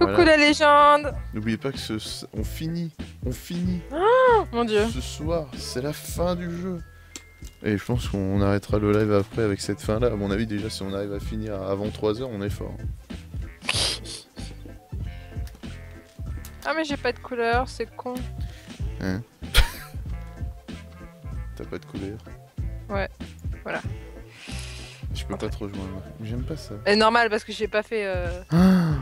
Coucou Voilà. la légende N'oubliez pas que ce... on finit, on finit Oh mon dieu. ce soir, c'est la fin du jeu. Et je pense qu'on arrêtera le live après avec cette fin là. À mon avis déjà si on arrive à finir avant 3h on est fort. Ah mais j'ai pas de couleur, c'est con. Hein T'as pas de couleur Ouais, voilà. Je peux pas te rejoindre. J'aime pas ça. Et normal parce que j'ai pas fait... euh, Ah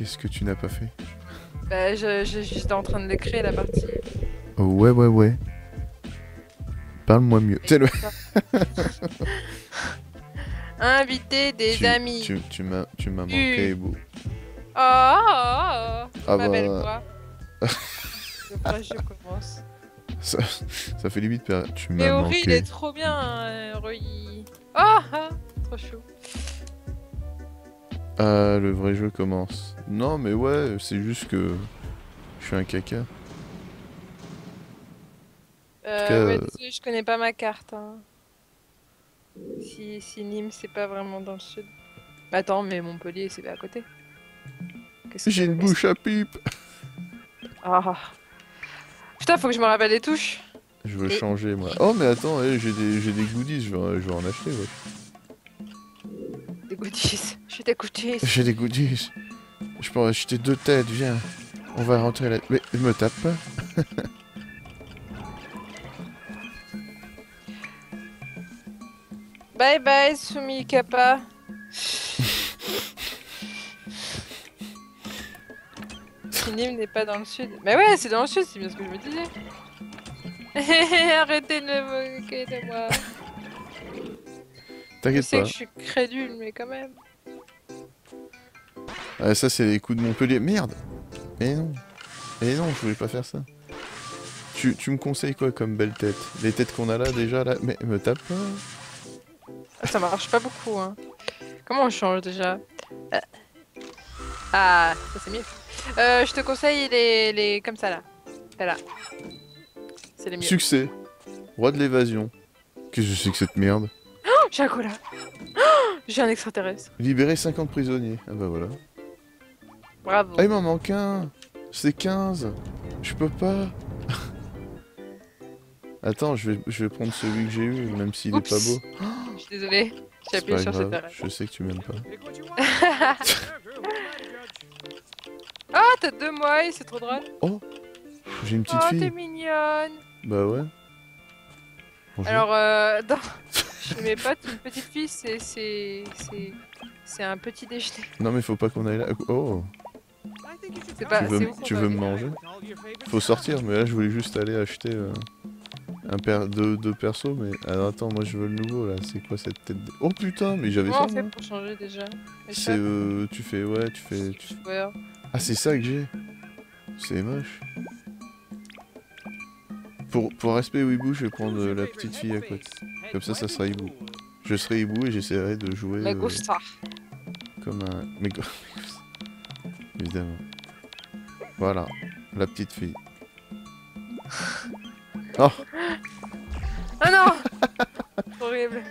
Qu'est-ce que tu n'as pas fait Bah je- je- j'étais en train de l'écrire la partie. Oh ouais ouais ouais. Parle-moi mieux. Le... Inviter des tu, amis. Tu, tu m'as tu m'as manqué beau. Oh, oh, oh, Ah ma bah. Le commence. ça, ça fait limite peur. Tu Mais m'as Ori il est trop bien, hein. Oh, ah, trop chou. Ah le vrai jeu commence. Non mais ouais c'est juste que je suis un caca. Euh, ouais, désolé, je connais pas ma carte. hein. Si, si Nîmes c'est pas vraiment dans le sud. Attends, mais Montpellier c'est à côté. J'ai une bouche à pipe. Ah. Putain, faut que je me rappelle les touches. Je veux Et- changer moi. Oh mais attends, eh, j'ai des, goodies, je vais, je vais en acheter. Ouais. Goodies. Je suis des goodies. J'ai des goodies. Je peux en acheter deux têtes, viens. On va rentrer là. Mais me tape pas. Bye bye, Sumi Kappa. Nîmes n'est pas dans le sud. Mais ouais, c'est dans le sud, c'est bien ce que je me disais. Arrêtez de me moquer de moi. Je T'inquiète sais pas. que je suis crédule, mais quand même. Ah, ça c'est les coups de Montpellier. Merde. Mais non. Mais non, je voulais pas faire ça. Tu, tu me conseilles quoi comme belle tête? Les têtes qu'on a là déjà là? Mais me tape pas. Ah, Ça marche pas beaucoup, hein. Comment on change déjà? Euh. Ah, ça c'est mieux. Euh, je te conseille les, les... comme ça là. Là. C'est les mieux. Succès. Roi de l'évasion. Qu'est-ce que c'est que cette merde? J'ai un cola. Oh, J'ai un extraterrestre. Libérer 50 prisonniers. Ah bah voilà. Bravo. Ah il m'en manque un C'est 15 Je peux pas Attends, je vais, je vais prendre celui que j'ai eu, même s'il est pas beau. Je suis désolée. J'ai appuyé sur cette grave, arrêt. je sais que tu m'aimes pas. Ah, t'as deux mois, c'est trop drôle. J'ai une petite Oh, t'es fille mignonne. Bah ouais. Bonjour. Alors, euh, dans... chez mes potes, une petite fille, c'est c'est un petit déjeuner. Non mais faut pas qu'on aille là. Oh pas. Tu veux, tu veux me manger? Faut sortir, mais là je voulais juste aller acheter euh, un per deux, deux persos, mais... Alors attends, moi je veux le nouveau là, c'est quoi cette tête de... Oh putain, mais j'avais ça pour changer déjà? C'est... Euh, tu fais... Ouais, tu fais... tu-. Ah c'est ça que j'ai C'est moche. Pour, pour respect Weeboo, je vais prendre euh, la petite fille à côté. Comme ça, ça sera hibou. Je serai hibou et j'essaierai de jouer La euh, comme un... Mais... Évidemment. Voilà, la petite fille. Oh Ah non Horrible.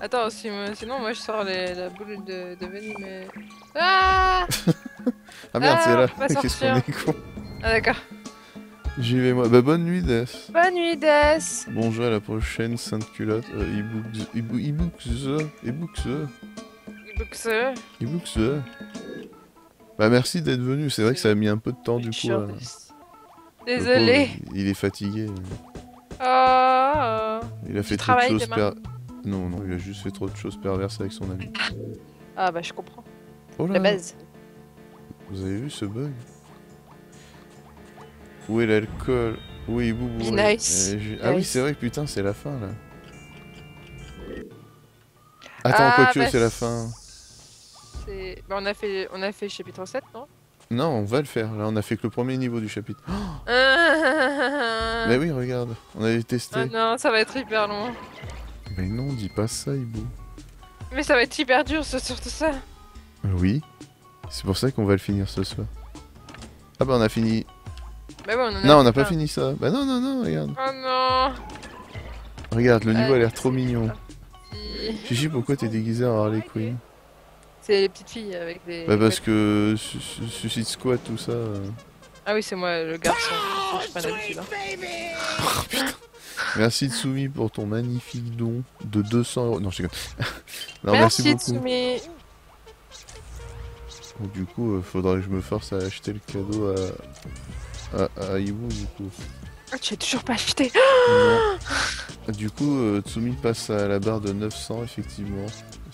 Attends, si- sinon moi je sors les- la boule de, de mais... Ah Ah merde, c'est Ah, là Qu'est-ce qu'on sortir. est con Ah d'accord. J'y vais moi. Bah bonne nuit, Death. Bonne nuit, Death Bonjour à la prochaine Sainte Culotte. Euh, ebooks... Eboo- Ebooks... Ebooks... Books. Ebooks... Bah merci d'être venu. C'est vrai que ça a mis un peu de temps du coup. Le Désolé. il est fatigué. Oh, Il a fait trop de choses demain per... Non, non, il a juste fait trop de choses perverses avec son ami. Ah bah je comprends. Oh La base. Vous avez vu ce bug? Où est l'alcool? Où est Boubou nice. Ah oui, c'est vrai putain, c'est la fin là. Attends, Ah, quoique, bah, c'est la fin. Bah on a fait on a fait chapitre 7, non? Non, on va le faire. Là, on a fait que le premier niveau du chapitre. Oh, ah, mais oui, regarde, on avait testé. ah non, ça va être hyper long. Mais non, dis pas ça, Hibou. Mais ça va être hyper dur, c'est surtout ça. Oui, c'est pour ça qu'on va le finir ce soir. Ah bah on a fini. Bah ouais, on en a Non, on n'a pas fini ça. Bah non, non, non, regarde. Oh non Regarde, le niveau a l'air trop mignon. Chichi, pourquoi t'es déguisé en Harley Quinn C'est les petites filles avec des. Bah parce que su- su- Suicide Squad, tout ça... euh. Ah oui, c'est moi le garçon. Que Je prenne l'habitude. hein. Merci Tsumi pour ton magnifique don de 200 euros. Non, je déconne. non, merci, Merci, beaucoup. Tsumi. Donc, du coup, euh, faudrait que je me force à acheter le cadeau à, à, à Iwu, du coup. Ah, tu as toujours pas acheté. Non. Du coup, euh, Tsumi passe à la barre de 900, effectivement.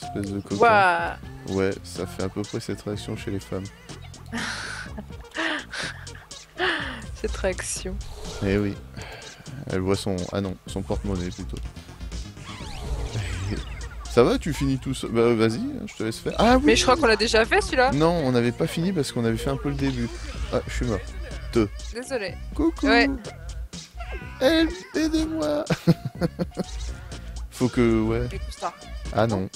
Espèce de coquin. Ouais, ça fait à peu près cette réaction chez les femmes. Cette réaction. Eh oui. Elle voit son... Ah non, son porte-monnaie, plutôt. Ça va, tu finis tout seul? Bah vas-y, hein, je te laisse faire. Ah oui Mais je crois qu'on l'a déjà fait celui-là. Non, on n'avait pas fini parce qu'on avait fait un peu le début. Ah, je suis mort. Désolé. Coucou Ouais. Aidez-moi Faut que... Ouais. Ah non.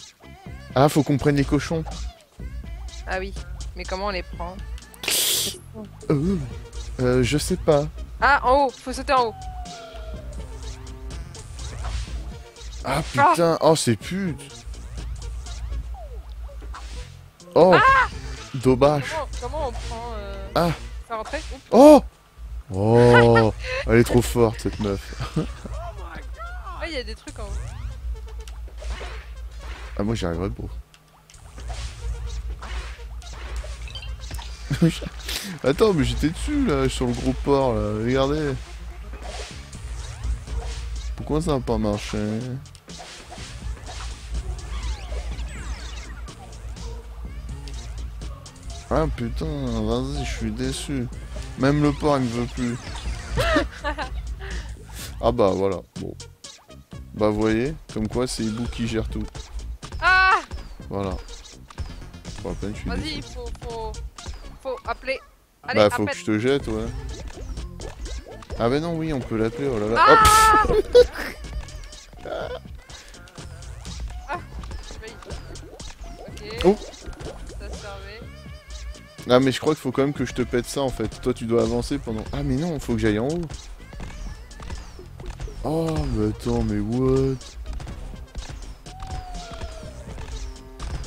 Ah, faut qu'on prenne les cochons. Ah oui. Mais comment on les prend? Euh, euh, je sais pas. Ah, en haut. Faut sauter en haut. Ah putain, oh c'est pute. Oh Dommage. Comment, comment on prend euh... Ah. Oh Oh Elle est trop forte cette meuf. Ah, il y a des trucs en haut. Ah moi j'y arriverai pas. Attends mais j'étais dessus là sur le gros port là, regardez. Pourquoi ça n'a pas marché? Ah putain, vas-y, je suis déçu. Même le port il me veut plus. ah bah voilà, bon. Bah vous voyez, comme quoi c'est Ibu qui gère tout. Ah Voilà. Vas-y, faut, faut, faut appeler. Allez, Bah faut appelle. que je te jette, ouais. Ah bah non, oui, on peut l'appeler, oh là là. Ah Hop. Ok. Oh. Ah mais je crois qu'il faut quand même que je te pète ça en fait. Toi tu dois avancer pendant... Ah mais non, faut que j'aille en haut. Oh mais attends, mais what?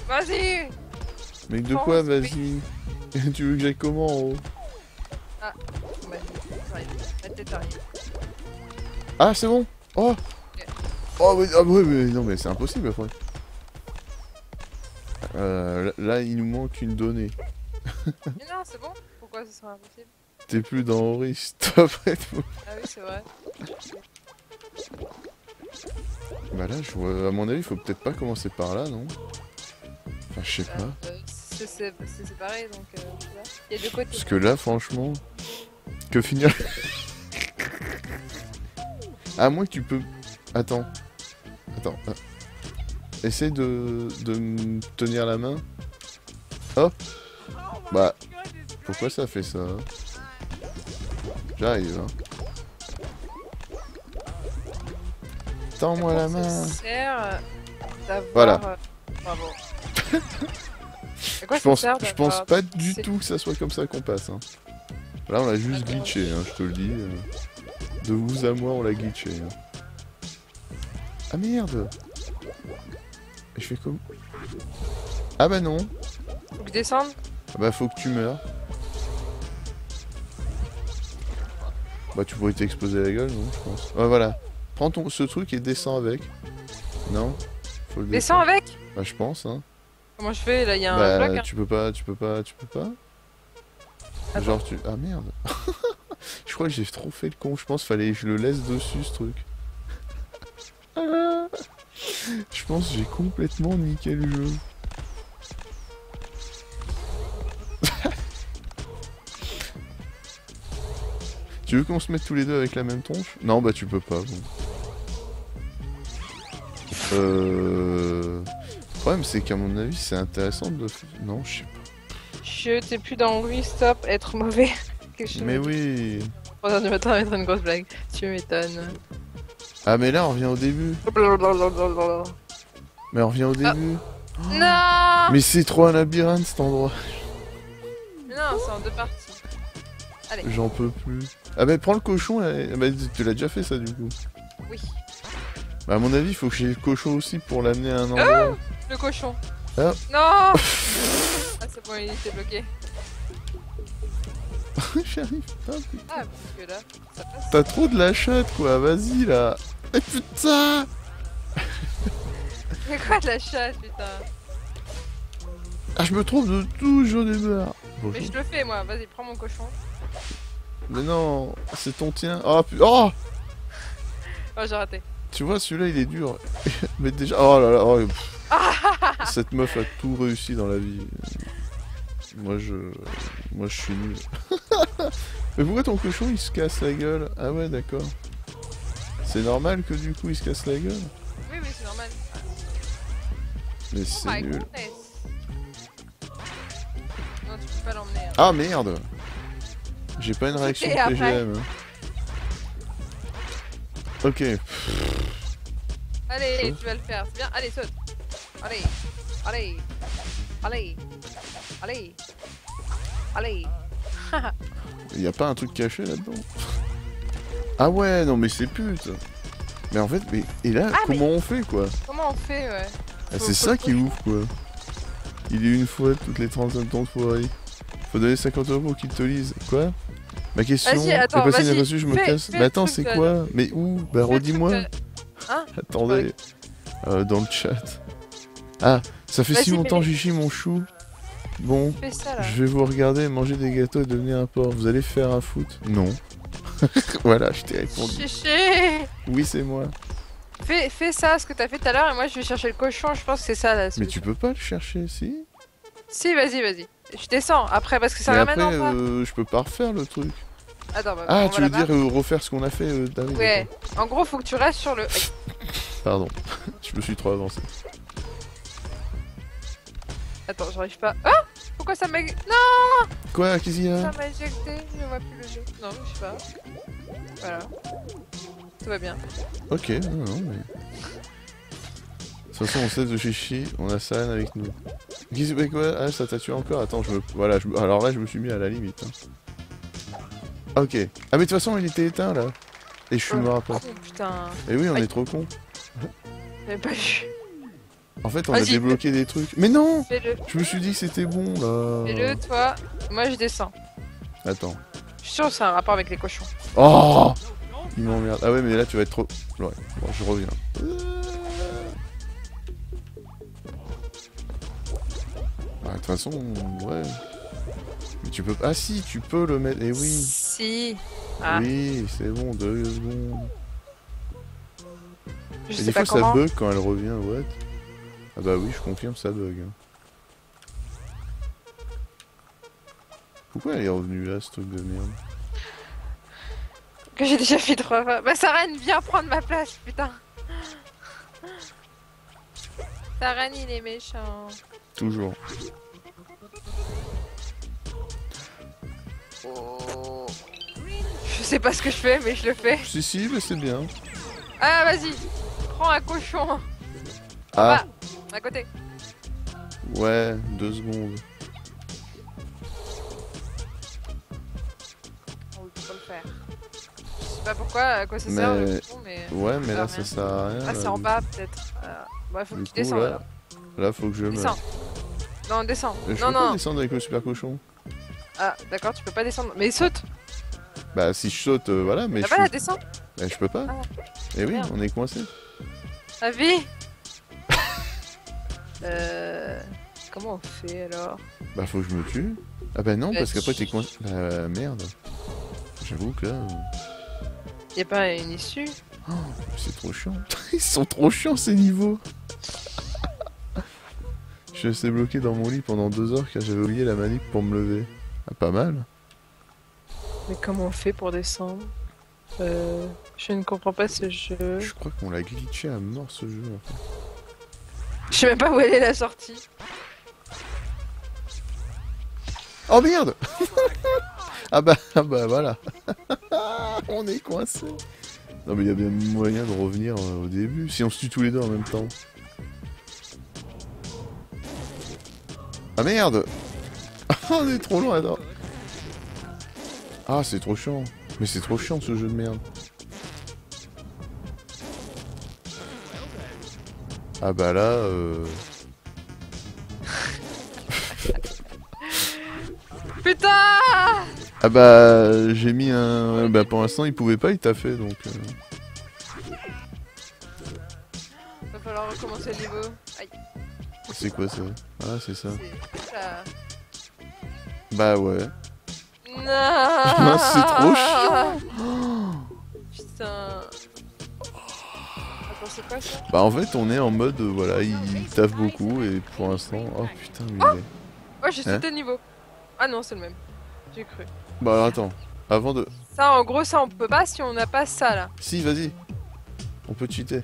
Vas-y Mais de quoi, vas-y? Tu veux que j'aille comment en haut? Ouais, arrive. Ah c'est bon? Oh Oh mais, ah, ouais, mais non mais c'est impossible après. Euh, là, il nous manque une donnée. Mais non, c'est bon Pourquoi ce serait impossible? T'es plus dans Ori, stop. Ah oui, c'est vrai. Bah là, je vois, à mon avis, faut peut-être pas commencer par là, non? Enfin, je sais pas. Euh, c'est donc euh. Il y a deux côtés. Parce que là, franchement, que finir. à moins que tu peux. Attends. Attends. ah. Essaye de, de me tenir la main. Oh Bah, pourquoi ça fait ça hein? J'arrive, hein. Tends-moi la main. d'avoir... Voilà. euh, Bravo. Quoi Je pense, je pense pas du tout que ça soit comme ça qu'on passe. Hein. Là, on l'a juste glitché, hein, je te le dis. euh. De vous à moi, on l'a glitché. hein. Ah merde Et je fais comment Ah bah non Faut que je descende? Bah faut que tu meurs. Bah tu pourrais t'exploser la gueule, non, je pense. Ouais, voilà. Prends ton, ce truc et descends avec. Non? Faut le Descends avec? Bah je pense, hein. Comment je fais? Là, il y a un Bah bloc. hein. tu peux pas, tu peux pas, tu peux pas? Attends. Genre tu... Ah merde Je crois que j'ai trop fait le con, je pense fallait que je le laisse dessus ce truc. Ah. je pense que j'ai complètement niqué le jeu. Tu veux qu'on se mette tous les deux avec la même tronche? Non bah tu peux pas bon. Euh... Le problème c'est qu'à mon avis c'est intéressant de... Non je sais pas. Je t'ai plus dans oui, stop, être mauvais. Mais oui 3h du matin, mettre une grosse blague. Tu m'étonnes. Ah mais là on revient au début Blablabla. Mais on revient au Ah. début Non Mais c'est trop un labyrinthe cet endroit Non, c'est en deux parties. J'en peux plus. Ah bah prends le cochon là. Ah bah, tu l'as déjà fait ça du coup. Oui. Bah à mon avis il faut que j'ai le cochon aussi pour l'amener à un endroit. Le cochon. Ah. Non Ah c'est bon, il était bloqué. J'arrive pas, putain. Ah, parce que là, ça passe. T'as trop de la chatte, quoi. Vas-y, là. Eh, putain Mais quoi de la chatte, putain Ah, je me trompe de tout, j'en ai marre. Mais je le fais, moi. Vas-y, prends mon cochon. Mais non, c'est ton tien. Oh, pu- oh Oh, j'ai raté. Tu vois, celui-là, il est dur. Mais déjà... Oh là là, oh. Cette meuf a tout réussi dans la vie. Moi, je... Moi, je suis nul. Mais pourquoi ton cochon, il se casse la gueule? Ah ouais, d'accord. C'est normal que du coup, il se casse la gueule? Oui, oui, c'est normal. Mais Oh c'est nul. Non, tu peux pas l'emmener. hein. Ah merde J'ai pas une réaction TGM. hein. Ok. Allez, tu vas le faire. C'est bien. Allez, saute. Allez. Allez. Allez. Allez. Allez. Y a pas un truc caché là-dedans? Ah ouais, non mais c'est pute Mais en fait, mais... Et là, Ah, mais- comment on fait quoi? Comment on fait, ouais? Ah, C'est ça qui est ouf quoi Il est une fois toutes les 35 ans de foirer. Faut donner 50 euros pour qu'il te lise. Quoi? Ma question, Vas-y, attends, vas-y, inaperçu, je me fais- casse. fais Mais attends, c'est de- quoi Mais où Bah redis-moi. de- Hein Attendez. Euh, dans le chat. Ah, ça fait si longtemps. Chichi, mon chou. Bon, ça, là. je vais vous regarder manger des gâteaux et devenir un porc. Vous allez faire un foot Non. voilà, je t'ai répondu. Chichi Oui, c'est moi. Fais, fais ça, ce que t'as fait tout à l'heure, et moi je vais chercher le cochon, je pense que c'est ça la Mais tu peux pas le chercher, si Si, vas-y, vas-y. Je descends après parce que ça ramène en euh, je peux pas refaire le truc. Attends, bah, Ah, tu veux dire euh, refaire ce qu'on a fait euh, Ouais. En gros, faut que tu restes sur le. Pardon, je me suis trop avancé. Attends, j'arrive pas. Ah Pourquoi ça m'a. Non Quoi, qu'est-ce qu'il y Ça a m'a éjecté, je vois plus le jeu. Non, je sais pas. Voilà. Tout va bien. Ok, non, non, mais... De toute façon, on sait de chichi, on a San avec nous. Qu'est-ce que quoi Ah, ça t'a tué encore Attends, je me... Voilà, je... alors là, je me suis mis à la limite. hein. Ok. Ah, mais de toute façon, il était éteint, là. Et je suis mort après. Oh putain, Et oui, on Aïe. est trop con. j'avais pas vu. En fait, on a débloqué des trucs. Mais non. Je me suis dit que c'était bon, là. Fais-le, toi. Moi, je descends. Attends. Je suis sûr que c'est un rapport avec les cochons. Oh Il m'emmerde. Ah ouais, mais là, tu vas être trop... Ouais, bon, je reviens. Bah, de toute façon, ouais. Mais tu peux... Ah si, tu peux le mettre... Eh oui Si. Ah, Oui, c'est bon, deux secondes. je sais des pas fois, ça bug quand elle revient, what Ah bah oui, je confirme, ça bug. hein. Pourquoi elle est revenue là, ce truc de merde? Que j'ai déjà fait trois fois. Bah, Saran, viens prendre ma place, putain. Saran, il est méchant. Toujours. Je sais pas ce que je fais, mais je le fais. Si, si, mais c'est bien. Ah, vas-y. Prends un cochon. Ah, À côté. ouais, deux secondes. Oh, il faut pas le faire. Je sais pas pourquoi, à quoi ça Mais- sert le cochon, mais. Ouais, mais là, ça sert à rien. Ah, c'est en du- bas, peut-être. Euh, faut que tu coup, descends là, faut que je me... Descends. Non, descends. Euh, Je non, peux pas non. descendre avec le super cochon Ah, d'accord, tu peux pas descendre. Mais saute. Bah, si je saute, euh, voilà, mais Ah, je voilà, suis... descends. Bah, je peux pas. Ah. Eh oui, Merde. on est coincé. La vie. euh. Comment on fait alors? Bah, faut que je me tue. Ah bah non, Bah, parce qu'après, t'es coincé... Bah, merde. J'avoue que là... euh, Y'a pas une issue? C'est trop chiant. Ils sont trop chiants ces niveaux. Je suis resté bloqué dans mon lit pendant deux heures car j'avais oublié la manip pour me lever. Pas mal. Mais comment on fait pour descendre Euh. Je ne comprends pas ce jeu. Je crois qu'on l'a glitché à mort ce jeu. en fait. Je sais même pas où elle est la sortie. Oh merde Ah bah, ah bah voilà. on est coincé. Non mais il y a bien moyen de revenir euh, au début si on se tue tous les deux en même temps. Ah merde on est trop loin, attends. Ah, c'est trop chiant. Mais c'est trop chiant ce jeu de merde. Ah bah là, euh... Putain Ah bah, j'ai mis un... Bah pour l'instant, il pouvait pas, il t'a fait, donc... Euh... Va falloir recommencer le niveau. Aïe. C'est quoi ça? Ah. C'est ça... Bah ouais. Non c'est trop chiant. Putain. Quoi ça? Bah en fait on est en mode euh, voilà il taffe beaucoup et pour l'instant... Oh putain mais... il est- Oh, j'ai Hein sauté le niveau. Ah non, c'est le même. J'ai cru. Bah alors, attends. Avant de... Ça, en gros, ça, on peut pas si on n'a pas ça, là. Si vas-y. On peut cheater.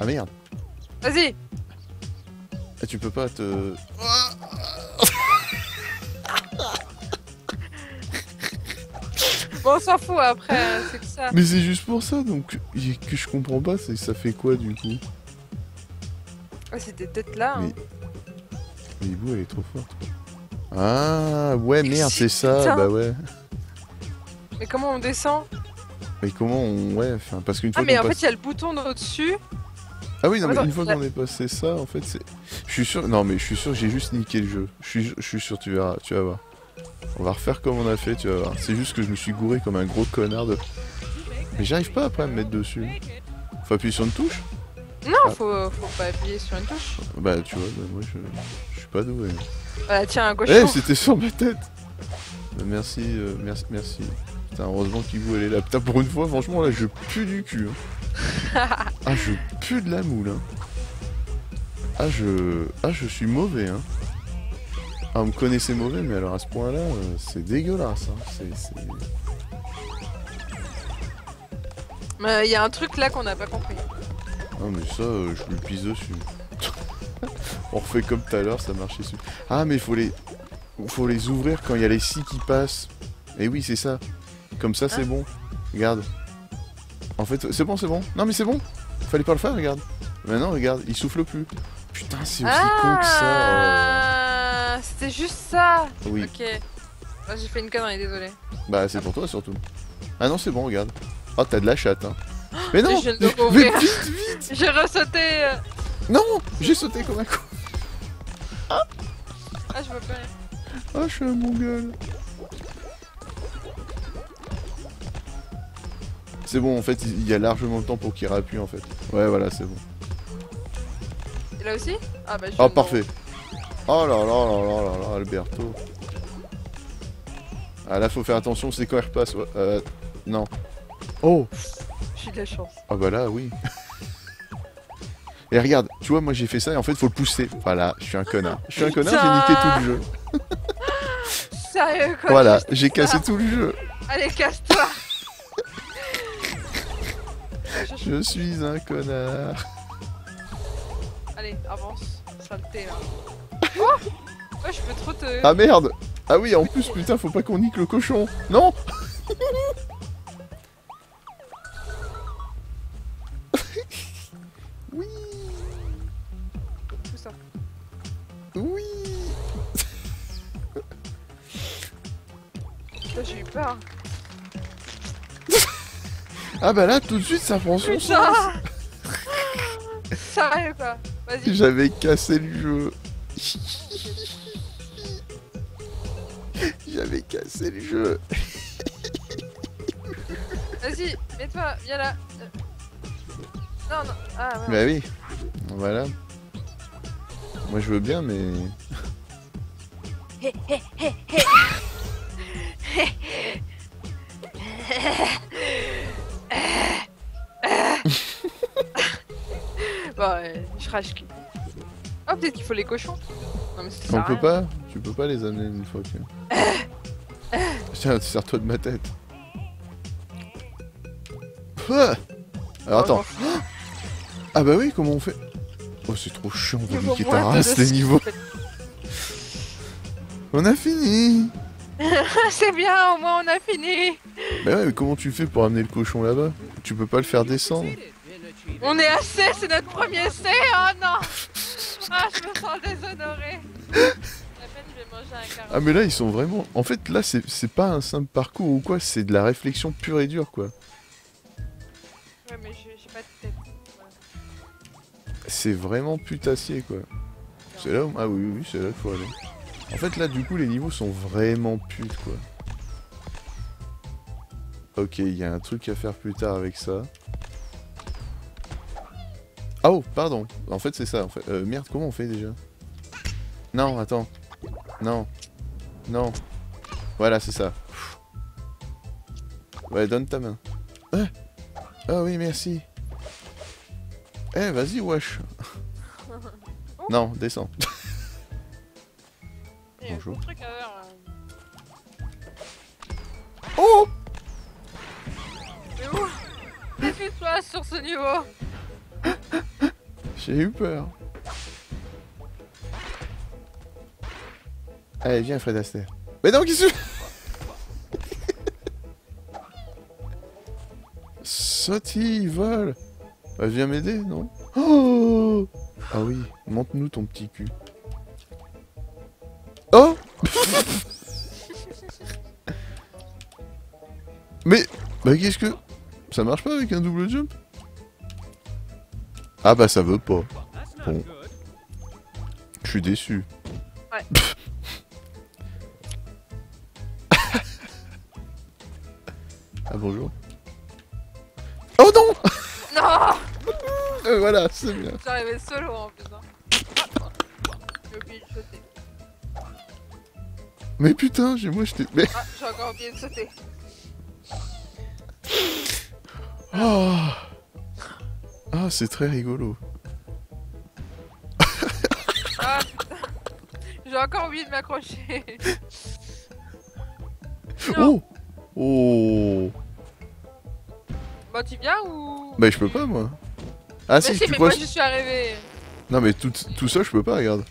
Ah merde. Vas-y Ah, tu peux pas te... Bon, on s'en fout après, hein, c'est que ça. Mais c'est juste pour ça donc... Que je comprends pas ça fait quoi du coup? Ah, c'était peut-être là. hein. Mais- Hibou elle est trop forte. Ah ouais merde c'est ça Putain. bah ouais. Mais comment on descend? Mais comment on... Ouais enfin parce qu'une Ah, fois mais qu'on en passe... fait, il y a le bouton au-dessus. Ah oui non mais Attends, une fois qu'on est passé ça en fait c'est... Je suis sûr... Non mais je suis sûr j'ai juste niqué le jeu. Je suis, je suis sûr tu verras, tu vas voir. On va refaire comme on a fait, tu vas voir. C'est juste que je me suis gouré comme un gros connard de... Mais j'arrive pas après à me mettre dessus. Faut appuyer sur une touche Non, Ah. faut, faut pas appuyer sur une touche. Bah tu vois, bah, moi je, je suis pas doué. Voilà, tiens, un Eh cochon. c'était sur ma tête Euh, Merci, euh, merci, merci. Putain heureusement qu'Ivo elle est là. Putain pour une fois franchement là je pue du cul. hein. ah je pue de la moule. hein. Ah je... Ah je suis mauvais hein. Ah me connaissez mauvais mais alors à ce point là c'est dégueulasse. Hein. Il y a un truc là qu'on n'a pas compris. Ah mais ça euh, je lui pisse dessus. On refait comme tout à l'heure, ça marchait super. Ah mais faut les faut les ouvrir quand il y a les scies qui passent. Et oui c'est ça. Comme ça c'est Hein bon. Regarde. En fait c'est bon c'est bon. Non mais c'est bon. Fallait pas le faire regarde. Maintenant regarde il souffle plus. Putain c'est aussi con que ça. Ah, c'était juste ça. Oui. Ok. Ah, J'ai fait une connerie, désolé. Bah c'est pour toi surtout. Ah non c'est bon regarde. Oh t'as de la chatte hein. Mais non. Je mais vite vite. J'ai ressauté. euh, Non j'ai sauté comme un con. Ah, je vois pas. Ah je suis un mongol. C'est bon en fait il y a largement le temps pour qu'il rappuie en fait. Ouais voilà c'est bon. Et là aussi? Ah bah je Oh parfait. Oh là là là là là là Alberto. Ah là faut faire attention c'est quand il repasse. ouais, Euh, non. Oh J'ai de la chance. Ah bah là oui. Et regarde, tu vois moi j'ai fait ça et en fait faut le pousser. Voilà, je suis un connard. Je suis un connard, j'ai niqué tout le jeu. Sérieux quoi Voilà, j'ai cassé tout le jeu. Allez, casse-toi Je- Je suis un connard. Allez, avance. Saleté là. Oh Ouais, je peux trop te. Ah merde Ah oui, en plus, putain, faut pas qu'on nique le cochon Non Oui Tout ça. Oui Putain, j'ai eu peur. Ah bah là, tout de suite, ça prend son sens Putain Sérieux quoi Vas-y. J'avais cassé le jeu J'avais cassé le jeu Vas-y, mets-toi, viens là. Euh. Non, non. Ah, ouais. Bah oui, voilà. Moi je veux bien, mais... Bon, ouais, je rage. Oh, peut-être qu'il faut les cochons. Non, mais ça On peut rien. pas Tu peux pas les amener une fois que... Tiens, sers-toi de ma tête. Ah Alors attends. Ah bah oui, comment on fait? Oh c'est trop chiant, Niveau niquez ta race les niveaux. On a fini C'est bien, au moins on a fini. Bah ouais, mais comment tu fais pour amener le cochon là-bas? Tu peux pas le faire descendre On est assez, c'est notre premier essai. Oh non Ah, je me sens carreau. Ah mais là ils sont vraiment... En fait là c'est pas un simple parcours ou quoi, c'est de la réflexion pure et dure quoi. Ouais, mais j'ai pas de tête. C'est vraiment putassier quoi. C'est là où... Ah oui oui, oui c'est là qu'il faut aller. En fait, là, du coup, les niveaux sont vraiment putes, quoi. Ok, il y a un truc à faire plus tard avec ça. Ah, Oh, pardon. En fait, c'est ça. En fait. Euh, merde, comment on fait déjà? Non, attends. Non. Non. Voilà, c'est ça. Ouais, donne ta main. Ah, Ah oui, merci. Eh, vas-y, wesh. non, descends. Bonjour. euh. Oh Mais où? Qu'est-ce qui se passe sur ce niveau J'ai eu peur. Allez, viens, Fred Astaire. Mais non, qu'est-ce que... Sauti, vole Bah, viens m'aider, non Oh Ah oui, montre-nous ton petit cul. Oh Mais... Bah, qu'est-ce que... Ça marche pas avec un double jump? Ah bah, ça veut pas. Bon. Je suis déçu. Ouais. ah bonjour. Oh non Non Euh, Voilà, c'est bien. J'arrivais solo en plus. Hein. J'ai oublié de sauter. Mais putain, j'ai moi j'étais. Mais. Ah, j'ai encore oublié de sauter. Oh Ah, c'est très rigolo. Ah J'ai encore oublié de m'accrocher. Oh Oh Bah tu viens ou? Bah, je peux pas moi. Ah, Mais si, si, tu mais moi j'y suis arrivé. Non, mais tout, tout ça, je peux pas, regarde.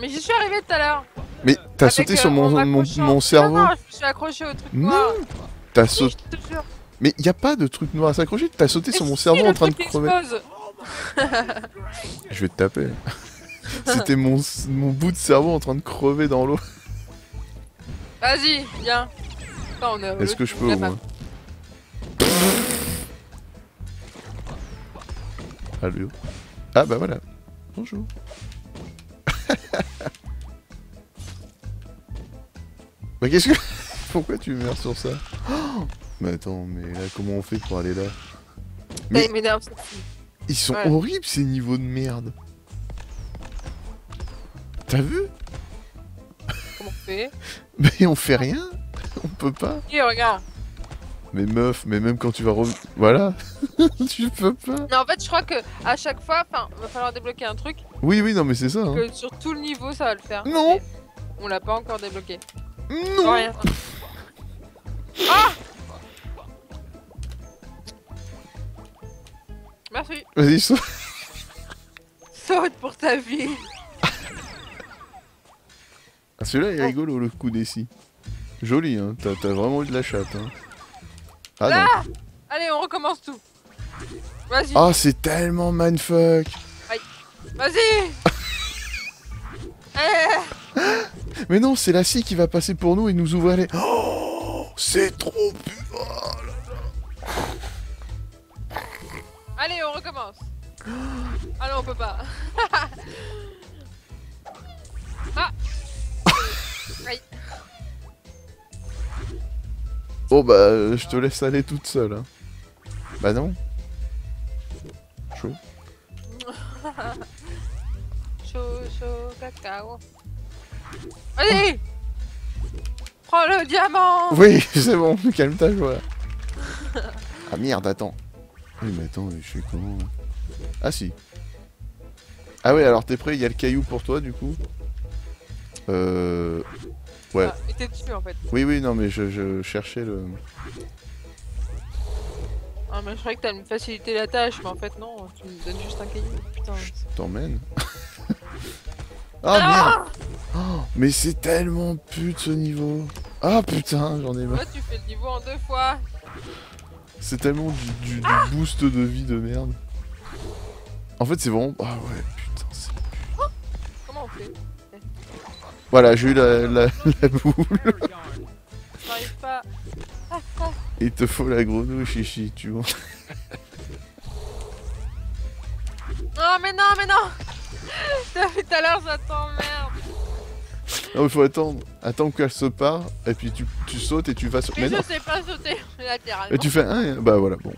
Mais j'y suis arrivé tout à l'heure. Mais t'as sauté euh, sur mon, mon, mon cerveau. Non, non, je me suis accroché au truc Non. T'as sauté. Mais y a pas de truc noir à s'accrocher, t'as sauté sur mon si, cerveau en train de crever. Je vais te taper. C'était mon, mon bout de cerveau en train de crever dans l'eau. Vas-y, viens. Est-ce que je peux au moins Allô Ah bah voilà. Bonjour. bah qu'est-ce que... Pourquoi tu meurs sur ça? Oh Mais attends, mais là comment on fait pour aller là Mais... Mais- m'énerve. Ils sont Ouais. horribles ces niveaux de merde. T'as vu Comment on fait? Mais on fait rien On peut pas Et regarde. Mais meuf, mais même quand tu vas re... Voilà Tu peux pas Non, en fait, je crois que à chaque fois, enfin, va falloir débloquer un truc. Oui, oui, non mais c'est ça. hein. Que sur tout le niveau, ça va le faire. Non. On l'a pas encore débloqué. Non Non, rien. Ah Merci. Vas-y, saute. Saute pour ta vie. Ah, Celui-là il est rigolo, le coup des scies. Joli, hein. T'as vraiment eu de la chatte, hein. Ah non. Ah Allez, on recommence tout. Vas-y, Ah, c'est tellement mindfuck vas-y. Eh, Mais non, c'est la scie qui va passer pour nous et nous ouvrir les... Oh C'est trop pu... Allez, on recommence. Ah non, on peut pas. ah Aïe. Oh bah, euh, je te laisse aller toute seule, hein. Bah non. Chaud. Chaud, chaud, cacao. Allez Prends le diamant Oui, c'est bon, calme ta joie. Ah merde, attends. Oui, mais attends, je fais comment là? Ah si. Ah ouais, alors t'es prêt? Il y a le caillou pour toi, du coup? Euh... Ouais. Ah, mais t'es dessus en fait. Oui, oui, non, mais je, je cherchais le... Ah, mais je croyais que t'allais me faciliter la tâche, mais en fait, non, tu me donnes juste un caillou. Putain. Je t'emmène. ah merde Oh, Mais c'est tellement pute ce niveau Ah putain, j'en ai marre. Toi, tu fais le niveau en deux fois. C'est tellement du, du- du boost de vie de merde. En fait, c'est vraiment... Ah ouais, putain, c'est... Comment on fait? Voilà, j'ai eu la, la, la boule. J'arrive pas. Ah, ah. Il te faut la grenouille, chichi, tu vois. Non, mais non, mais non Depuis tout à l'heure, ça t'emmerde. Non, il faut attendre. Attends qu'elle se part, et puis tu, tu sautes et tu vas sur. Mais Mais je non sais pas sauter latéralement. Et tu fais un, bah voilà, bon.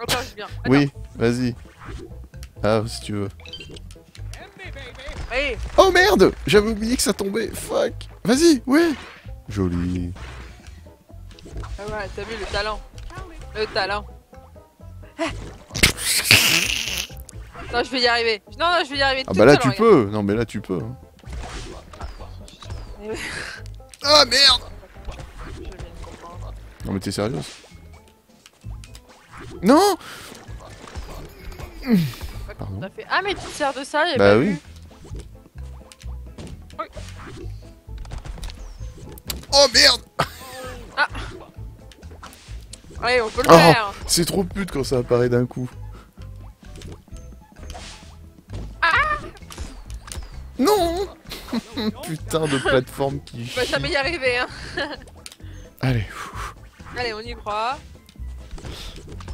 Attends, je viens. Attends. Oui, vas-y. Ah, si tu veux. Oui. Oh merde J'avais oublié que ça tombait, fuck Vas-y, ouais Joli. Ah ouais, t'as vu le talent. Le talent. Ah. non, je vais y arriver. Non, non, je vais y arriver. Ah bah là seule, tu regarde. peux Non mais là tu peux. hein. Ah merde. Non mais t'es sérieuse? Non Pardon. Ah, mais tu te sers de ça, Bah oui. vu. Oh merde Allez, on peut le Oh. faire. C'est trop pute quand ça apparaît d'un coup. Non Putain de plateforme qui On va jamais y arriver, hein. Allez, Allez, on y croit.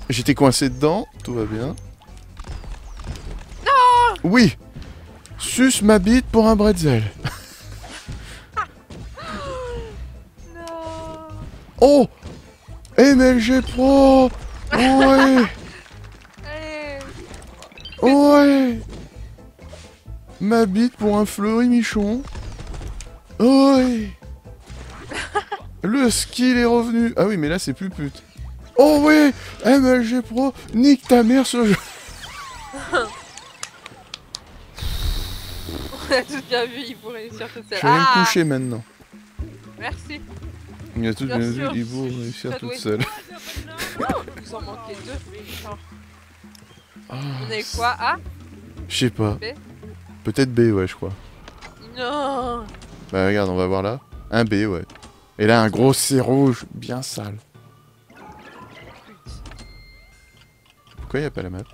j'étais coincé dedans, tout va bien. Non Oui Suce ma bite pour un bretzel. Non. Oh MLG Pro Ouais Allez. Ouais Ma bite pour un fleuri michon. Ouais Le skill est revenu. Ah oui, mais là, c'est plus pute. Oh ouais MLG Pro, nique ta mère ce jeu. On a tout bien vu, il faut réussir toute Je seule. vais aller me Ah, coucher maintenant. merci. Il a tout Bien bien vu, il faut réussir toute seule. Vous en manquez deux. Ah, On est quoi Ah Je sais pas. B Peut-être B, ouais, je crois. Non. Bah regarde, on va voir là. Un B, ouais. Et là, un gros C rouge, bien sale. Pourquoi il a pas la map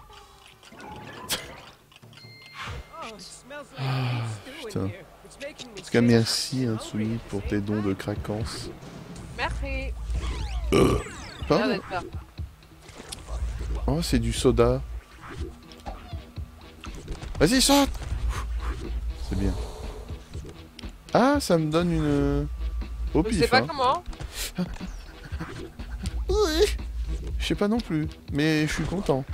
putain. En tout cas, merci Insoumis pour tes dons de craquance. Merci. Pardon là. Oh, c'est du soda. Vas-y, saute C'est bien. Ah, ça me donne une... Au Je sais pif, pas hein. comment. Oui. Je sais pas non plus, mais je suis content.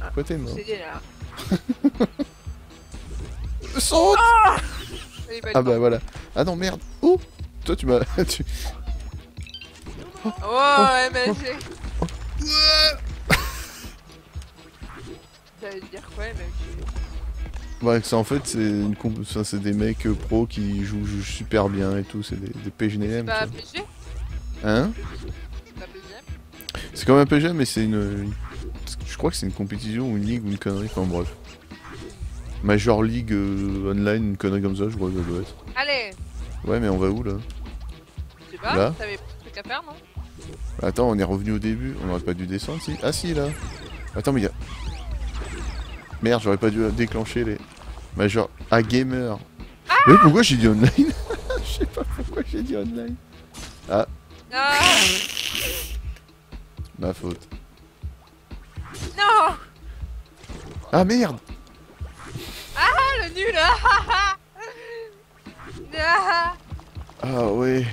Pourquoi t'es mort C'est là. Saute belle, Ah bah voilà. Ah non, merde. Oh Toi, tu m'as... tu- Oh, MLG. Ça veut dire quoi, MLG Ouais, en fait, c'est une comp- c'est des mecs euh, pros qui jouent, jouent super bien et tout, c'est des, des PGNM. Pas tu vois. PG Hein? Pas PG C'est comme un PG, mais c'est une, Je crois que c'est une compétition ou une ligue ou une connerie, enfin bref. Major League euh, Online, une connerie comme ça, je crois que ça doit être. Allez Ouais, mais on va où là? Je sais pas, Là? t'avais pas de truc à faire, non? Attends, on est revenu au début, on aurait pas dû descendre si Ah si, là Attends, mais y a... Merde, j'aurais pas dû déclencher les... Major... Ah, gamer Mais pourquoi j'ai dit online Je sais pas pourquoi j'ai dit online. Ah Ma faute. Non Ah merde Ah, le nul ah, ah. Ah ouais.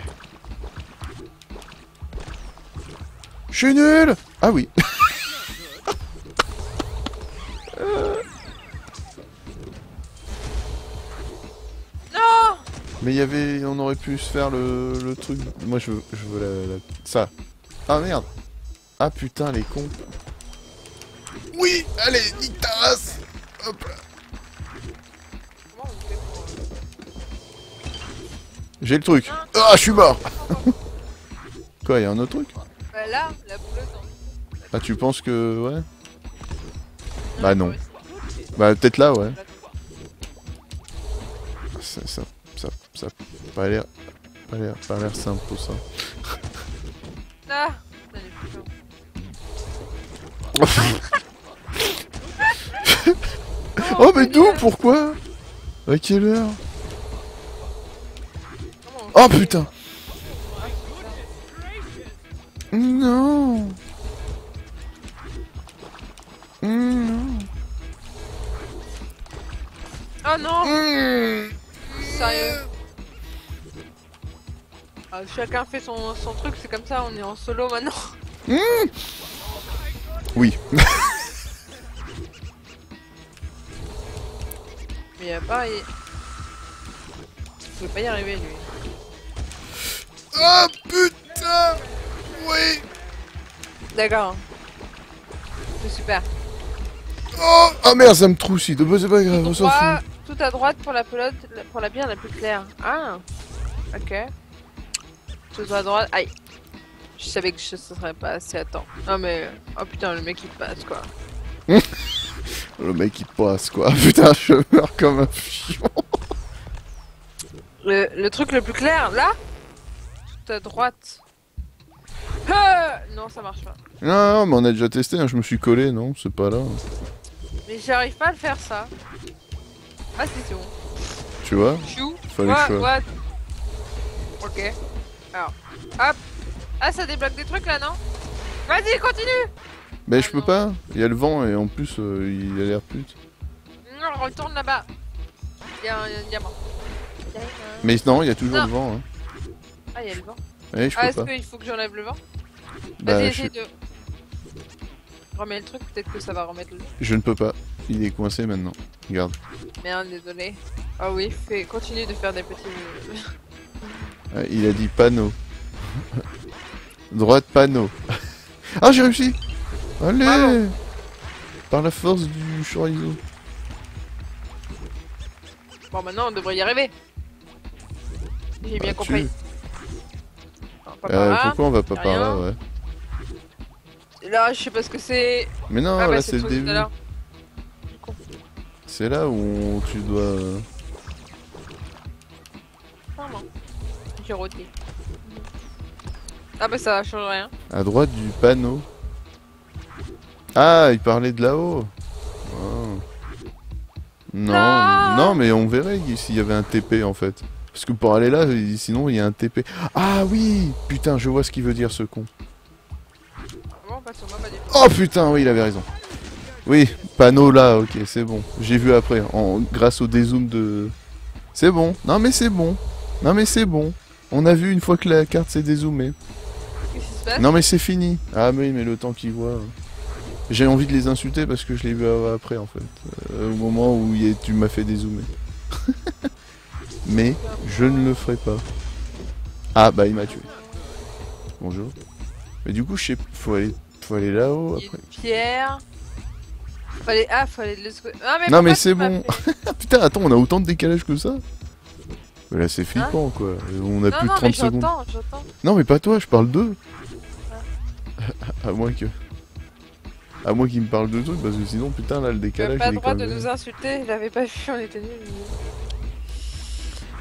Je suis nul Ah oui. Non Mais il y avait... On aurait pu se faire le, le truc... Moi je veux, je veux la, la- Ça. Ah merde Ah putain les cons. Oui Allez, nique ta race Hop là. J'ai le truc. Ah, je suis mort Quoi, y a un autre truc? Bah là, la bouleuse en... Ah, tu penses que... Ouais Bah non. Bah peut-être là, ouais. Ça, ça, ça, ça a pas l'air... Pas l'air, pas l'air simple tout ça. Ah putains. Oh mais d'où. Pourquoi? À quelle heure? Oh putain Non Non Oh non Mmh. Sérieux Ah, Chacun fait son, son truc, c'est comme ça, on est en solo maintenant. Oui. Mais a pas... Il... il pouvait pas y arriver, lui. Oh putain Oui D'accord. C'est super. Oh Ah merde, ça me troussit. Bah, c'est pas grave, on Tout s'en fout. tout à droite pour la pelote, pour la bière la plus claire. Ah Ok. Tout à droite. Aïe Je savais que je ne serais pas assez à temps. Non mais... Oh putain, le mec il passe quoi. Le mec il passe quoi. Putain, je meurs comme un fion. Le, le truc le plus clair, là? Tout à droite. Ah non, ça marche pas. Non, non, mais on a déjà testé, hein, je me suis collé, non, c'est pas là. Mais j'arrive pas à le faire ça. Ah si, c'est bon. Tu vois Chou. Fallait What, que je- what? Ok. Alors, hop. Ah, ça débloque des trucs là, non? Vas-y, continue Mais Ah je peux non. pas, il y a le vent et en plus euh, il a l'air pute. Non, retourne là-bas. Il y, a un diamant. Mais non, il y a toujours Non. le vent. Hein. Ah, il y a le vent. Eh, je Ah, peux est-ce qu'il faut que j'enlève le vent? Bah, Vas-y, je, essaye de... Remets le truc, peut-être que ça va remettre le... je ne peux pas. Il est coincé maintenant. Regarde. Merde, désolé. Ah oui, fais... continue de faire des petits... Ah, il a dit panneau. Droite panneau. ah, j'ai réussi Allez Bravo. Par la force du chorizo. Bon, maintenant, on devrait y arriver. J'ai bien Ah, compris. tu- Non, pas Euh, par là. pourquoi on va pas par là, ouais. Là, je sais pas ce que c'est. Mais non, ah, bah, là c'est le début. C'est là où tu dois... euh, Vraiment. J'ai roté. Ah, bah, ça change rien. À droite du panneau. Ah, il parlait de là-haut. Ah. Non, Non. non, mais on verrait s'il y avait un TP en fait. Parce que pour aller là, sinon il y a un TP. Ah oui Putain, je vois ce qu'il veut dire ce con. Oh putain, oui, il avait raison. Oui, panneau là, ok, c'est bon. J'ai vu après, en, grâce au dézoom de... C'est bon. Non mais c'est bon. Non mais c'est bon. On a vu une fois que la carte s'est dézoomée. Non mais c'est fini. Ah mais oui, mais le temps qu'il voit. euh. J'ai envie de les insulter parce que je l'ai vu après en fait. Euh, au moment où il est- tu m'as fait dézoomer. mais je ne le ferai pas. Ah bah il m'a tué. Bonjour. Mais du coup je sais faut aller faut aller là-haut après. pierre. Fallait... Ah, fallait le... Ah, mais Non, mais c'est bon. Ah, putain attends on a autant de décalage que ça Mais Là c'est flippant quoi. On a Non, plus de non, 30 mais secondes. Non mais pas toi, je parle d'eux. à moins que... À moins qu'il me parle de trucs, parce que sinon, putain, là, le décalage, pas il le droit de nous insulter, je l'avais pas vu, on était nuls.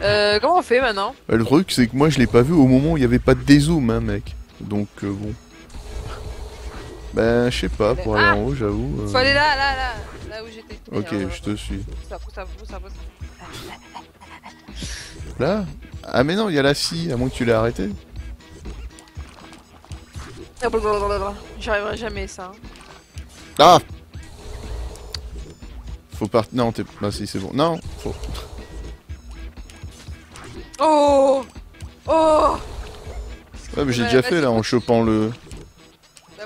Euh, comment on fait maintenant? Bah, Le truc, c'est que moi, je l'ai pas vu au moment où il y avait pas de dézoom, hein, mec. Donc, euh, bon... Ben, je sais pas, pour aller Ah en haut, j'avoue... euh, Faut aller là, là, là, là où j'étais. Ok, euh, je te suis. pousse ça, pousse ça, pousse ça, pousse ça. Là? Ah mais non, il y a la scie, à moins que tu l'aies arrêté. Ah, blablabla. J'y arriverai jamais ça. hein. Ah Faut partir... Non, t'es... Ah si, c'est bon. Non faut... Oh Oh Ouais, mais j'ai déjà fait, là, en chopant le...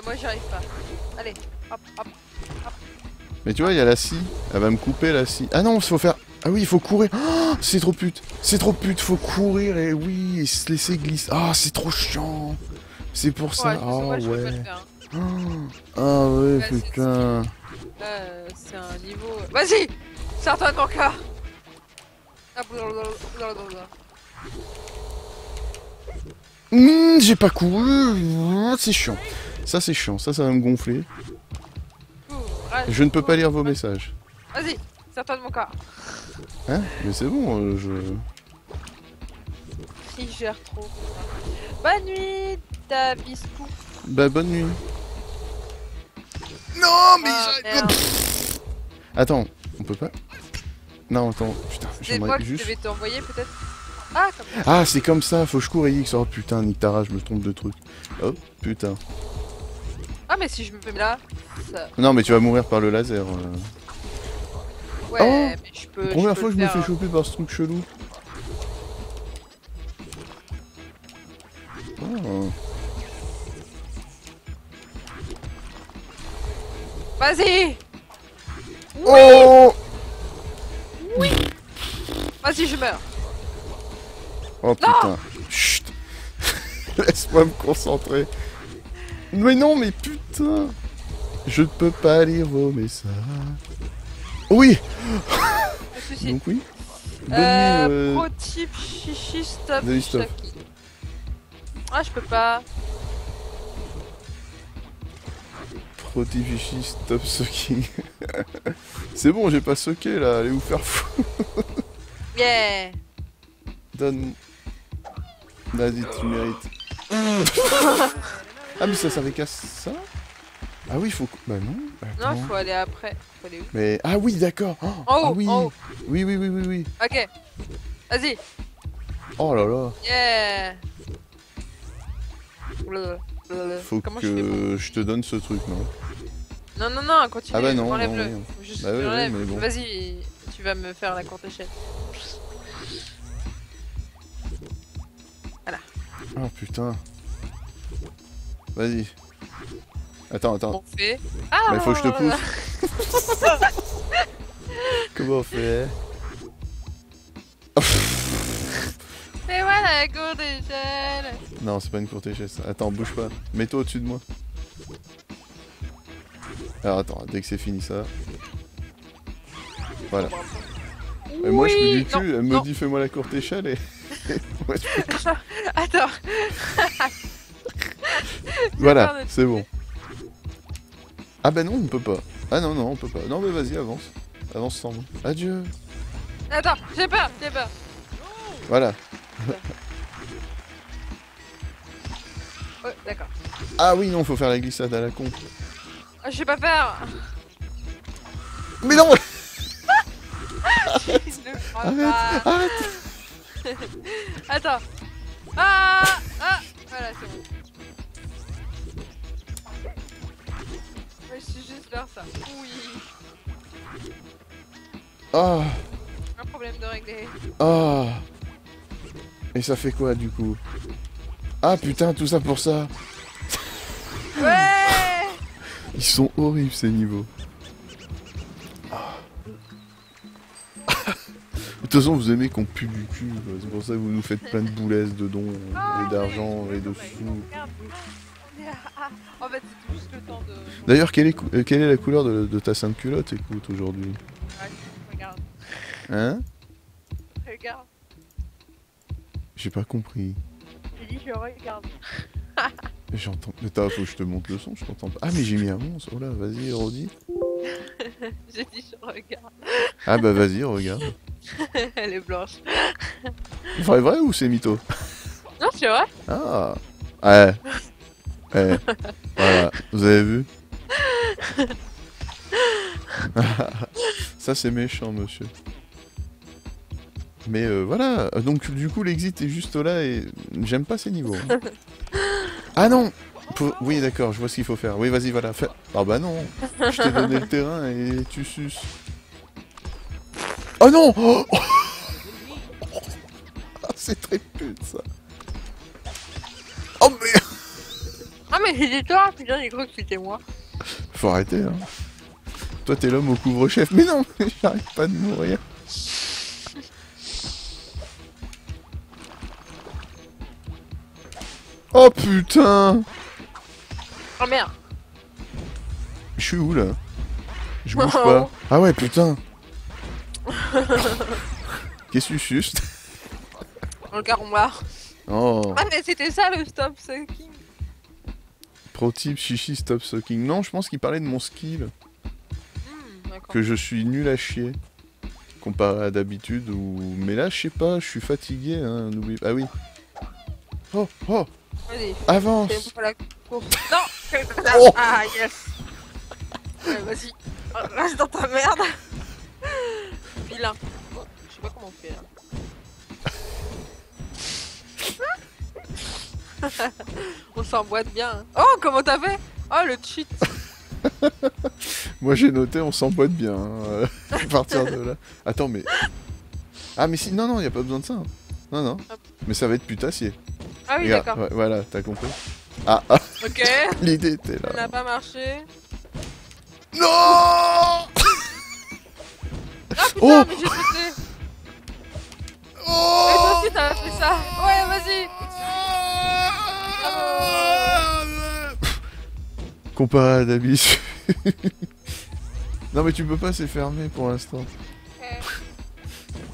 Moi j'y arrive pas. Allez, hop, hop. Mais tu vois, il y a la scie. Elle va me couper la scie. Ah non, il faut faire. Ah oui, il faut courir. Ah, c'est trop pute. C'est trop pute. Faut courir et oui, et se laisser glisser. Ah, c'est trop chiant. C'est pour ça. Ouais, Ah peux pas ouais. faire. hein. Ah ah ouais, Ouais, putain. Là, euh, c'est un niveau... Vas-y Sors-toi de mon corps Ah. Hum, J'ai pas couru. C'est chiant. Ça, c'est chiant. Ça, ça va me gonfler. Je ne peux pas lire vos messages. Vas-y, sors-toi de mon corps. Hein? Mais c'est bon, euh, je. Il gère trop. Bonne nuit, ta biscou. Bah, bonne nuit. Non, Ah, merde. Attends, on peut pas? Non, attends, putain, C'est j'aimerais juste. devais t'envoyer peut-être? Ah, comme ça. Ah, c'est comme ça, faut que je cours et X. Oh putain, nique ta race, je me trompe de truc. Oh putain. Mais si je me mets là, ça... Non, mais tu vas mourir par le laser. euh. Ouais, Oh mais je peux. Première peux fois que je me fais choper par ce truc chelou. Oh. Vas-y Oh Vas-y, je meurs Oh putain. Chut. Laisse-moi me concentrer. Mais non, mais putain. Je ne peux pas lire vos messages. Oui. Donc oui. Euh, nuit, euh, pro type chichi stop. Ah, je peux pas. Protifichi stop sucking. C'est bon, j'ai pas soqué là, allez vous faire fou. Yeah Donne. Vas-y, tu mérites. ah, mais ça servait qu'à ça Ah oui, faut. Bah non. Non, faut aller après. Faut aller où? Mais. Ah oui, d'accord. Oh, ah oui. Oui, oui, oui, oui, oui. Ok. Vas-y. Oh là là. Yeah Blablabla. Blablabla. Faut Comment je pour- que je te donne ce truc, non? Non, non, non, continue. Ah bah non, Enlève-le. non, Juste Bah ouais, que je ouais, l'enlève. mais bon. Vas-y, tu vas me faire la courte échelle. Oh putain. Vas-y. Attends, attends. On fait? Ah Bah, il faut que je te pousse. Comment on fait? Et voilà la courte échelle Non, c'est pas une courte échelle ça. Attends, bouge pas. Mets-toi au-dessus de moi. Alors attends, dès que c'est fini ça. Voilà. Et moi je peux Oui, du cul, elle me dit fais-moi la courte échelle et. Je- Attends, voilà, c'est bon. Ah bah non, on peut pas. Ah non, non, on peut pas. Non, mais vas-y, avance. Avance sans moi. Adieu. attends, j'ai peur, j'ai peur. Voilà. Ouais, d'accord. Ah oui, non, faut faire la glissade à la con. Ah, Je sais pas faire. Mais non Arrête pas. Arrête Attends. Ah Ah Voilà, c'est bon. Ouais, je suis juste faire ça. Oui. Ah Un problème de régler. Ah Et ça fait quoi du coup? Ah putain, tout ça pour ça Ouais Ils sont horribles ces niveaux. Ah. De toute façon, vous aimez qu'on pue du cul, c'est pour ça que vous nous faites plein de boulettes de dons et d'argent et de sous. En fait, c'est juste le temps de. D'ailleurs, quelle est, cou- euh, quelle est la couleur de, de ta sainte culotte, écoute, aujourd'hui? Ouais, regarde, Hein? regarde. J'ai pas compris. J'ai dit, je regarde. J'entends. Attends, faut que je te montre le son, je t'entends pas. Ah, mais j'ai mis un 11. Oh là, vas-y, redis. J'ai dit, je regarde. Ah, bah vas-y, regarde. Elle est blanche. Vrai, vrai ou c'est mytho? Non, c'est vrai Ah Ouais. Ouais. Voilà, vous avez vu Ça c'est méchant monsieur. Mais euh, voilà, donc du coup l'exit est juste là et j'aime pas ces niveaux. hein. Ah non Oui d'accord, je vois ce qu'il faut faire. Oui vas-y voilà, fais... Ah bah non Je t'ai donné le terrain et tu suces. Oh non Oh Ah, C'est très pute ça. Oh merde Ah, mais c'était toi Putain, j'ai cru que c'était moi. Faut arrêter, hein. Toi, t'es l'homme au couvre-chef. Mais non, j'arrive pas de mourir. Oh putain Oh merde Je suis où là? Je bouge Oh. pas. Ah ouais, putain Qu'est-ce que tu suces Dans le caromoir. Oh Ah, mais c'était ça le stop sucking. Type chichi stop sucking. Non, je pense qu'il parlait de mon skill. Hmm. Que je suis nul à chier. Comparé à d'habitude ou. Mais là, je sais pas, je suis fatigué, hein. Ah oui. Oh, oh Avance fais pour la course. Non. Oh. Ah, yes Ouais, Vas-y, reste dans ta merde. Vilain. Je sais pas comment on fait là. on s'emboîte bien. hein. Oh, comment t'as fait? Oh, le cheat Moi j'ai noté, on s'emboîte bien. hein. à partir de là. Attends, mais. Ah, mais si, non, non, y a pas besoin de ça. hein. Non, non. Hop. Mais ça va être putassier. Ah oui, d'accord. ouais, voilà, t'as compris. Ah, ah, Ok, l'idée était ça là. n'a pas marché. Non Ah putain, Oh mais j'ai sauté. Et toi Oh aussi, t'as fait ça. Ouais, vas-y. Comparé à d'habitude. non mais tu peux pas, c'est fermé pour l'instant.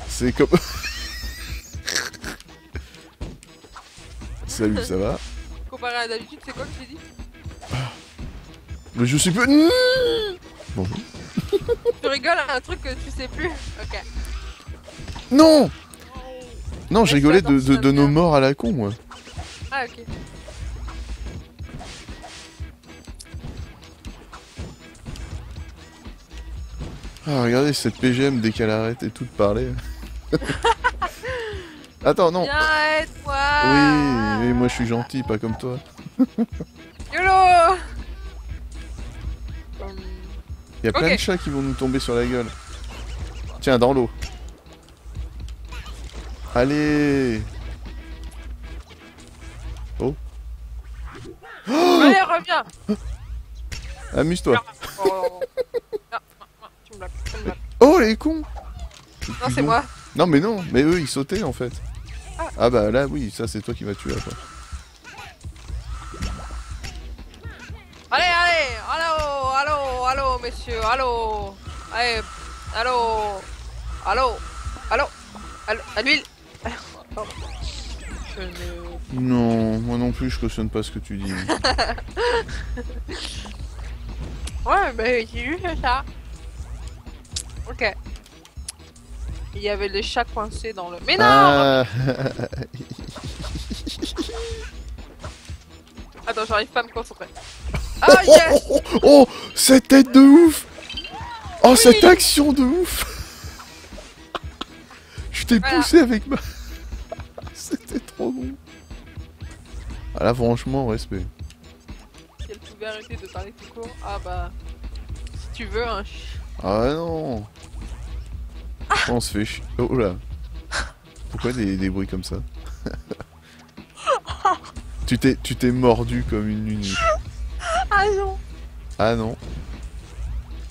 C'est comme... Salut, ça va? Comparé à d'habitude, c'est quoi que tu dis? Mais je suis plus... Bonjour. Tu rigoles à un truc que tu sais plus? Ok. Non Non, je rigolais de, de, attention, de nos morts à la con, moi. Ah, ok. Ah, regardez cette PGM dès qu'elle arrête et tout de parler. Attends, non. Viens, aide-moi Oui, oui, moi je suis gentil, pas comme toi. YOLO Il y a plein de chats qui vont nous tomber sur la gueule. Tiens, dans l'eau. Allez Allez, reviens Amuse-toi. Oh. Ah, tu me bloques, tu me bloques. Oh, les cons Non, c'est moi. Non, mais non, mais eux ils sautaient en fait. Ah. Ah bah là, oui, ça c'est toi qui vas tuer là, quoi. Allez, allez Allô Allô Allô, messieurs Allô Allez Allô Allô Allô Allô À l'huile. Non, moi non plus je cautionne pas ce que tu dis. Ouais, mais j'ai juste ça. Ok. Il y avait les chats coincés dans le... Mais non ah, Attends, j'arrive pas à me concentrer. Ah, yes oh, oh, oh, cette tête de ouf Oh, cette action de ouf Je t'ai Voilà. poussé avec ma... C'était trop bon. Ah là, franchement, respect. Si elle pouvait arrêter de parler tout court. Ah bah... Si tu veux, hein. Ah non On se fait chier. Oh là Pourquoi des, des bruits comme ça Tu t'es tu t'es mordu comme une nuit. Ah non Ah non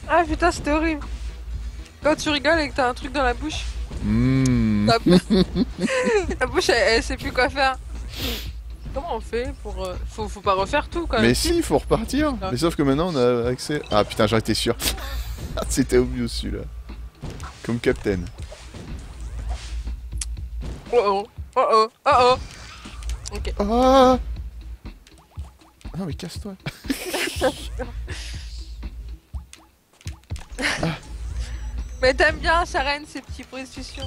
Ah putain, c'était horrible. Quand tu rigoles et que t'as un truc dans la bouche, Mmh. la bouche, la bouche elle, elle sait plus quoi faire. Comment on fait pour. euh, Faut, faut pas refaire tout quand même. Mais si, faut repartir. Ah. Mais sauf que maintenant on a accès. Ah putain, j'en étais sûr. C'était obvious celui-là. Comme Captain. Oh oh, oh oh, oh oh. Ok. Ah Non mais casse-toi. Mais t'aimes bien, Saren, ces petits bruits de succion.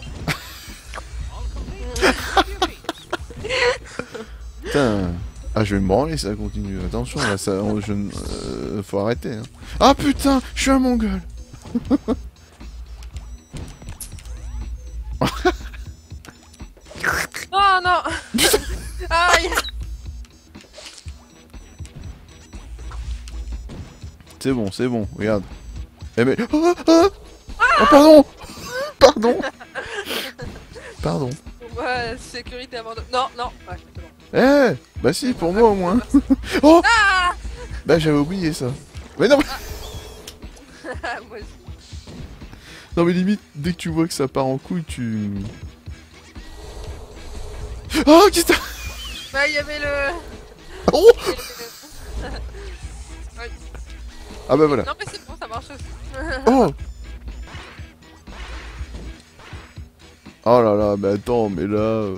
Putain. Ah je vais me branler ça continue. Attention là, ça, je, euh, faut arrêter. hein. Ah putain, je suis un mongol. Non, non Aïe C'est bon, c'est bon, regarde. Eh mais... Oh, oh, oh, pardon Pardon Pardon. Ouais, sécurité avant de. Non, non Ouais. Eh Bah si, pour moi au moins. oh Ah Bah j'avais oublié ça. Mais non, non mais limite, dès que tu vois que ça part en couille, tu... Oh qu'est-ce que Bah, il y avait le. Oh Ah bah voilà. Non, mais c'est bon, ça marche aussi. Oh Oh là là, mais attends, mais là... euh,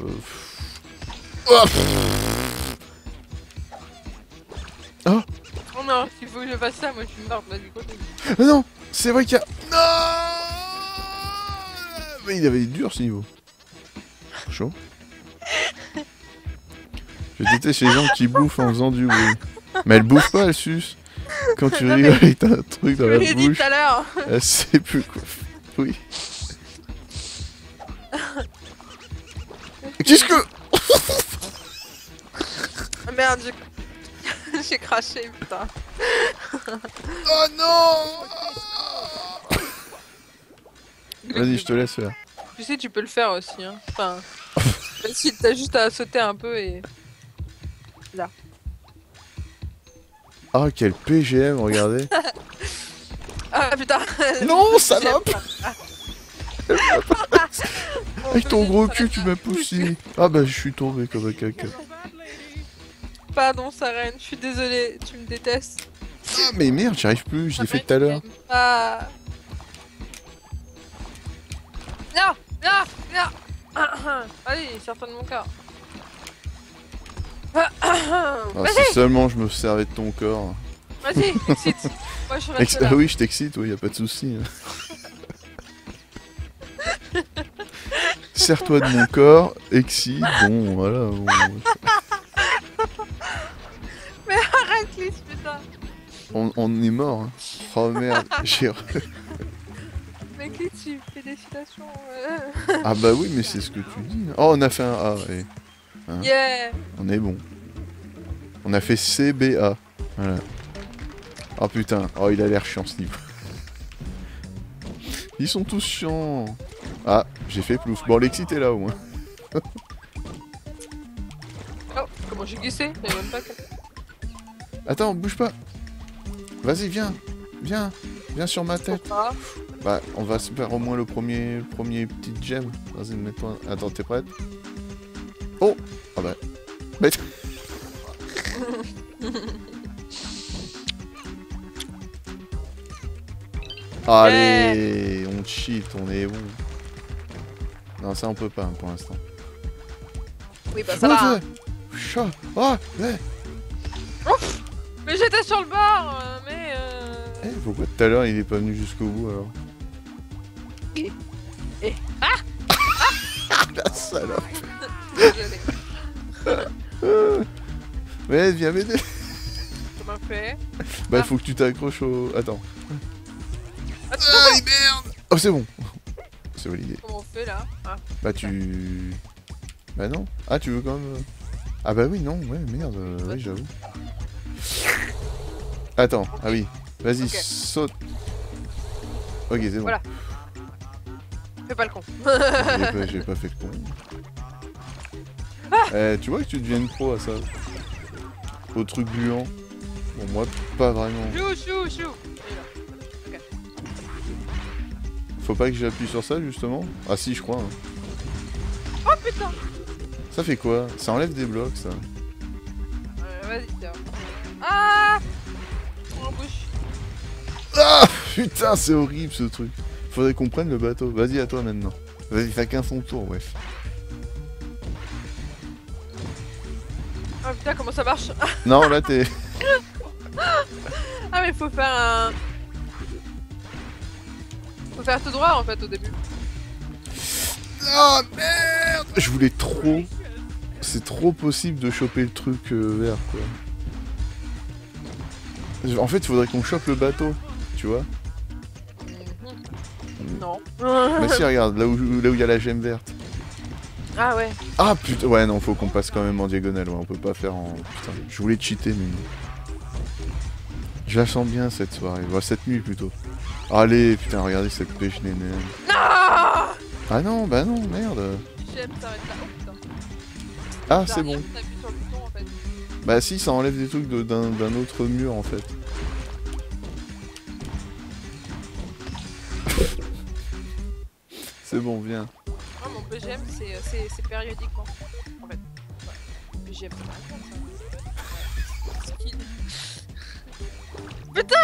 Oh, pff. Oh non, s'il faut que je fasse ça, moi je suis morte là du côté. Non C'est vrai qu'il y a... Non Mais il avait dur ce niveau. Chaud. Je déteste les gens qui bouffent en faisant du bruit. Mais elle bouffe pas, elle suce. Quand tu Non, rigoles t'as un truc dans Je la l'ai dit bouche, tout à l'heure. elle sait plus quoi. Oui. Qu'est-ce que... Merde, j'ai. j'ai craché, putain. Oh non Vas-y, je te laisse faire. Tu sais, tu peux le faire aussi. Hein. Enfin, si t'as juste à sauter un peu et. Ah, quel PGM, regardez. Ah putain non, salope Avec ton gros cul, tu m'as poussé. Ah bah, je suis tombé comme un caca. Pardon, Sarène, je suis désolée, tu me détestes. Ah, mais merde, j'y arrive plus, je l'ai fait tout à l'heure. Ah. Non Non Non Allez, sors-toi de mon corps. Ah, si seulement je me servais de ton corps. vas-y, excite. Moi, je ah oui, je t'excite, oui, y a pas de souci. Serre-toi de mon corps, excite, bon, voilà. bon. Arrête, Lys, putain. On, on est mort. hein. Oh merde, j'ai... Mec, Lys, tu fais des citations. euh. Ah bah oui, mais c'est ce que tu dis. Oh, on a fait un A, allez, Yeah on est bon. On a fait CBA, voilà. Oh putain, oh il a l'air chiant ce niveau. Ils sont tous chiants. Ah, j'ai fait plus. Bon, Lexi, t'es là au moins. Oh, comment j'ai glissé même pas. Attends, bouge pas. Vas-y, viens. Viens. Viens sur ma tête. Ah, Bah, on va se faire au moins le premier, le premier petit gem. Vas-y, mets-toi. Attends, t'es prête Oh Ah bah. Mais... Allez, on cheat, on est bon. Non, ça on peut pas hein, pour l'instant. Oui, bah ça va. Ah ouais. Mais j'étais sur le bord, euh, mais euh... Eh, pourquoi tout à l'heure il est pas venu jusqu'au bout alors Et- et- ah La salope Désolé. Ouais, viens m'aider Comment on fait? Bah, Ah. faut que tu t'accroches au. Attends. Ah, merde Oh, c'est bon C'est validé. comment on fait là Ah, Bah, tu. Bah, non. Ah, tu veux quand même. euh, Ah, bah oui, non, ouais, merde, euh, oui, j'avoue. Attends, ah oui. Vas-y, saute. Ok, c'est bon. Voilà. fais pas le con. J'ai pas, fait le con. Ah. Eh, tu vois que tu deviens pro à ça Au truc gluant. Bon, moi, pas vraiment. Chou, chou, chou. Faut pas que j'appuie sur ça, justement Ah si, je crois. hein. Oh putain Ça fait quoi? Ça enlève des blocs, ça. Euh, Vas-y, tiens. Ah En bouche. Ah Putain, c'est horrible, ce truc. Faudrait qu'on prenne le bateau. Vas-y, à toi, maintenant. Vas-y, chacun son tour, wesh. Ah putain, comment ça marche? Non, là, t'es... Ah, mais faut faire un. Faut faire tout droit en fait au début. Oh, merde Je voulais trop... C'est trop possible de choper le truc euh, vert, quoi. En fait, il faudrait qu'on chope le bateau, tu vois Mhm. Non. Mais si, regarde, là où là où il y a la gemme verte. ah ouais. Ah putain, ouais non, faut qu'on passe quand même en diagonale, ouais, on peut pas faire en... Putain, je voulais cheater, mais. Je la sens bien cette soirée, ouais, cette nuit plutôt. Allez, putain, regardez cette pêche nénène. Non Ah non, bah non, merde. J'aime ça va être là. Oh putain. Ah, c'est bon. Sur le bouton en fait. Bah si, ça enlève des trucs de- d'un d'un autre mur en fait. c'est bon, viens. Moi mon BGM c'est- c'est c'est périodiquement. En fait. Ouais. BGM c'est pas ça. Putain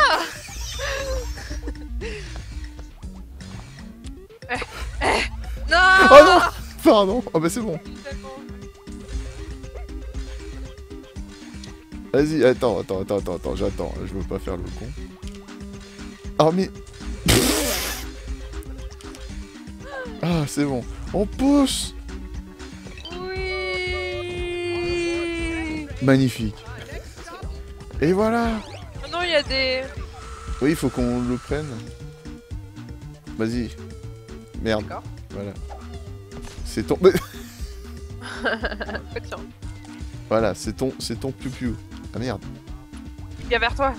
Eh, eh, Non Oh non Pardon Oh bah c'est bon. Vas-y, attends, attends, attends, attends, attends, j'attends, je veux pas faire le con. Ah mais... Ah, c'est bon. On pousse Oui Magnifique. Et voilà Ah non, il y a des. Oui, il faut qu'on le prenne. Vas-y. Merde. D'accord. Voilà. C'est ton... Voilà, c'est ton... C'est ton piou-piou. Ah merde. il vient vers toi.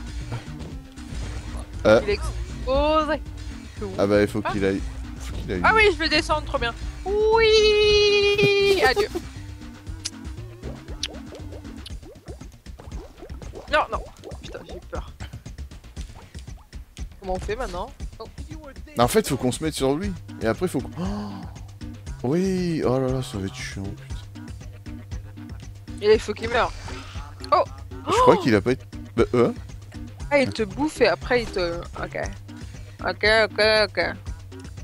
Euh. Il est exposé. Ah bah il faut qu'il aille... Faut qu'il a eu. Ah oui, je vais descendre, trop bien. Oui Adieu. Non, non. Putain, j'ai eu peur. Comment on fait maintenant oh. En fait, faut qu'on se mette sur lui. Et après, faut qu'on... Oh oui Oh là là, ça va être chiant, putain. Et il faut qu'il meure. Oh Je crois qu'il a pas été... Bah, euh Ah, il te bouffe et après il te... Ok. Ok, ok, ok.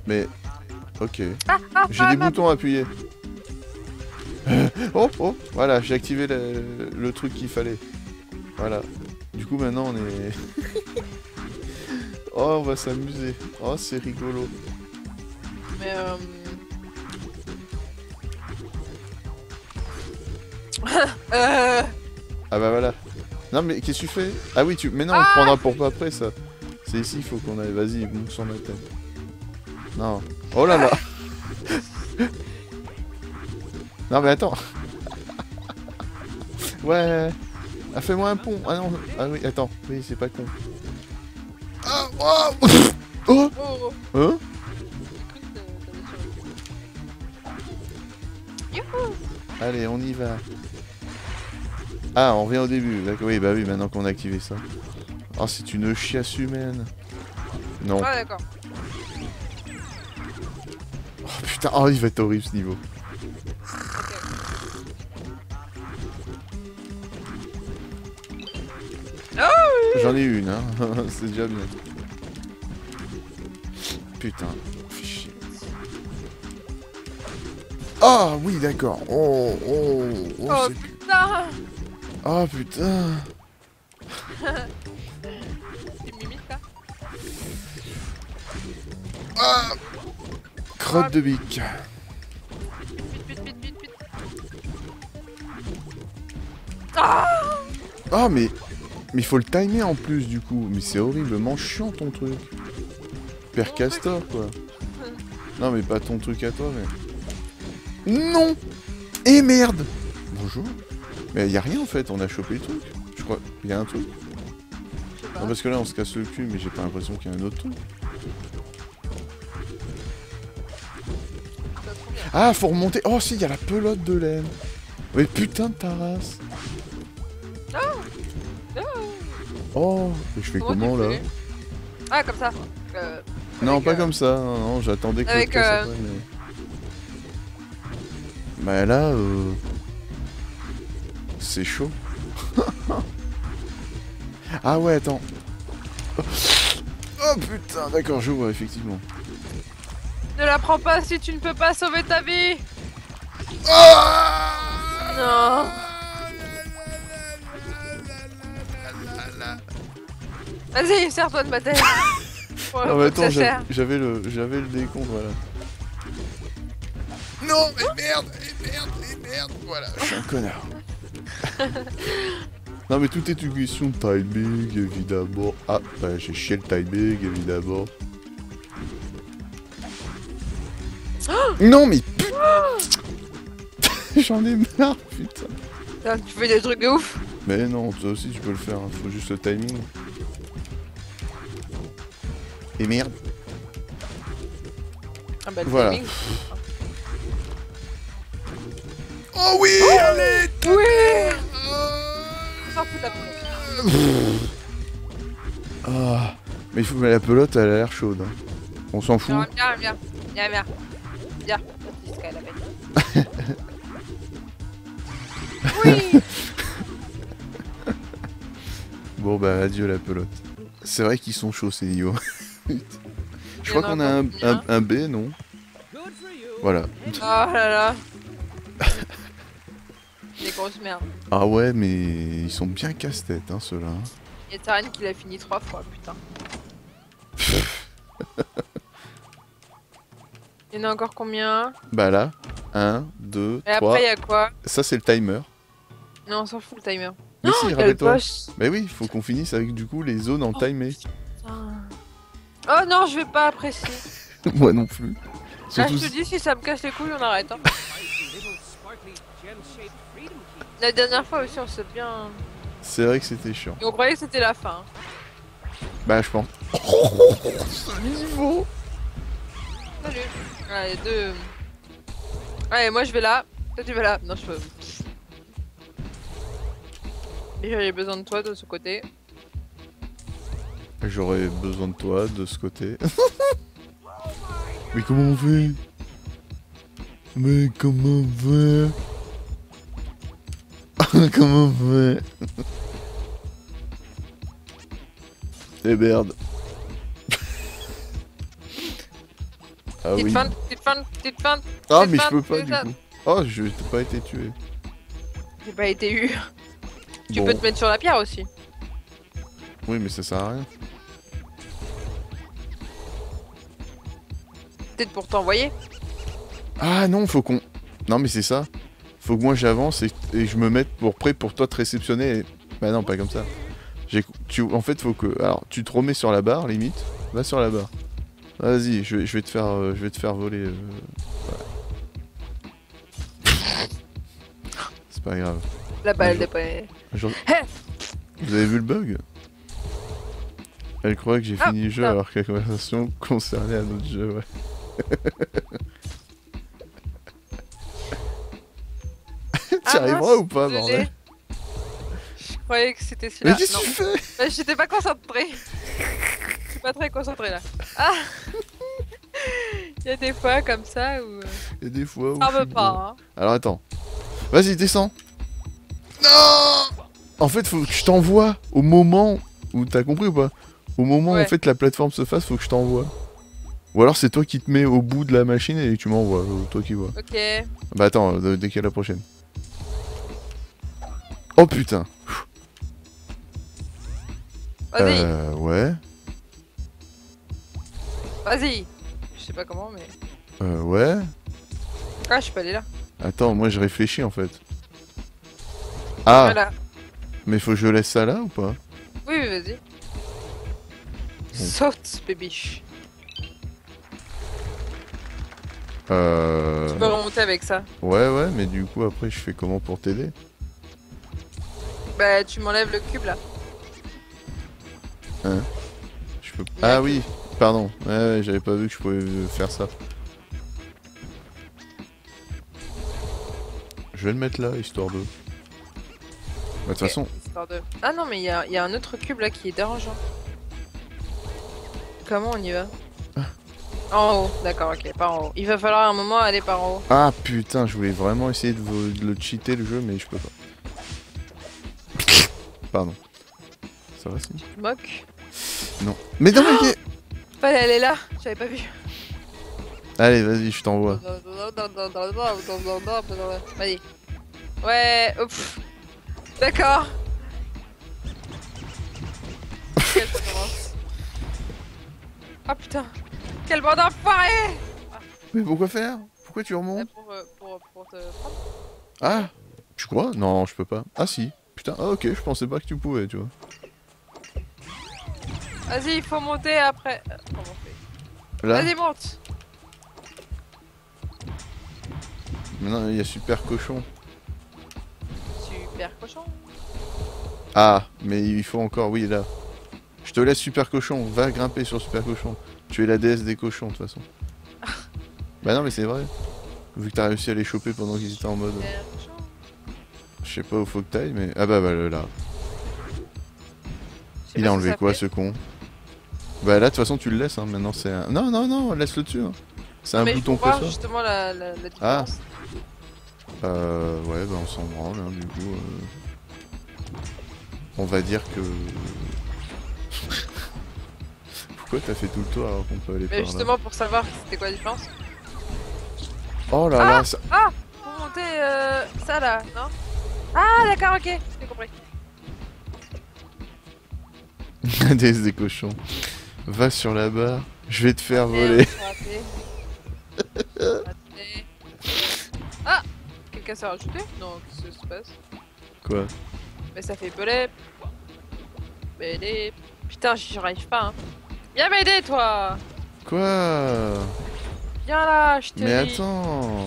Mais... Ok. Ah, ah, J'ai ah, des ma- boutons appuyés. oh, oh, voilà, j'ai activé le, le truc qu'il fallait. Voilà. Du coup, maintenant, on est... oh, on va s'amuser. Oh, c'est rigolo. Mais euh... euh... Ah bah voilà. Non, mais qu'est-ce que tu fais? Ah oui, tu... Mais non, on Ah prendra pour pas après, ça. C'est ici, il faut qu'on aille. Vas-y, monte sur ma tête. Non. Oh là là Non, mais attends. ouais. Ah, fais-moi un pont. Ah non. Ah oui, attends. Oui, c'est pas con. Ah, oh Oh Oh, Hein Allez, on y va. Ah, on revient au début. D'accord, oui, bah oui, maintenant qu'on a activé ça. Oh, c'est une chiasse humaine. Non. Ah d'accord. Oh putain, oh, il va être horrible ce niveau. J'en ai une, hein. c'est déjà bien. Putain. Ah oui, d'accord. Oh, oh, oh, Oh putain Ah putain. C'est Ah Crotte de bique. Vite, vite, vite, vite, vite Ah Ah mais... Mais il faut le timer en plus du coup. Mais c'est horriblement chiant ton truc. Père Castor quoi. Non mais pas ton truc à toi mais... Non Et merde Bonjour. Mais y a rien en fait, on a chopé le truc. Je crois... Y a un truc. Non parce que là on se casse le cul mais j'ai pas l'impression qu'il y a un autre truc. Ah faut remonter... Oh si, y a la pelote de laine. Mais putain de ta race. Oh, et je fais comment là Ah comme ça euh... Non, pas euh, comme ça, non, non, j'attendais que avec, euh, après, mais... Bah là, euh... C'est chaud. ah ouais, attends. Oh putain, d'accord, je vois, effectivement. Ne la prends pas si tu ne peux pas sauver ta vie Non Vas-y, serre-toi de ma tête pour mais attends, j'avais le, j'avais le décompte, voilà. Non, mais merde, et merde, et merde, voilà, je suis un connard. non mais tout est une question de timing, évidemment. Ah, bah j'ai chié le timing, évidemment. non mais putain J'en ai marre, putain. Putain, Tu fais des trucs de ouf Mais non, toi aussi tu peux le faire, hein, faut juste le timing. Et merde. Ah bah le Voilà. timing. Oh oui, allez Oui. Ah, mais il faut mais la pelote, elle a l'air chaude. hein. On s'en fout. Non, viens, viens, viens, viens. Viens. Oui Bon bah adieu la pelote. C'est vrai qu'ils sont chauds ces niveaux. Je crois qu'on a un, B, non Voilà. Oh là là Des grosses merdes. Ah ouais, mais ils sont bien casse-tête, hein, ceux-là. hein. Il y a Taryn qui l'a fini trois fois, putain. Il y en a encore combien Bah là, 1, 2, Et 3. après, il y a quoi? Ça, c'est le timer. Non, on s'en fout le timer. Mais si, rappelle-toi. Mais oui, il faut qu'on finisse avec du coup les zones en Oh. timé. Putain. Oh non, je vais pas apprécier. Moi non plus. Là, Surtout je te dis, si ça me casse les couilles, on arrête. Hein. La dernière fois aussi, on s'est bien. c'est vrai que c'était chiant. Et on croyait que c'était la fin. Bah je pense. Ce niveau Salut. Allez, deux. Allez, moi je vais là. Toi tu vas là. Non, je peux. J'ai besoin de toi de ce côté. J'aurais besoin de toi de ce côté. Mais comment on fait? Mais comment on fait? Comment on fait? Eh merde. ah oui. Ah mais je peux pas du coup. Oh, je n'ai pas été tué. J'ai pas été eu. Tu Bon. peux te mettre sur la pierre aussi. Oui, mais ça sert à rien. Peut-être pour t'envoyer. Ah non, faut qu'on. Non, mais c'est ça. Faut que moi j'avance et, et je me mette pour prêt pour toi te réceptionner. et- Bah non, pas comme ça. Tu... En fait, faut que. Alors, tu te remets sur la barre, limite. Va sur la barre. Vas-y, je vais, je vais te faire, euh, je vais te faire voler. euh, voilà. c'est pas grave. La balle de Vous avez vu le bug? Elle croit que j'ai Ah, fini le jeu alors que la conversation concernait un autre jeu, ouais. tu Ah, arriveras mince, ou pas, bordel Je croyais que c'était Mais celui-là. qu'est-ce Non. que tu fais? Bah, J'étais pas concentré. Je suis pas très concentré là. Ah Il y a des fois comme ça où. euh, Il y a des fois où. Ça veut pas. Hein. Alors attends. Vas-y, descends. Non En fait, faut que je t'envoie au moment où t'as compris ou pas? Au moment où en fait la plateforme se fasse, faut que je t'envoie. Ou alors c'est toi qui te mets au bout de la machine et tu m'envoies, toi qui vois. Ok. Bah attends, euh, dès qu'il y a la prochaine. Oh putain. Vas-y, Euh, ouais. vas-y. Je sais pas comment, mais. Euh, ouais. Ah, je suis pas allé là. Attends, moi je réfléchis en fait. Ah, Voilà. mais faut que je laisse ça là ou pas? Oui, oui, vas-y. Saute, baby. Euh... Tu peux remonter avec ça. Ouais, ouais, mais du coup après je fais comment pour t'aider? Bah, tu m'enlèves le cube là. Je peux... Ah oui, pardon. Ouais, ouais, j'avais pas vu que je pouvais faire ça. Je vais le mettre là, histoire de... Bah, De toute façon, histoire de- Ah non, mais il y y a un autre cube là qui est dérangeant. Comment on y va En haut, d'accord, ok, par en haut. Il va falloir un moment aller par en haut. Ah putain, je voulais vraiment essayer de, vo- de le cheater le jeu, mais je peux pas. Pardon. Ça va, si Tu moques Non. Mais non, mais... Fallait aller là, j'avais pas vu. Allez, vas-y, je t'envoie. Vas-y. Ouais, ouf. D'accord. Ah putain. Quelle bande d'enfoirés Mais pourquoi faire? Pourquoi tu remontes? Pour, euh, pour, pour te prendre. Ah Tu crois? Non, je peux pas. Ah si. Putain, ah ok, je pensais pas que tu pouvais, tu vois. Vas-y, il faut monter après. Euh, Comment on fait Là, Vas-y, monte. maintenant il y a Super Cochon. Super cochon. Ah, mais il faut encore, oui, là. Je te laisse Super Cochon, va grimper sur Super Cochon. Tu es la déesse des cochons, de toute façon. bah non, mais c'est vrai. Vu que t'as réussi à les choper pendant qu'ils étaient en mode... Je sais pas où faut que t'ailles, mais... Ah bah, bah là. Il a enlevé quoi, ce con? Bah là, de toute façon, tu le laisses, hein. Maintenant, c'est un... Non, non, non, laisse-le dessus. hein. C'est un Mais bouton pressoir. justement la, la, la Ah. Euh, ouais, bah on s'en branle, hein, du coup. euh. On va dire que... Pourquoi t'as fait tout le tour alors qu'on peut aller Mais par là justement pour savoir c'était quoi la différence. Oh là là, ça... Pour monter euh, ça là, non Ah d'accord, ok, j'ai compris. des, des cochons. Va sur la barre, je vais te faire voler. Ah Quelqu'un s'est rajouté Non, qu'est-ce qui se passe Quoi Mais ça fait belep. Belep. Putain, j'y arrive pas, hein. Viens m'aider, toi Quoi? Viens là, je te Mais attends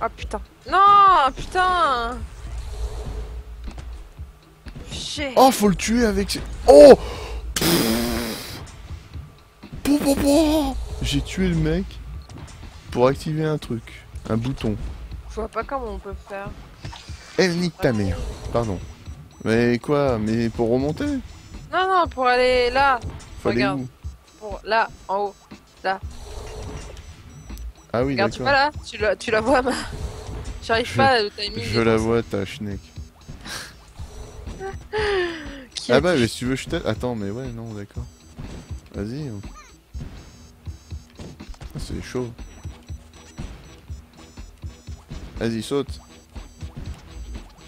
Ah putain. Non, putain. Oh, faut le tuer avec... ses- Oh Pff. J'ai tué le mec pour activer un truc, un bouton. Je vois pas comment on peut faire. Elle nique ta mère. Pardon. Mais quoi Mais pour remonter Non, non, pour aller là. Faut aller Regarde. où Pour là, en haut. Ah oui, Regarde, tu vois là tu la, tu la vois, ma... J'arrive Je- pas au timing. Je la vois, ta schneck. Ah bah, mais si tu veux, je t'aide. Attends, mais ouais, non, d'accord. Vas-y. Ah, c'est chaud. Vas-y, saute.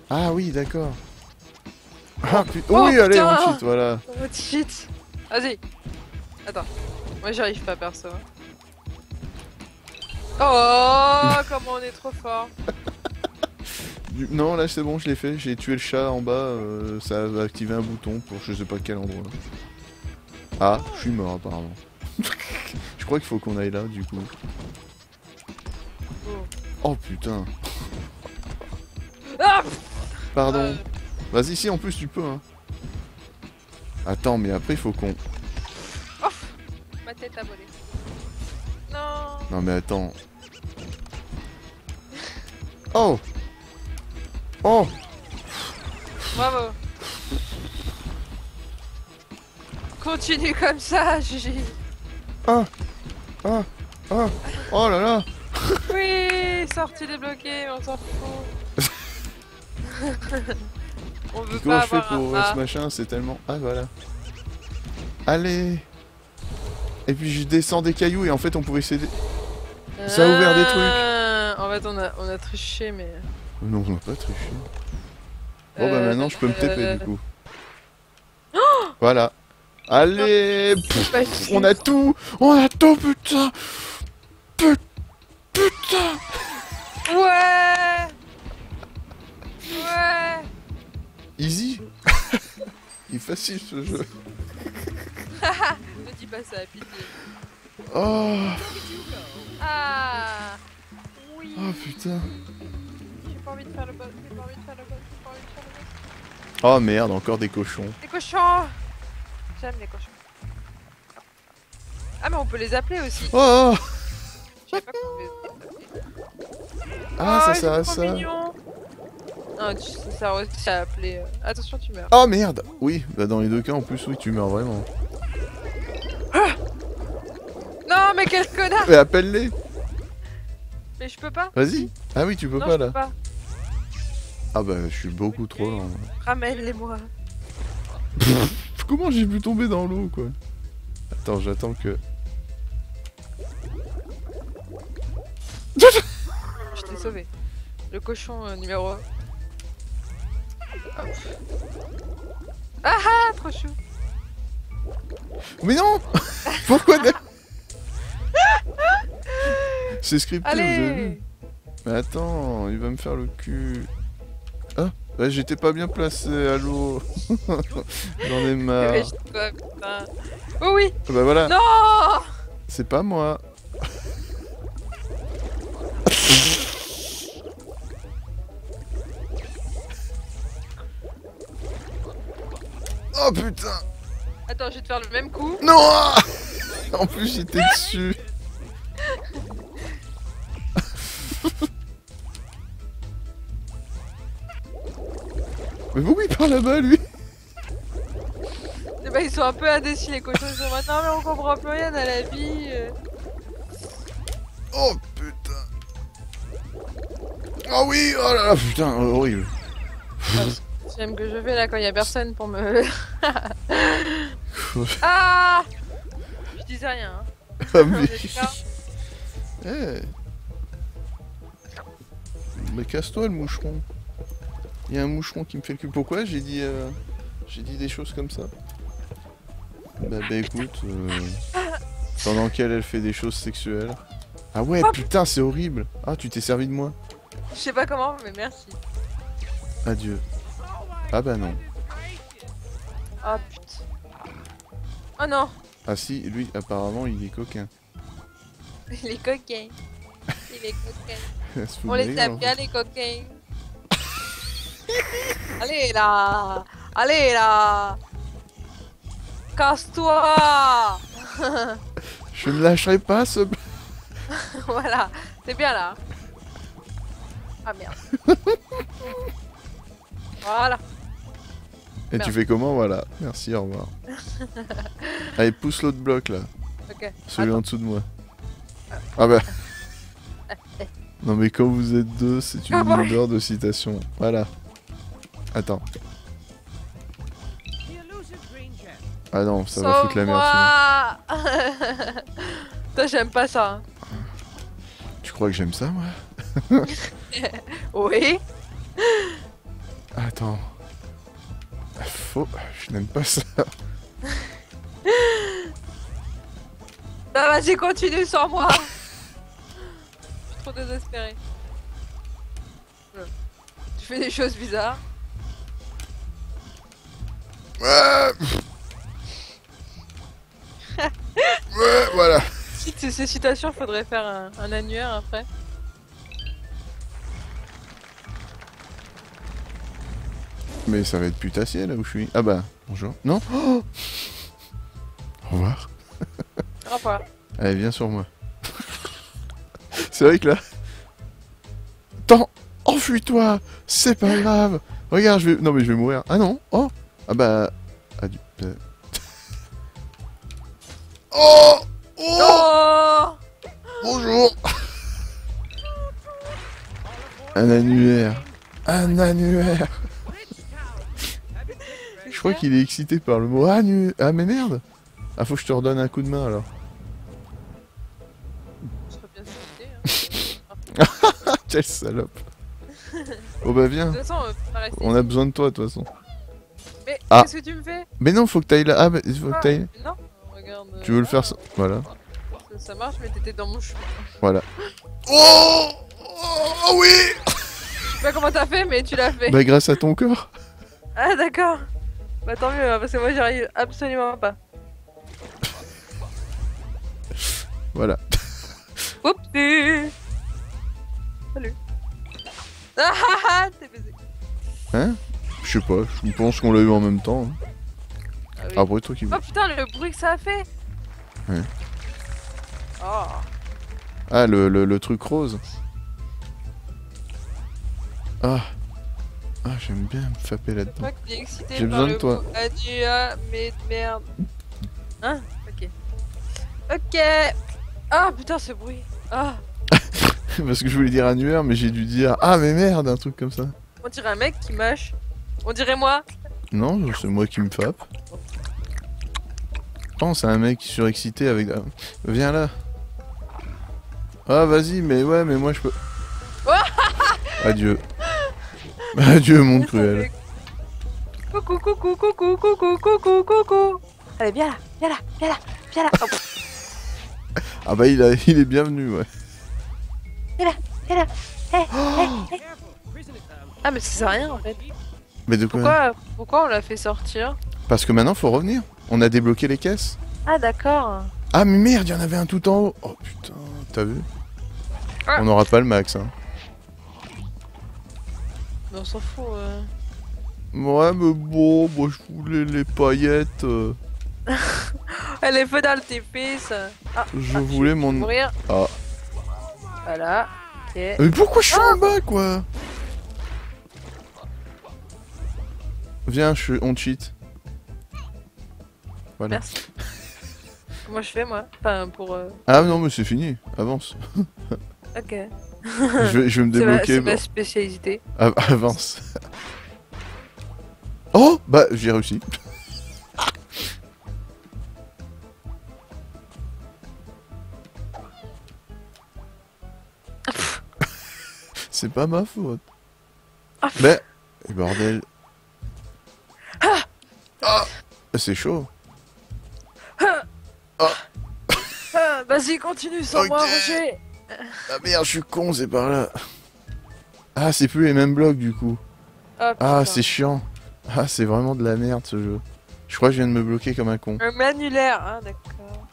Ah oui, d'accord. Ah putain. Oh, oui, allez, on cheat, voilà. Oh shit Vas-y Attends. Moi j'arrive pas perso. Oh comment on est trop fort Non, là c'est bon, je l'ai fait. J'ai tué le chat en bas. euh, ça a activé un bouton pour je sais pas quel endroit. Ah, je suis mort apparemment. je crois qu'il faut qu'on aille là du coup. Oh. Oh putain. Ah Pardon. Euh, Vas-y, si en plus tu peux. Hein. Attends, mais après il faut qu'on. Ma tête a volé. Non Non mais attends. Oh Oh Bravo Continue comme ça, Gigi Ah Ah Ah Oh là là Oui Sortie débloquée, on s'en fout On veut Comment pas je fais avoir pour euh, A. ce machin C'est tellement... Ah voilà. Allez Et puis je descends des cailloux et en fait on pouvait s'aider. Ça a ouvert des trucs. Ah, En fait, on a, on a triché, mais. Non, on n'a pas triché. Bon bah Euh, maintenant je peux me taper euh, du coup. voilà. Allez Pff, On a tout On a tout putain Put- Putain Ouais Ouais Easy Il est facile ce jeu. Ne dis pas ça, pitié. Oh, Ah Oui oh putain. J'ai pas envie de faire le boss, j'ai pas envie de faire le boss, j'ai pas envie de faire le boss. Oh merde, encore des cochons. Les cochons J'aime les cochons. Ah, mais on peut les appeler aussi. Oh Je savais pas les appeler. Ah, Oh, ça sert à ça. mignons. Non, tu, ça sert aussi à appeler. euh, Attention, tu meurs. Oh merde Oui, bah dans les deux cas en plus, oui, tu meurs vraiment. Non, mais quel connard Mais appelle-les Mais je peux pas. Vas-y Ah oui, tu peux non, pas là. peux pas. Ah bah, je suis beaucoup trop lent. Ramène-les-moi. Comment j'ai pu tomber dans l'eau, quoi? Attends, j'attends que... Je t'ai sauvé. Le cochon euh, numéro 1. Ah ah, trop chou. Mais non Pourquoi d'ac- C'est scripté, vous avez vu Mais attends, il va me faire le cul. Ah bah, J'étais pas bien placé l'eau. J'en ai marre. Putain. Oh oui Bah voilà, Non c'est pas moi. Oh putain Attends, je vais te faire le même coup. Non En plus j'étais dessus. Mais pourquoi il part là-bas lui? Eh ben, ils sont un peu indécis les cochons. Ils sont maintenant, mais on comprend plus rien à la vie. Oh putain Oh oui Oh là là putain horrible J'aime que je fais là quand il y a personne pour me. ah Je disais rien. Hein. Ah mais... Eh. Mais casse-toi le moucheron. Il y a un moucheron qui me fait le cul. Pourquoi j'ai dit euh, j'ai dit des choses comme ça? Bah bah écoute, euh, pendant qu'elle elle fait des choses sexuelles. Ah ouais Oh, putain c'est horrible. Ah tu t'es servi de moi. Je sais pas comment, mais merci. Adieu. Ah bah non. Ah putain. Oh non Ah si lui apparemment il est coquin. Il est coquin. Il est coquin. On les aime en bien les coquins. Allez là Allez là Casse-toi. Je ne lâcherai pas ce... voilà, c'est bien là. Ah merde. voilà. Et tu fais comment Voilà. Merci, au revoir. Allez, pousse l'autre bloc là. Ok. Celui Attends. en dessous de moi. Ah bah. Non mais quand vous êtes deux, c'est une Ah mine d'or de citation. Voilà. Attends. Ah non, ça va foutre la merde. Toi, j'aime pas ça. hein. Tu crois que j'aime ça moi? Oui. Attends. Faux. Je n'aime pas ça. Bah, vas-y, continue sans moi. Je suis trop désespéré. Tu fais des choses bizarres. Ouais. Ouais, voilà. Si tu ces situations, faudrait faire un, un annuaire après. Mais ça va être putassier là où je suis. Ah bah, bonjour. Non Oh Au revoir. Au revoir. Allez, viens sur moi. C'est vrai que là... Attends Enfuis-toi C'est pas grave Regarde, je vais... Non mais je vais mourir. Ah non Oh Ah bah... Adieu. Euh. Oh Oh Oh Bonjour Un annuaire Un annuaire Je crois qu'il est excité par le mot annu... Ah mais merde Ah faut que je te redonne un coup de main alors. Je serais bien excité, hein. Quelle salope Oh bah De viens toute façon, euh, On a besoin de toi de toute façon. Mais Ah. qu'est-ce que tu me fais? Mais non, faut que t'ailles là. Ah, bah, faut que Ah, t'ailles. Non, regarde. Tu veux le euh, faire ça? Voilà. ça, ça marche, mais t'étais dans mon cheveu. Voilà. Oh Oh oui Je sais pas comment t'as fait, mais tu l'as fait. Bah grâce à ton corps. Ah, d'accord. Bah tant mieux, hein, parce que moi j'y arrive absolument pas. Voilà. Oupsie Salut. Ah ah ah T'es baisé. Hein? Je sais pas, je pense qu'on l'a eu en même temps. hein. Ah oui. Après toi qui Oh putain, le bruit que ça a fait Ouais. Oh Ah, le, le, le truc rose. Ah. Ah, j'aime bien me frapper Je là-dedans. J'ai besoin de toi. Anua, mais merde. Hein Ok. Ok Ah putain, ce bruit Ah Parce que je voulais dire annuaire, mais j'ai dû dire Ah, mais merde, un truc comme ça. On dirait un mec qui mâche. On dirait moi. Non, c'est moi qui me frappe. Pense à un mec surexcité avec. ah, Viens là. Ah, vas-y, mais ouais, mais moi je peux. Adieu. Adieu, monde cruel. Coucou, coucou, coucou, coucou, coucou, coucou. Allez, viens là, viens là, viens là, viens là. Oh, Ah, bah, il, a... il est bienvenu, ouais. viens là. Hey, hey, hey. Ah, mais ça sert à rien en fait. Mais de quoi Pourquoi, pourquoi on l'a fait sortir Parce que maintenant, faut revenir. On a débloqué les caisses. Ah, d'accord. Ah, mais merde, il y en avait un tout en haut. Oh putain, t'as vu Ah. On n'aura pas le max, hein. On s'en fout. euh. Ouais, mais bon, moi je voulais les paillettes. euh, Elle est feu dans le TP, ça. Ah, je ah, voulais mon. mourir. Ah. Voilà. Ok. Mais pourquoi je suis en bas, quoi? Viens, je... on cheat. Voilà. Merci. Comment je fais moi? Enfin, pour. euh, Ah non, mais c'est fini. Avance. Ok. Je, vais, je vais me débloquer. c'est ma spécialité. Av- avance. oh Bah, j'ai réussi. C'est pas ma faute. Ah. Mais, bordel. Ah C'est chaud. Ah, Vas-y, continue sans moi. Roger. Ah merde, je suis con, c'est par là. Ah, c'est plus les mêmes blocs du coup. Ah, Ah, c'est chiant. Ah, c'est vraiment de la merde ce jeu. Je crois que je viens de me bloquer comme un con. Un manulaire. Ah, d'accord.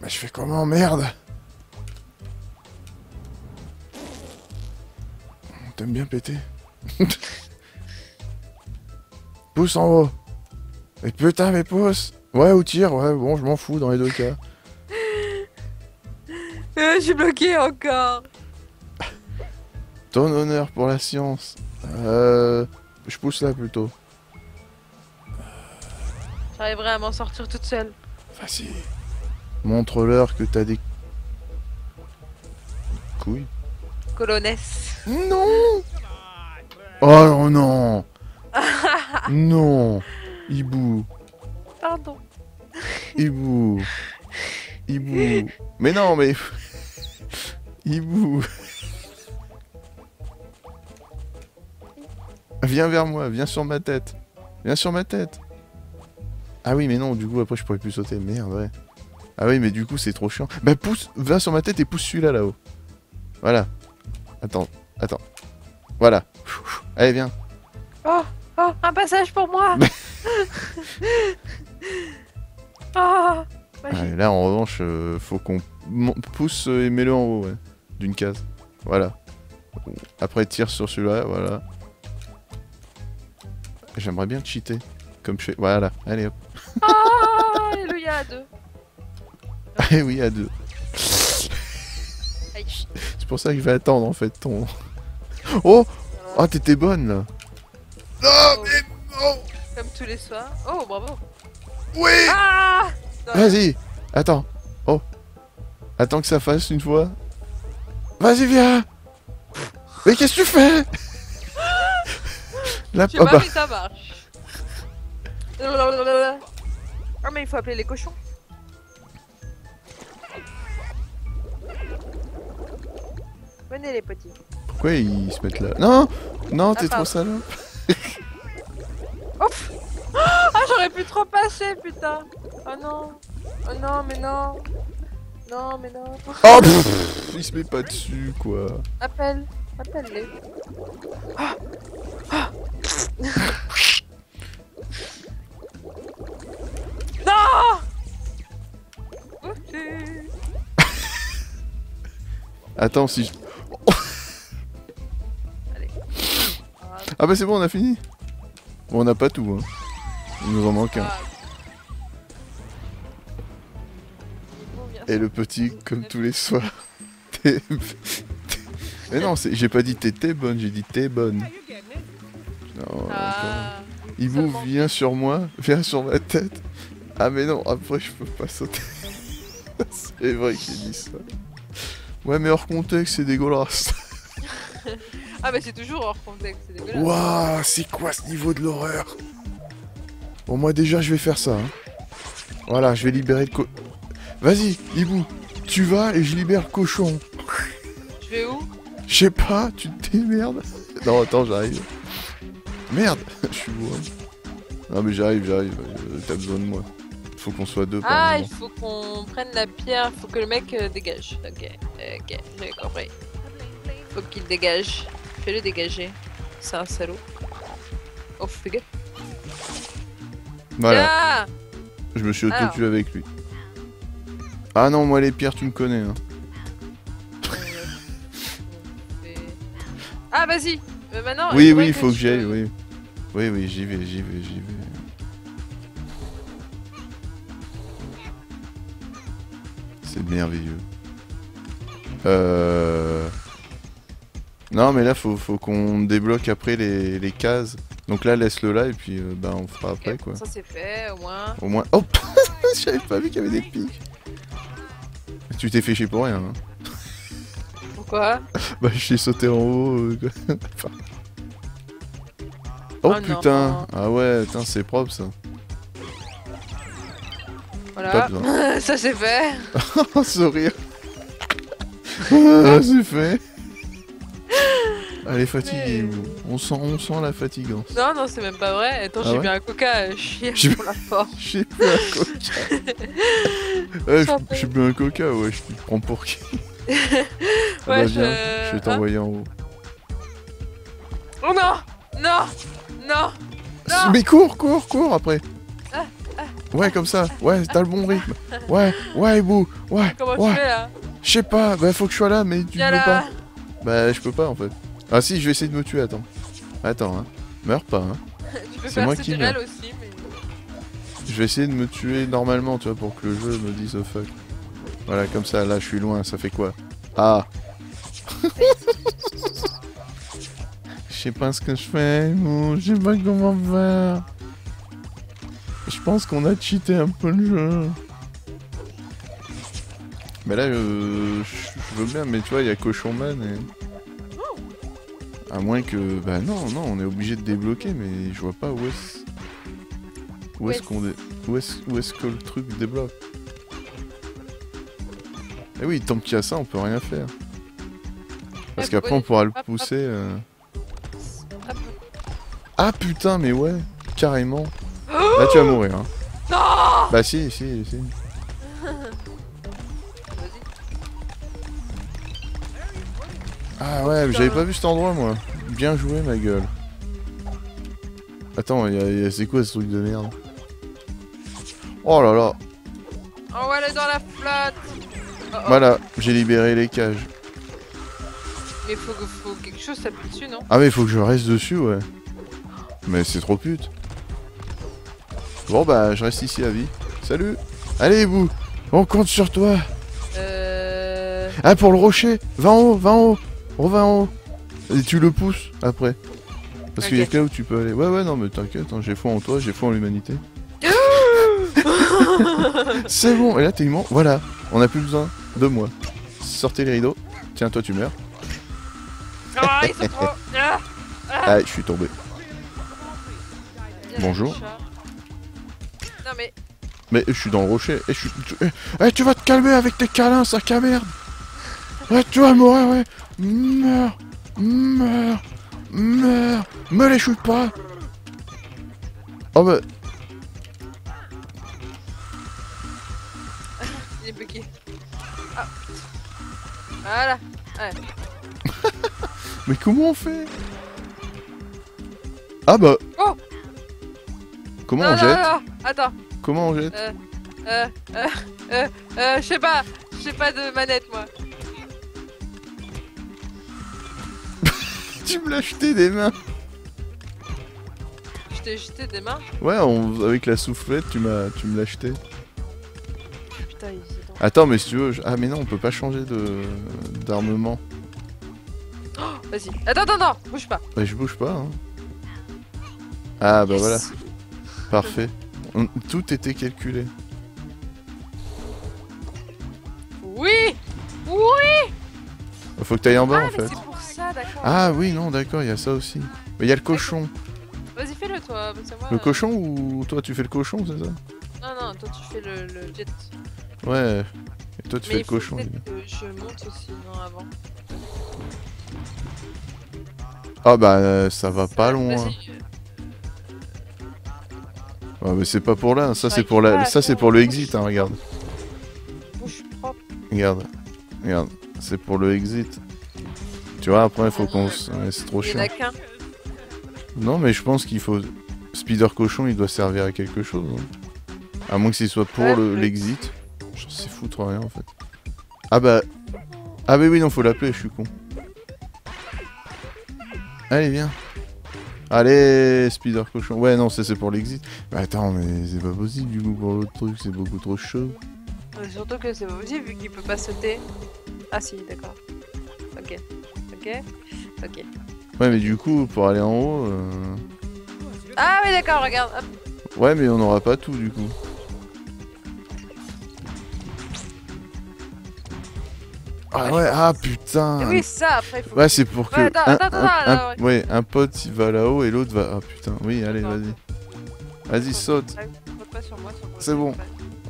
Mais je fais comment, merde T'aimes bien péter Pousse en haut Mais putain, mais pousse Ouais, ou tire, ouais, bon, je m'en fous dans les deux cas. Euh, je suis bloqué encore. Ton honneur pour la science. Euh... Je pousse là plutôt. J'arriverai à m'en sortir toute seule. Vas-y. Montre-leur que t'as des... Couilles. Colonesse. Non Oh non Non Hibou Pardon. Hibou Hibou Mais non, mais... Hibou Viens vers moi, viens sur ma tête. Viens sur ma tête. Ah oui, mais non, du coup, après, je pourrais plus sauter. Merde, ouais. Ah oui, mais du coup, c'est trop chiant. Bah, pousse, viens sur ma tête et pousse celui-là, là-haut. Voilà. Attends, attends. Voilà. Allez, viens. Oh, oh, un passage pour moi. oh. Allez, là, en revanche, euh, faut qu'on pousse euh, et mets-le en haut, ouais. D'une case. Voilà. Après, tire sur celui-là, voilà. J'aimerais bien cheater. Comme je fais. Voilà. Allez, hop. Oh, alléluia à deux. Allez, oui, à deux. C'est pour ça que je vais attendre, en fait, ton... Oh Oh, t'étais bonne, là. Non, Oh. mais non Comme tous les soirs. Oh, bravo. Oui Ah Vas-y Attends. Oh. Attends que ça fasse une fois. Vas-y, viens Mais qu'est-ce que tu fais? Là, Je sais pas, bah, mais ça marche. Ah, mais il faut appeler les cochons. Venez les petits. pourquoi ils se mettent là? Non Non, t'es Ah, trop salope. Ouf Ah, j'aurais pu trop passer, putain. Oh non. Oh non, mais non. Non, mais non. Oh pff, Il se met pas dessus, quoi. Appelle. Appelle-les. Non. Oupsie. Attends, si je... Ah, Ah bah c'est bon, on a fini. Bon, on n'a pas tout, hein. Il nous en manque un. Et le petit, comme tous les soirs. t'es- Mais non, j'ai pas dit t'étais bonne, j'ai dit t'es bonne. Non. Ah, seulement. viens sur moi, viens sur ma tête. Ah mais non, après je peux pas sauter. c'est vrai qu'il dit ça. Ouais mais hors contexte c'est dégueulasse. ah, mais c'est toujours hors contexte, c'est dégueulasse. Waouh, c'est quoi ce niveau de l'horreur? Bon moi déjà je vais faire ça. hein. Voilà, je vais libérer le co... Vas-y, Hibou, tu vas et je libère le cochon. Je vais où? Je sais pas, tu te démerdes. Non attends, j'arrive. Merde, je suis bourré. Non mais j'arrive, j'arrive, euh, t'as besoin de moi. Faut qu'on soit deux Ah, il faut qu'on prenne la pierre, faut que le mec euh, dégage. Ok, ok, j'ai compris. Faut qu'il dégage. Fais-le dégager. C'est un salaud. Oh, fais gaffe. Voilà. Ah Je me suis auto-tué avec lui. Ah non, moi les pierres, tu me connais. Hein. Ah, vas-y Euh, Maintenant, oui, faudrait oui, il faut que j'aille, oui. Oui, oui, j'y vais, j'y vais, j'y vais. C'est merveilleux. Euh... Non, mais là, faut, faut qu'on débloque après les, les cases. Donc là, laisse-le là et puis euh, bah, on fera après, quoi. Ça c'est fait, au moins. Au moins... Oh J'avais pas vu qu'il y avait des pics. Tu t'es fait chier pour rien, hein. Pourquoi Bah, je t'ai sauté en haut. euh. Enfin. Oh, Oh putain non. Ah ouais, putain, c'est propre ça. Voilà. ça c'est fait. Oh, sourire Ah, c'est fait Elle est fatiguée, vous. On sent, on sent la fatigance. Non, non, c'est même pas vrai. Attends, Ah j'ai ouais bu un coca, euh, je suis J'ai- pour la force. J'ai bu un coca Ouais, je- j'ai bu un coca, ouais, je te prends pour qui Ah bah, Ouais, viens, je- je vais hein t'envoyer en haut. Oh non Non Non Non Mais cours, cours, cours après Ah, Ouais, comme ça, ouais, t'as le bon rythme. Ouais, ouais, Bou, ouais, Comment ouais. tu fais là? Je sais pas, bah faut que je sois là, mais tu peux pas. Bah je peux pas en fait. Ah si, je vais essayer de me tuer, attends. Attends, hein. Meurs pas, hein. Tu peux C'est faire moi qui tunnel aussi, mais. Je vais essayer de me tuer normalement, tu vois, pour que le jeu me dise oh fuck. Voilà, comme ça, là, je suis loin, ça fait quoi? Ah Je sais pas ce que je fais, non, je sais pas comment faire. Je pense qu'on a cheaté un peu le jeu. Mais là, euh, je je veux bien, mais tu vois, il y a Cochon Man et... À moins que... Bah non, non, on est obligé de débloquer, mais je vois pas où est-ce... Où est-ce qu'on... Dé... Où est-ce est-ce que le truc débloque Eh oui, tant qu'il y a ça, on peut rien faire. Parce Ouais, qu'après, on pourra le pousser... euh. Ah putain, mais ouais, carrément. Là, tu vas mourir, hein. Non Bah si, si, si. Ah ouais, mais j'avais pas vu cet endroit, moi. Bien joué, ma gueule. Attends, c'est quoi ce truc de merde? Oh là là, On va aller dans la flotte Oh, oh. voilà, j'ai libéré les cages. Mais faut, que- faut quelque chose s'appuie dessus, non? Ah mais faut que je reste dessus, ouais. Mais c'est trop pute. Bon bah, je reste ici à vie. Salut Allez, vous On compte sur toi Euh... Ah, pour le rocher Va en haut, va en haut On va en haut Et tu le pousses, après. Parce qu'il y a là où tu peux aller. Ouais, ouais, non, mais t'inquiète, hein, j'ai foi en toi, j'ai foi en l'humanité. C'est bon, et là t'es immense. Voilà, on a plus besoin de moi. Sortez les rideaux. Tiens, toi tu meurs. Ah, ils sont trop... Ah Ah, je suis tombé. Bonjour. Non mais... Mais je suis dans le rocher. Et je suis. tu- eh, eh, tu vas te calmer avec tes câlins, sac à merde. Ouais, tu vas mourir, ouais. Meurs, meurs, meurs. Me les chute pas. Oh bah, Il est bugué. Ah. Voilà. mais comment on fait? Ah bah. Oh Comment non, on non, jette? non, Attends. Comment on jette? Euh... Euh... Euh... Euh... euh je sais pas. Je sais pas de manette, moi. Tu me l'as jeté des mains. Je t'ai jeté des mains. Ouais, on- avec la soufflette, tu m'as, tu me l'as jeté. Putain, il. Attends, mais si tu veux, je- ah mais non, on peut pas changer de d'armement. Vas-y. Attends, attends, attends. Bouge pas. Bah, je bouge pas. Hein. Ah bah Yes. voilà, parfait. On- tout était calculé. Oui Oui Faut que t'ailles en bas Ah, en fait. D'accord. Ah oui, non, d'accord, il y a ça aussi. Mais il y a le cochon. Vas-y, fais-le, toi. Parce que moi, Le euh, cochon ou toi tu fais le cochon, c'est ça? Non, non, toi, tu fais le, le jet. Ouais. Et toi tu Mais fais il le faut cochon. peut-être que je monte aussi, non, avant. Ah bah euh, ça va pas loin. Vas-y. Ouais, mais c'est pas pour là, ça c'est pour la, ça c'est pour le exit, hein, regarde. Bouche propre. Regarde, regarde, c'est pour le exit. Tu vois, après il faut qu'on... s- ouais, c'est trop Il y en chiant. a. Non, mais je pense qu'il faut... Spider Cochon, il doit servir à quelque chose. hein. À moins que ce soit pour Ouais, le- l'exit. J'en sais foutre rien, en fait. Ah bah... Ah bah oui, non, faut l'appeler, je suis con. Allez, viens. Allez, Spider Cochon. Ouais, non, ça c'est pour l'exit. Mais attends, mais c'est pas possible, du coup, pour l'autre truc, c'est beaucoup trop chaud. Euh, Surtout que c'est pas possible vu qu'il peut pas sauter. Ah si, d'accord. Ok. Ok. Ok. Ouais, mais du coup, pour aller en haut... euh, Ah oui, d'accord, regarde. Hop. Ouais, mais on n'aura pas tout, du coup. Ah ouais, ah putain oui, ça, après, faut... Ouais, c'est pour que. Ouais, attends, un, attends, un- attends, un- attends, ouais, un pote il va là-haut et l'autre va. Ah putain, oui, allez, vas-y. Vas-y, saute. C'est bon.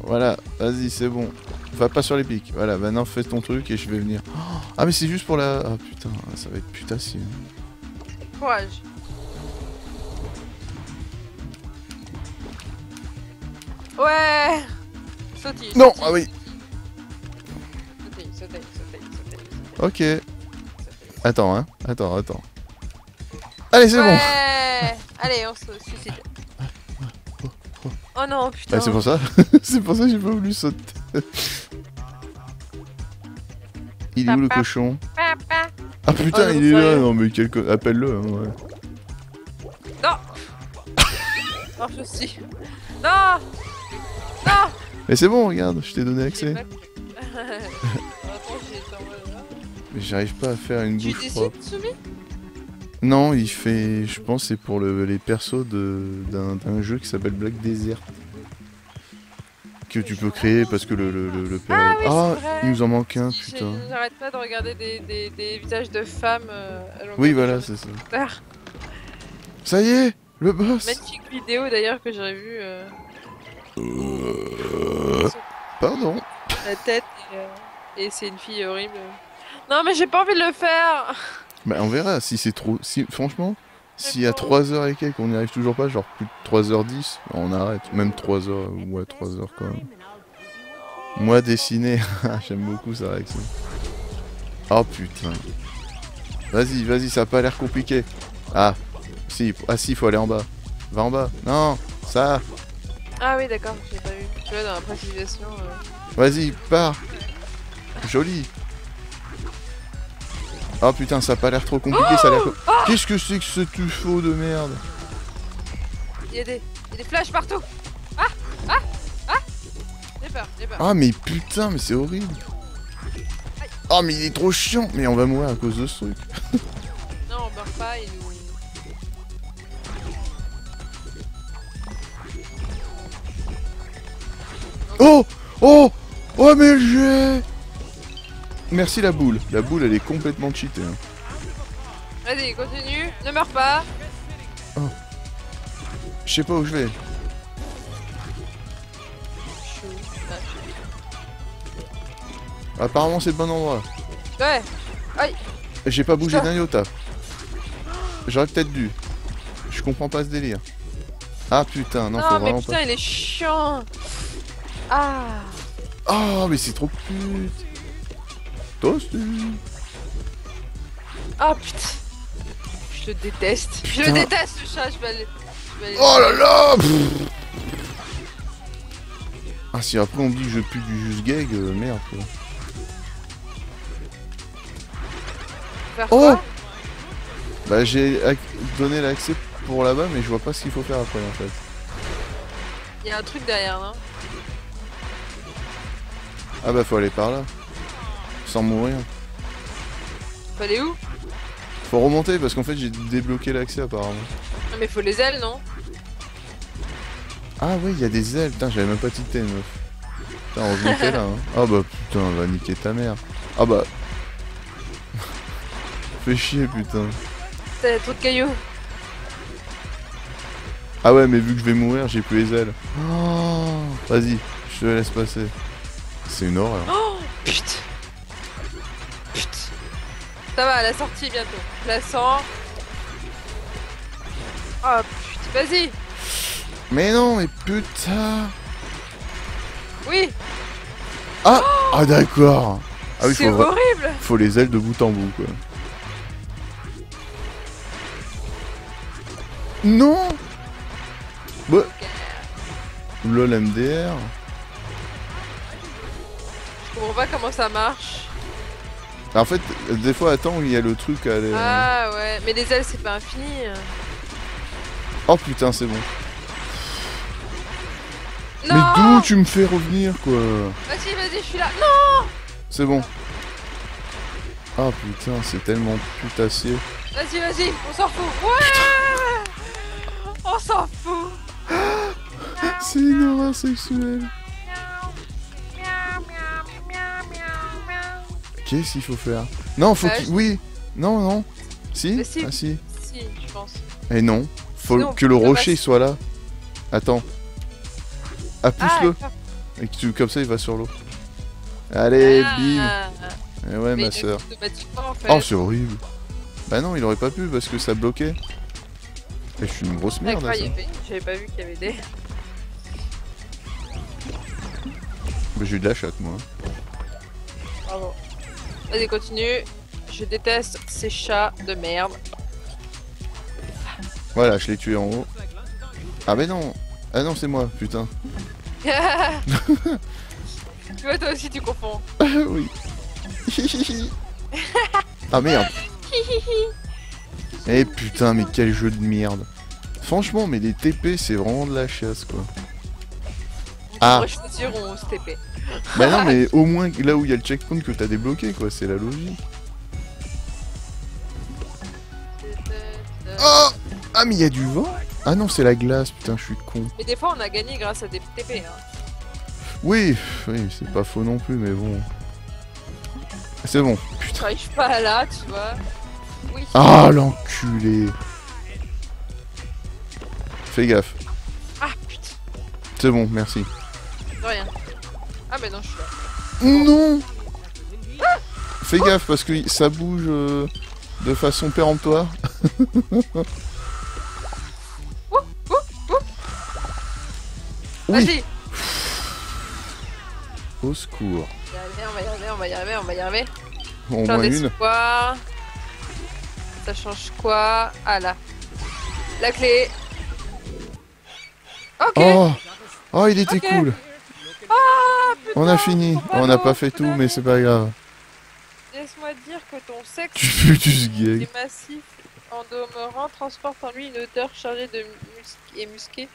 Voilà, vas-y, c'est bon. Va pas sur les pics. Voilà, maintenant fais ton truc et je vais venir. Oh, ah, mais c'est juste pour la. Ah putain, ça va être putassier. Courage. Ouais Sautille. Non, sautille, ah oui. Sautille, sautille, sautille, sautille, Ok. Attends, hein. Attends, attends. Allez, c'est bon. Ouais Allez, on se suicide. Oh non, putain. Ah, c'est pour ça. c'est pour ça que j'ai pas voulu sauter. il est où le cochon? Papa. Ah putain, Oh, non, il est là. Non, mais quel co- Appelle-le. hein, ouais. Marche aussi. Non Non Mais c'est bon, regarde, je t'ai donné accès. pas- Attends, j'ai j'arrive pas à faire une Tu bouche décides, propre. Non, il fait. Je pense que c'est pour le- les persos d'un jeu qui s'appelle Black Desert. Que tu peux créer parce que le, le, le, le père. Ah oui, vrai. il nous en manque un, putain. J'arrête pas de regarder des, des, des visages de femmes. euh, Oui, voilà, c'est ça. Ah, Ça y est, le boss Magnifique vidéo d'ailleurs que j'aurais vu euh, Euh, Pardon. la tête et, et c'est une fille horrible. Non mais j'ai pas envie de le faire Bah, on verra si c'est trop. Si, franchement, a D'accord. 3h et quelques, on n'y arrive toujours pas, genre plus de 3h10, on arrête. Même 3h, ouais, 3h quand même. Moi, dessiner, j'aime beaucoup sa réaction. Oh putain. Vas-y, vas-y, ça a pas l'air compliqué. Ah, si, ah si, faut aller en bas. Va en bas. Non, ça. Ah oui d'accord, j'ai pas vu. Tu vois dans la précision. euh, Vas-y, pars. Joli. Oh putain, ça a pas l'air trop compliqué, ça a l'air. co- Qu'est-ce que c'est que ce tuffeau de merde Il y, a des... il y a des flashs partout Ah Ah Ah J'ai peur, j'ai peur. Ah mais putain, mais c'est horrible. Oh mais il est trop chiant. Mais on va mourir à cause de ce truc. Non on meurt pas, il nous... Oh Oh Oh mais j'ai Merci la boule. La boule elle est complètement cheatée. hein. Vas-y, continue, ne meurs pas Je sais pas où je vais. Apparemment c'est le bon endroit. Ouais J'ai pas bougé d'un iota. J'aurais peut-être dû. Je comprends pas ce délire. Ah putain, non, Non, faut mais vraiment putain, pas. il est chiant Ah Oh mais c'est trop pute. Toasty. Ah putain Je le déteste Je le déteste ce chat, je vais aller... je vais aller- Oh là là. Ah si après on me dit que je pue du juste gag, euh, merde quoi. Faire Oh quoi Bah j'ai donné l'accès pour là-bas mais je vois pas ce qu'il faut faire après en fait. Il y a un truc derrière, non? Ah bah faut aller par là. Sans mourir. Faut aller où? Faut remonter parce qu'en fait j'ai débloqué l'accès apparemment. Non mais faut les ailes, non? Ah oui, il y a des ailes. Putain, j'avais même pas tilté, meuf. Putain, qu'elle est là. Hein. Ah bah putain, va niquer ta mère. Ah bah. Fais chier, putain. T'as trop de cailloux Ah ouais, mais vu que je vais mourir, j'ai plus les ailes. Oh, Vas-y, je te laisse passer. C'est une horreur. Oh Putain Ça va, la sortie bientôt. Je la sens. Oh putain, vas-y Mais non, mais putain. Oui Ah, ah d'accord. Ah oui, C'est horrible faut les ailes de bout en bout, quoi. Non Bah, lol MDR. Je comprends pas comment ça marche. En fait, des fois, attends, il y a le truc à aller... Ah ouais, mais les ailes c'est pas infini. Oh putain, c'est bon. Non Mais d'où tu me fais revenir, quoi? Vas-y, vas-y, je suis là. Non C'est bon. Ah putain, c'est tellement putassier. Vas-y, vas-y, on s'en fout. Ouais On s'en fout. C'est une horreur sexuelle. Qu'est-ce qu'il faut faire Non, faut Bah, qu'il... je- Oui Non, non. Si? Mais si. Ah si. Si, je pense. Et non. Faut Sinon, que le rocher pas- soit là. Attends. Ah, pousse-le. Et que tu- comme ça, il va sur l'eau. Allez, bim. Ah, Et ouais, mais ma soeur. en fait. Oh, c'est horrible. Bah non, il aurait pas pu parce que ça bloquait. Et je suis une grosse merde avait- J'avais pas vu qu'il y avait des. Bah, J'ai eu de la chatte, moi. Bravo. Vas-y, continue. Je déteste ces chats de merde. Voilà, je l'ai tué en haut. Ah, mais non. Ah non, c'est moi, putain. tu vois, toi aussi, tu confonds. Ah oui. ah merde. Eh putain, mais quel jeu de merde. Franchement, mais les TP, c'est vraiment de la chiasse, quoi. Ah. TP. Bah non, mais au moins là où il y a le checkpoint que t'as débloqué, quoi, c'est la logique. Oh Ah, mais il y a du vent Ah non, c'est la glace, putain, je suis con. Mais des fois, on a gagné grâce à des TP. Hein. Oui, oui, c'est pas faux non plus, mais bon. C'est bon, putain. J'arrive pas là, tu vois. Oui. Ah, l'enculé Fais gaffe. Ah, putain, C'est bon, merci. de rien. Ah, mais non, je suis là. Non Fais gaffe parce que ça bouge euh, de façon péremptoire. Oui. Vas-y. Au secours. On va y arriver, on va y arriver, on va y arriver, on va y arriver. D'espoir. Ça change quoi? Ah là. La clé. Ok. Oh Oh, il était cool. Ah, putain, On a fini. On n'a pas fait tout, mais c'est pas grave. Laisse-moi dire que ton sexe est massif en demeurant transporte en lui une odeur chargée de musc et musquée,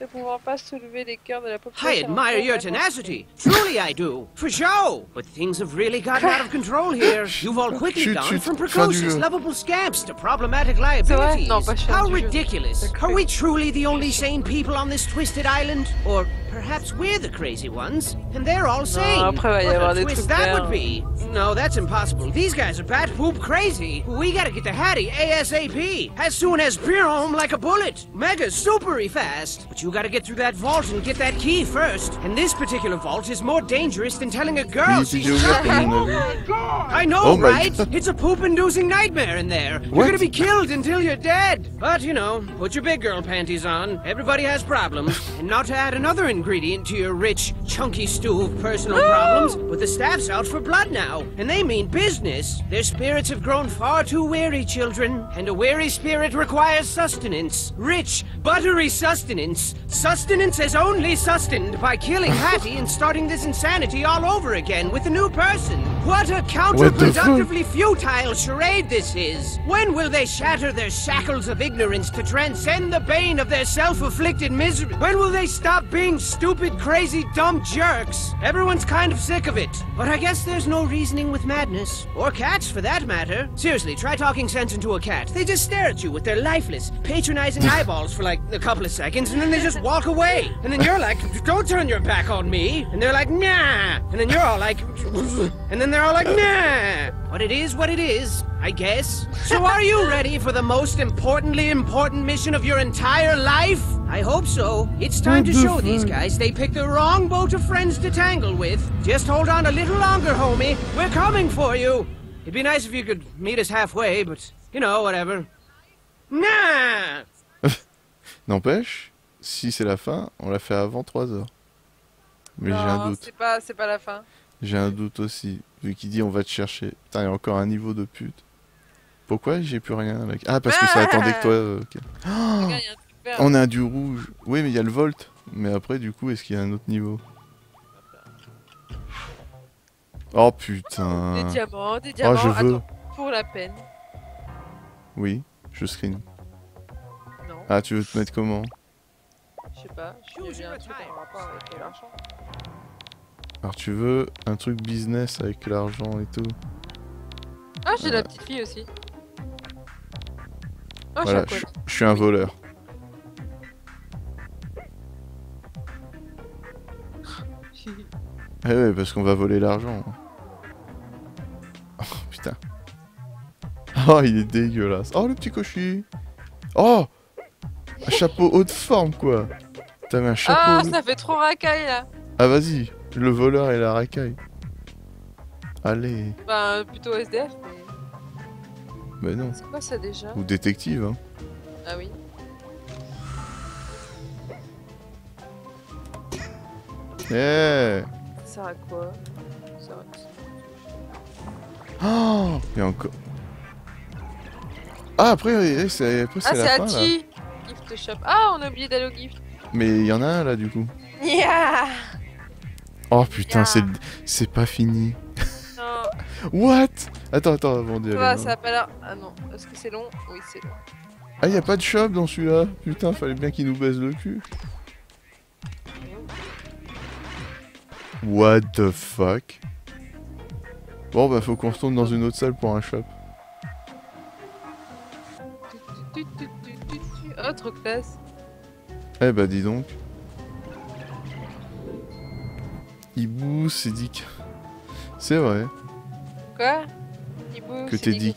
ne pouvant pas soulever les cœurs de la population. I admire your tenacity. Truly I do. For show. But things have really gotten out of control here. You've all quickly gone from precocious, lovable scamps to problematic liabilities. How ridiculous. Are we truly the only sane people on this twisted island? Or perhaps we're the crazy ones, and they're all sane? après, va y What avoir a des twist trucs that verts. would be. No, that's impossible. These guys are bat poop crazy. We gotta get to Hattie ASAP. As soon as home like a bullet. Mega's supery fast. But you gotta get through that vault and get that key first. And this particular vault is more dangerous than telling a girl Oui, she's c'était ouvert comme on. I know, Oh right? It's a poop-inducing nightmare in there. You're gonna be killed until you're dead. But, you know, put your big girl panties on. Everybody has problems. and not to add another ingredient to your rich, chunky stew of personal problems, but the staff's out for blood now. And they mean business. Their spirits have grown far too weary, children. And a weary spirit requires sustenance. Rich, buttery sustenance. Sustenance is only sustained by killing Hattie and starting this insanity all over again with a new person. What a counterproductively futile charade this is. When will they shatter their shackles of ignorance to transcend the bane of their self-afflicted misery? When will they stop being stupid, crazy, dumb jerks? Everyone's kind of sick of it. But I guess there's no reasoning with madness. Or cats, for that matter. Seriously, try talking sense into a cat. They just stare at you with their lifeless, patronizing eyeballs for like a couple of seconds, and then they just walk away. And then you're like, don't turn your back on me. And they're like, nah. And then you're all like, and then they're all like, nah. But it is what it is, I guess. So are you ready for the most importantly important mission of your entire life? I hope so. It's time to the show these guys they picked the wrong boat of friends to tangle with. Just hold on a little longer, homie. We're coming for you. It'd be nice if you could meet us halfway, but you know, whatever. Nah! N'empêche, si c'est la fin, on l'a fait avant 3 heures. Mais j'ai un Non, doute. c'est pas, c'est pas la fin. J'ai un doute aussi. Vu qu'il dit on va te chercher. Putain, il y a encore un niveau de pute. Pourquoi j'ai plus rien là Ah, parce que ça attendait que toi. euh, ok. Regarde, y a un On a du rouge. Oui, mais il y a le volt. Mais après, du coup, est-ce qu'il y a un autre niveau? Oh Des putain. diamants, des Oh, diamants. je veux. Attends, pour la peine. Oui, je screen. Non, Ah, tu veux te mettre comment? Je sais pas. Je j'ai un truc en rapport avec euh, l'argent. Alors, tu veux un truc business avec l'argent et tout? Ah, j'ai Euh. la petite fille aussi. Oh, Voilà, je suis un voleur. Eh ouais, parce qu'on va voler l'argent. Oh putain. Oh, il est dégueulasse. Oh, le petit cochon. Oh Un chapeau haute forme, quoi. T'as mis un chapeau. Ah, ça fait trop racaille là. Ah, vas-y. Le voleur et la racaille. Allez. Ben, plutôt SDF, mais. Mais non. C'est quoi ça déjà? Ou détective, hein. Ah oui. Eh Ça sert à quoi? Ça Oh a encore... Ah, après, c'est après, Ah, la fin, là. Gift shop. Ah, on a oublié d'aller au gift. Mais il y en a un, là, du coup. Yeah Oh, putain, c'est pas fini. Non, What? Attends, attends, avant d'y ça aller. va, hein. ça a pas l'air. Ah non, est-ce que c'est long? Oui, c'est long. Ah, y a pas de shop dans celui-là? Putain, fallait bien qu'il nous baise le cul. What the fuck? Bon bah faut qu'on retourne dans une autre salle pour un shop. Oh, trop classe. Eh bah dis donc. Hibou, c'est que... C'est vrai. Quoi? Hibou, Que t'es yeux.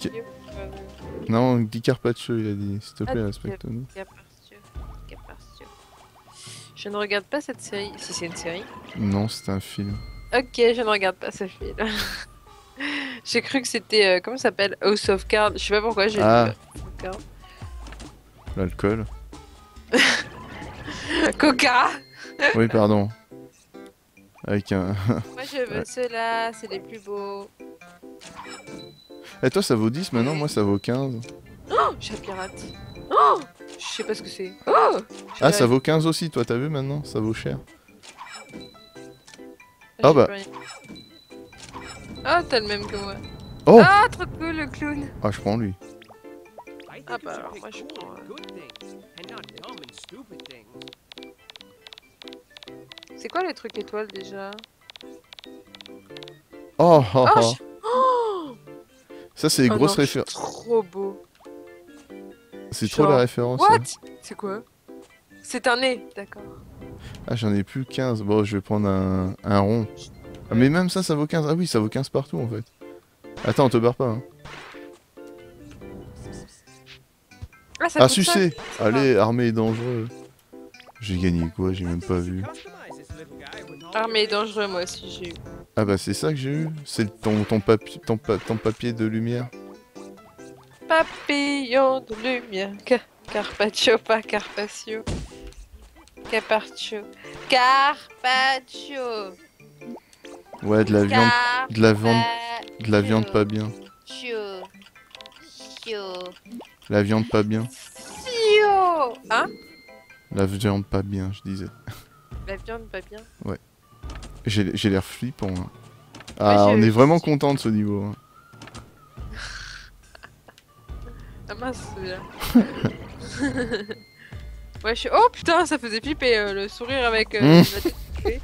Non, Di Carpaccio il a dit. S'il te Ah, plaît, respecte-nous. Je ne regarde pas cette série. Si c'est une série. Non, c'est un film. Ok, je ne regarde pas ce film. j'ai cru que c'était. euh, comment ça s'appelle? House of Cards. Je sais pas pourquoi j'ai Ah. dit. L'alcool. Coca Oui, pardon. Avec un... Moi je veux Ouais. ceux-là, c'est les plus beaux. Eh toi ça vaut 10 maintenant, moi ça vaut 15. Oh, chat pirate. Oh Je sais pas ce que c'est. Oh Ah ça vaut 15 aussi, toi t'as vu maintenant? Ça vaut cher. Ah bah. plus rien. Ah, t'as le même que moi. Oh Ah, trop cool le clown. Ah je prends lui. Ah, bah, alors, moi, je prends, euh. C'est quoi les trucs étoiles déjà? Oh, oh, Oh, oh. je- Oh Ça c'est les Oh grosses références. Trop beau. C'est trop la référence. What ça. C'est quoi C'est un nez, d'accord. Ah j'en ai plus 15. Bon je vais prendre un, un rond. Ah, mais même ça ça vaut 15. Ah oui ça vaut 15 partout en fait. Attends on te barre pas. Hein. Ah, ça Ah ça sucé Allez armé et dangereux. J'ai gagné quoi? J'ai même pas vu. Customize this little guy with all Armé et your dangereux, moi aussi j'ai eu. Ah bah c'est ça que j'ai eu. C'est ton, ton, papier, ton, pa- ton papier de lumière. Papillon de lumière. Ca- Carpaccio, pas Carpaccio. Caparcio. Carpaccio. Ouais de la viande. De la viande. Carpaccio. De la viande pas bien. La viande pas bien. Hein? La viande pas bien, je disais. La viande pas bien. J'ai j'ai l'air flippant. hein. Ah, on est vraiment content de ce niveau. hein. Ah mince, c'est bien. ouais, je suis. Oh putain, ça faisait flipper euh, le sourire avec euh, Mm. la tête.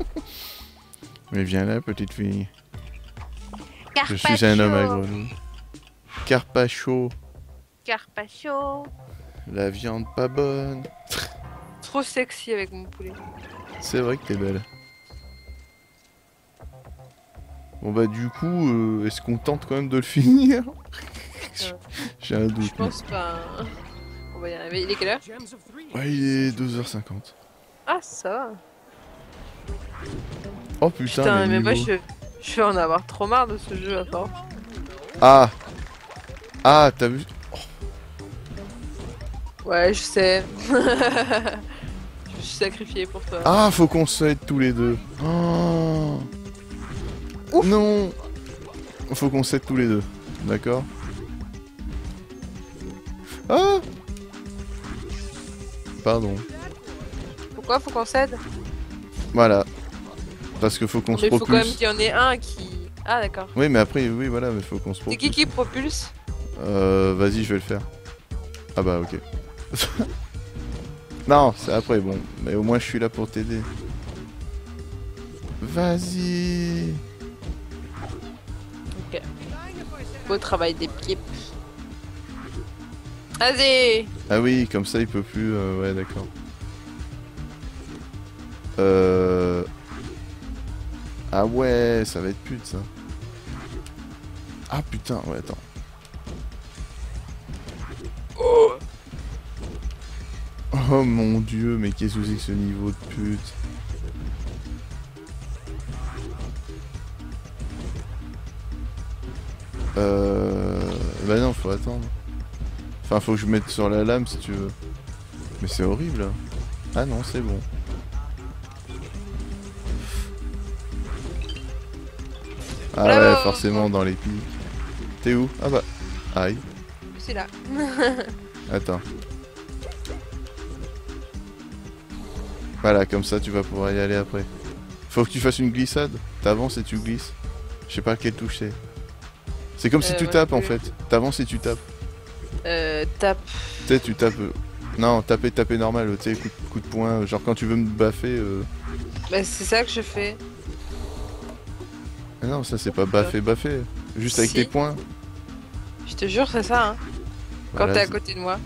Mais viens là, petite fille. Je suis un homme à grenouille. Carpaccio. Carpaccio. La viande pas bonne. Trop sexy avec mon poulet. C'est vrai que t'es belle. Bon bah du coup, euh, est-ce qu'on tente quand même de le finir? J'ai un Je doute. mais- pense pas. hein. On va y arriver. Il est quelle heure? Ouais, il est 2h50. Ah, ça va. Oh putain, Putain, mais moi je, je vais en avoir trop marre de ce jeu. Attends. Ah Ah, t'as vu? Ouais, je sais. je me suis sacrifié pour toi. Ah, faut qu'on s'aide tous les deux. Oh. Non Faut qu'on s'aide tous les deux. D'accord? Ah Pardon. Pourquoi faut qu'on s'aide Voilà. Parce que faut qu'on se il faut quand même propulse. qu'il y en ait un qui. Ah, d'accord. Oui, mais après, oui, voilà, mais faut qu'on se C'est propulse. qui qui propulse? Euh, vas-y, je vais le faire. Ah bah, ok. non, c'est après, bon. Mais au moins, je suis là pour t'aider. Vas-y. Ok. Beau travail d'équipe. Vas-y Ah oui, comme ça, il peut plus... euh, ouais, d'accord. Euh... Ah ouais, ça va être pute, ça. Ah putain, ouais, attends. Oh mon dieu, mais qu'est-ce que c'est que ce niveau de pute? Euh... Bah non, faut attendre. Enfin, faut que je mette sur la lame si tu veux. Mais c'est horrible. là. Ah non, c'est bon. Ah ouais, forcément dans les pics. T'es où? Ah bah. Aïe. C'est là. Attends. Voilà, comme ça tu vas pouvoir y aller après. Faut que tu fasses une glissade. T'avances et tu glisses. Je sais pas quelle touche c'est. C'est comme si Euh, tu tapes en fait. T'avances et tu tapes. Euh, tape. Tu sais, tu tapes. euh, Non, taper, taper normal. Tu sais, coup, de- coup de poing. Genre quand tu veux me baffer. euh, Bah, c'est ça que je fais. Ah non, ça c'est pas baffé, baffé. Juste avec Si. tes points. Je te jure, c'est ça, hein. Quand t'es à côté de moi.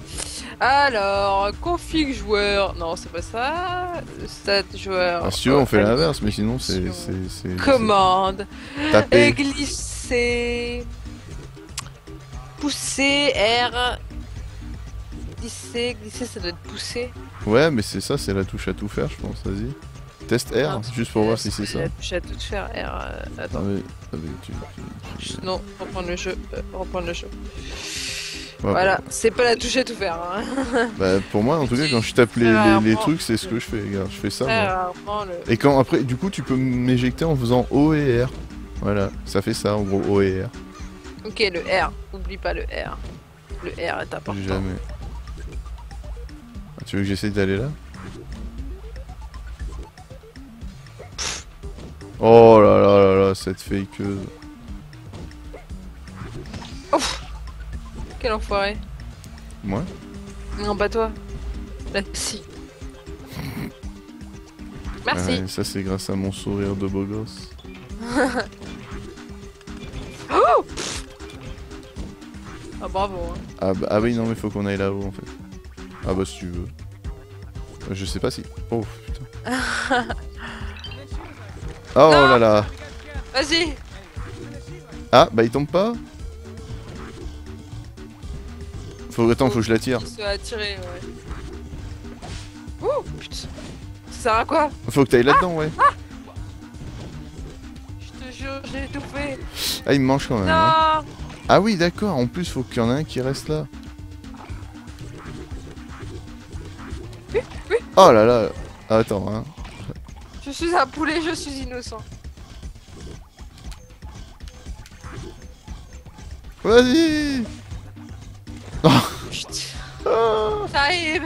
Alors, config joueur. Non, c'est pas ça. Stat joueur. Ah, si tu veux, on fait l'inverse, mais sinon c'est. Commande. c'est Et Taper. glisser. Pousser, R. Glisser, glisser, ça doit être pousser. Ouais, mais c'est ça, c'est la touche à tout faire, je pense. Vas-y. Test R, Ah, juste pour voir si c'est ça. La touche à tout faire, R. euh, Ah, attends. mais- ah, mais tu- tu- tu- Non, reprendre le jeu. euh, reprendre le jeu. Ouais, Voilà, c'est pas la touche à tout faire. Hein. Bah, pour moi, en tout cas, quand je tape les, trucs, c'est ce que je fais, regarde. Je fais ça, moi. le. Et quand après, du coup, tu peux m'éjecter en faisant O et R. Voilà, ça fait ça en gros, O et R. Ok, le R. Oublie pas le R. Le R est important. Jamais. Ah, tu veux que j'essaye d'aller là? Oh là là là là, cette fakeuse. Quel enfoiré. Moi? Non, pas toi. Là, si. Merci. Ça, c'est grâce à mon sourire de beau gosse. Ah, bravo. hein. Ah, bah, ah oui, non, mais faut qu'on aille là-haut en fait. Ah bah, si tu veux. Je sais pas si. Oh putain. Oh Non. là là. Vas-y. Ah, bah il tombe pas Faut, attends, faut que je la tire. Il se a tiré, ouais. Ouh, putain. Ça sert à quoi Faut que t'ailles là-dedans, ouais. Je te jure, j'ai étouffé. Ah, il me mange quand même. hein. Ah oui, d'accord, en plus, faut qu'il y en ait un qui reste là. Oh là là. Attends, hein. Je suis un poulet, je suis innocent. Vas-y Putain. Ah, J'arrive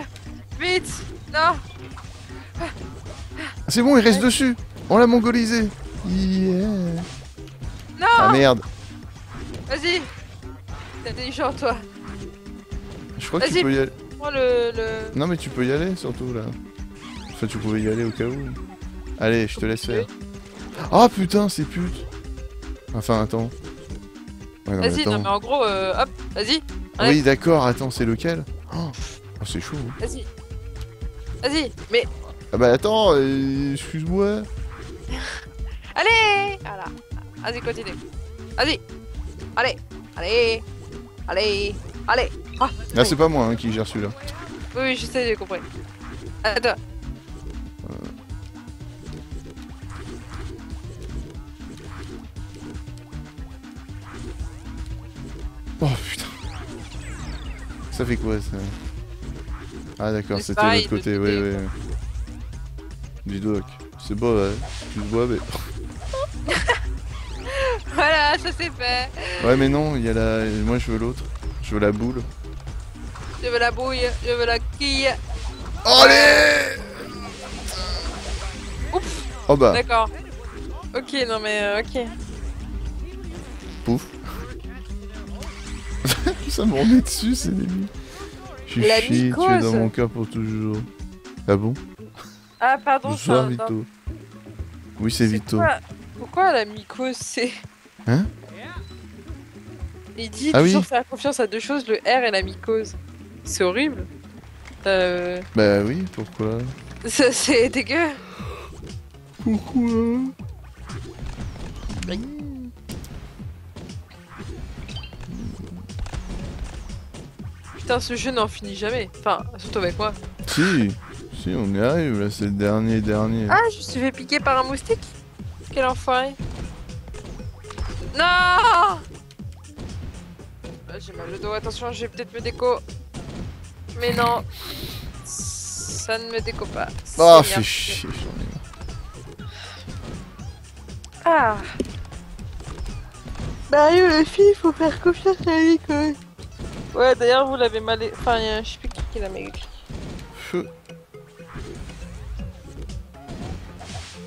Vite Non C'est bon, il reste dessus On l'a mongolisé Yeah Non Ah merde Vas-y T'es intelligent, toi. Je crois que tu peux y aller. Prends le... le... Non mais tu peux y aller surtout là. Enfin tu pouvais y aller au cas où. Allez, je te laisse faire. Ah putain, c'est pute. Enfin attends. Ouais, Vas-y, non mais en gros, euh, hop, vas-y, allez. Oui d'accord, attends, c'est lequel? Oh, oh, c'est chaud. hein. vas-y. Vas-y, mais... Ah bah attends, euh, excuse-moi. Allez Voilà. Vas-y, continue. Vas-y Allez Allez Allez Allez Ah, Ah c'est pas moi hein, qui gère celui-là. Oui, oui, je sais, j'ai compris. Attends. Oh putain. Ça fait quoi ça? Ah d'accord, c'était pareil, l'autre côté, de oui oui. Dis donc, c'est beau ouais. Tu te vois mais... Voilà, ça c'est fait. Ouais mais non, il y a la... Moi je veux l'autre. Je veux la boule. Je veux la bouille, je veux la quille. Allez Ouf. Oh bah, D'accord. Ok, non mais euh, ok. pouf. Ça me remet dessus, c'est débile. Je suis La tu es dans mon cœur pour toujours. Ah bon? Ah pardon, Bonsoir ça- Vito. Oui c'est Vito. Pourquoi, pourquoi la mycose c'est... Hein Il dit Ah toujours oui. faire confiance à deux choses, le R et la mycose. C'est horrible. Euh... Bah oui, pourquoi? ça, C'est dégueu. Pourquoi? Putain, ce jeu n'en finit jamais. Enfin, surtout avec moi. Si, si on y arrive là, c'est le dernier dernier. Ah, je me suis fait piquer par un moustique? Quel enfoiré Non Ah, J'ai mal au dos, attention, je vais peut-être me déco. Mais non. Ça ne me déco pas. Ah, Seigneur. fais chier, j'en ai marre. Ah Mario, le fille, faut faire confiance à l'école. Ouais, d'ailleurs, vous l'avez mal... é- Enfin, y a- je sais plus qui qui l'a mal écrit. Feu.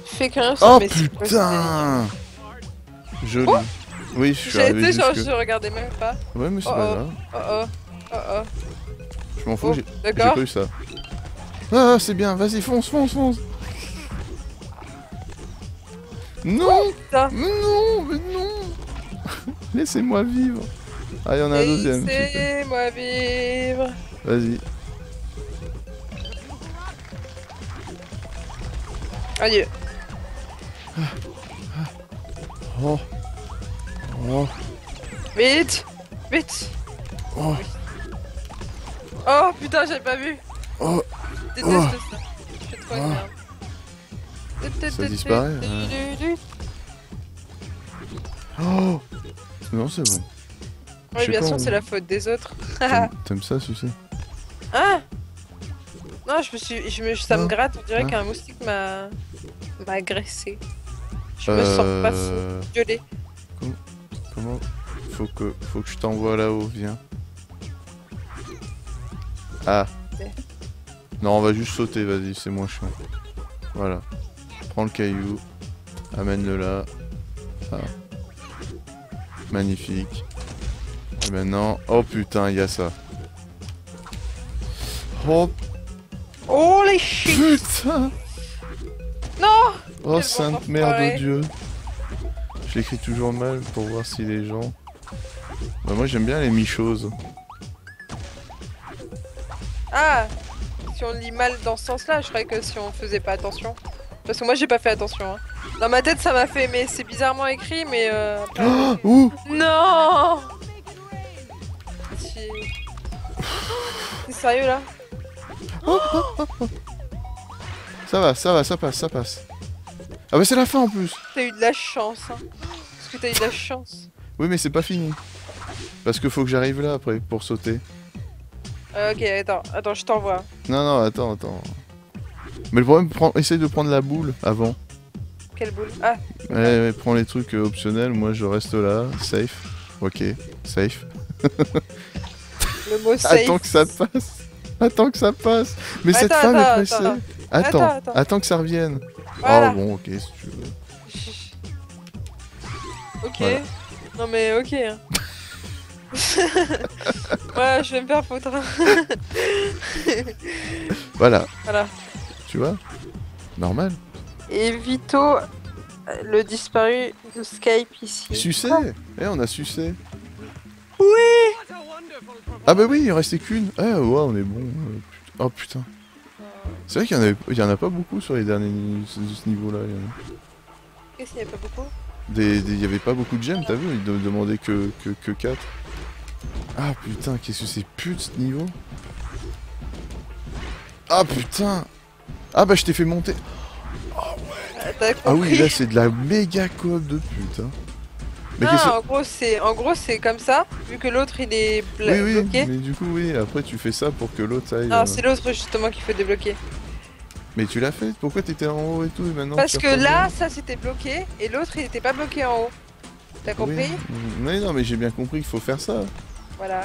Fais qu'un Oh putain Joli. Oh Oui, je suis J'ai arrivé été genre, jusque... je regardais même pas. Ouais, mais c'est Oh, pas oh. grave. Oh oh, oh oh. Je m'en fous, Oh, j'ai pas eu ça. Ah, c'est bien, vas-y, fonce, fonce, fonce Non. Mais non, mais non Laissez-moi vivre Ah, il y en a un deuxième. Laissez-moi vivre. Vas-y. Adieu. Oh. Oh. Vite Vite Oh. Oh putain, j'avais pas vu. Oh. Je déteste ça. Je fais trop Oh. merde. Ça disparaît, ouais. Oh Non, c'est bon. Oui, bien sûr, on- c'est la faute des autres. T'aimes- ça, Sucé ah Non, je me suis, je me, ça me Non. gratte. On dirait Hein qu'un moustique m'a, m'a agressé. Je me sens pas Euh... violée. Comment Faut que, faut que je t'envoie là-haut, viens. Ah. Non, on va juste sauter, vas-y, c'est moins chiant. Voilà. Prends le caillou. Amène-le là. Ah. Magnifique. Et maintenant... Oh putain, il y a ça. Oh Holy shit putain Non Oh sainte mère de Dieu Je l'écris toujours mal pour voir si les gens... Bah moi j'aime bien les mi-choses. Ah Si on lit mal dans ce sens-là, je croyais que si on faisait pas attention. Parce que moi, j'ai pas fait attention. hein. Dans ma tête, ça m'a fait, mais c'est bizarrement écrit, mais euh... Oh Ouh Non T'es sérieux là? Ça va, ça va, ça passe, ça passe. Ah bah c'est la fin en plus T'as eu de la chance, hein. Parce que t'as eu de la chance. Oui mais c'est pas fini. Parce que faut que j'arrive là après pour sauter. Euh, ok, attends, attends, je t'envoie. Non non attends attends. Mais le problème, prends... essaye de prendre la boule avant. Quelle boule? Ah, Ouais, ouais, prends les trucs euh, optionnels, moi je reste là, safe. Ok, safe. le mot safe. Attends que ça passe. Attends que ça passe. Mais cette Attends, femme est pressée. Attends, attends, attends. que ça revienne. Voilà. Oh bon, ok, si tu veux. Ok. Voilà. Non mais ok. hein. ouais, je vais me faire foutre. hein. Voilà, voilà. tu vois? Normal. Et Vito, euh, le disparu de Skype ici. Sucé Eh, on a sucé. Oui Ah bah oui, il en restait qu'une. Eh ouais, on est bon. euh. Oh putain. C'est vrai qu'il y, en avait- il y en a pas beaucoup sur les derniers ni- ce, niveau-là. Qu'est-ce qu'il n'y a pas beaucoup? Des, des- il y avait pas beaucoup de gemmes, t'as vu? Il ne demandait que, que, que 4. Ah putain, qu'est-ce que c'est pute ce niveau? Ah putain Ah bah je t'ai fait monter. Ah, T'as compris Ah oui, là c'est de la méga coop de pute. Hein. Mais Non, en gros c'est en gros c'est comme ça, vu que l'autre il est bla- Oui, oui, bloqué. mais du coup, oui, après tu fais ça pour que l'autre aille. Non, euh, c'est l'autre justement qu'il faut débloquer. Mais tu l'as fait? Pourquoi t'étais en haut et tout et maintenant Parce que là, ça c'était bloqué et l'autre il était pas bloqué en haut. T'as Oui. compris? Mais non, mais j'ai bien compris qu'il faut faire ça. Voilà.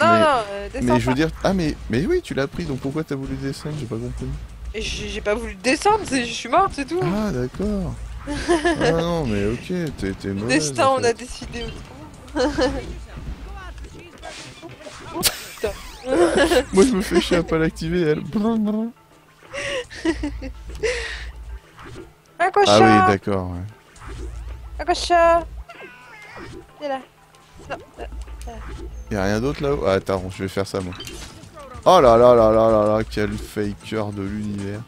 Non, Mais- non, euh, descends Mais je veux dire, ah mais mais oui, tu l'as pris, donc pourquoi t'as voulu descendre? J'ai pas compris. J'ai pas voulu descendre, je suis morte, c'est tout. Ah d'accord. Ah non, mais ok, t'es mauvaise. Destin, en on a décidé. Moi je me fais chier à pas l'activer, elle. Un cochon Ah oui, d'accord. ouais. Un cochon là. Non, euh, Y a rien d'autre là-haut? Ah attends, je vais faire ça moi. Oh là là là là là là, quel faker de l'univers.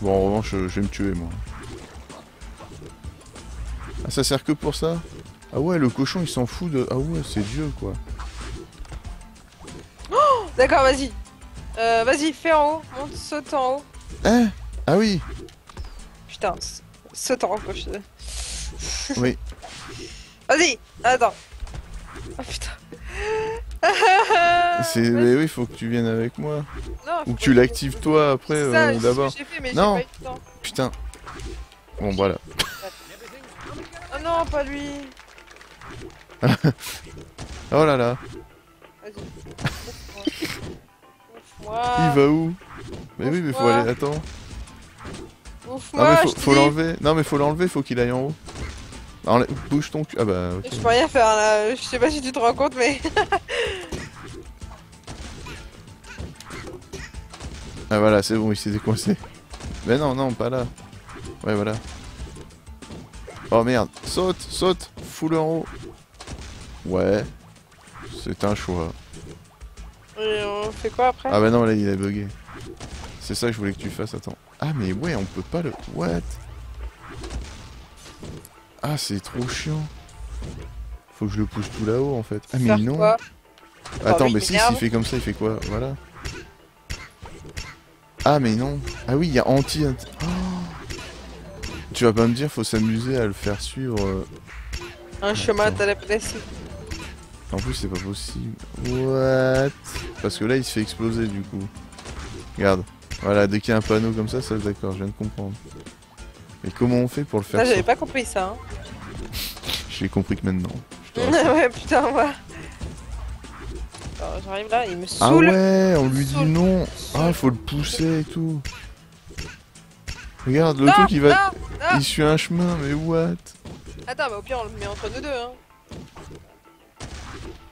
Bon, en revanche, je vais me tuer moi. Ah, ça sert que pour ça Ah ouais, le cochon il s'en fout de. Ah ouais, c'est Dieu quoi. D'accord, vas-y. Euh, vas-y, fais en haut. Monte, saute en haut. Hein Ah oui Putain, saute en haut, quoi. je- Oui. Vas-y, attends. Oh putain. C'est... Mais oui, faut que tu viennes avec moi. Non, Ou que tu l'actives toi après euh, d'abord. Non. Putain. Bon voilà. Non, pas lui. Oh là là. Vas-y. Il va où? Mais oui, mais faut aller. Attends. Non mais faut, l'enlever. Non mais faut l'enlever, faut qu'il aille en haut. Enlè- Bouge ton cul. Ah bah ok. Je peux rien faire là, je sais pas si tu te rends compte, mais. Ah voilà, c'est bon, il s'est décoincé. Mais non, non, pas là. Ouais, voilà. Oh merde, saute, saute, full en haut. Ouais, c'est un choix. Et on fait quoi après? Ah bah non, là il a bugué. C'est ça que je voulais que tu fasses, attends. Ah mais ouais, on peut pas le... What? Ah c'est trop chiant. Faut que je le pousse tout là-haut en fait. Ah mais Faire non. Attends, Oh, mais il si, s'il fait comme ça, il fait quoi? Voilà. Ah mais non. Ah oui, il y a anti... anti- Oh tu vas pas me dire, faut s'amuser à le faire suivre... euh, Un chemin à la place. En plus, c'est pas possible. What? Parce que là, il se fait exploser du coup. Regarde. Voilà, dès qu'il y a un panneau comme ça, ça d'accord, je viens de comprendre. Mais comment on fait pour le faire Ça, j'avais sortir pas compris ça. Hein. J'ai compris que maintenant. je te rassure. ouais, putain, moi. Alors, J'arrive là, il me ah saoule. ouais, on lui dit Saoule. non. Ah, faut le pousser et tout. Regarde, le Non, truc, il va... non, non. Il suit un chemin, mais what? Attends, bah au pire, on le met entre nous deux. Hein.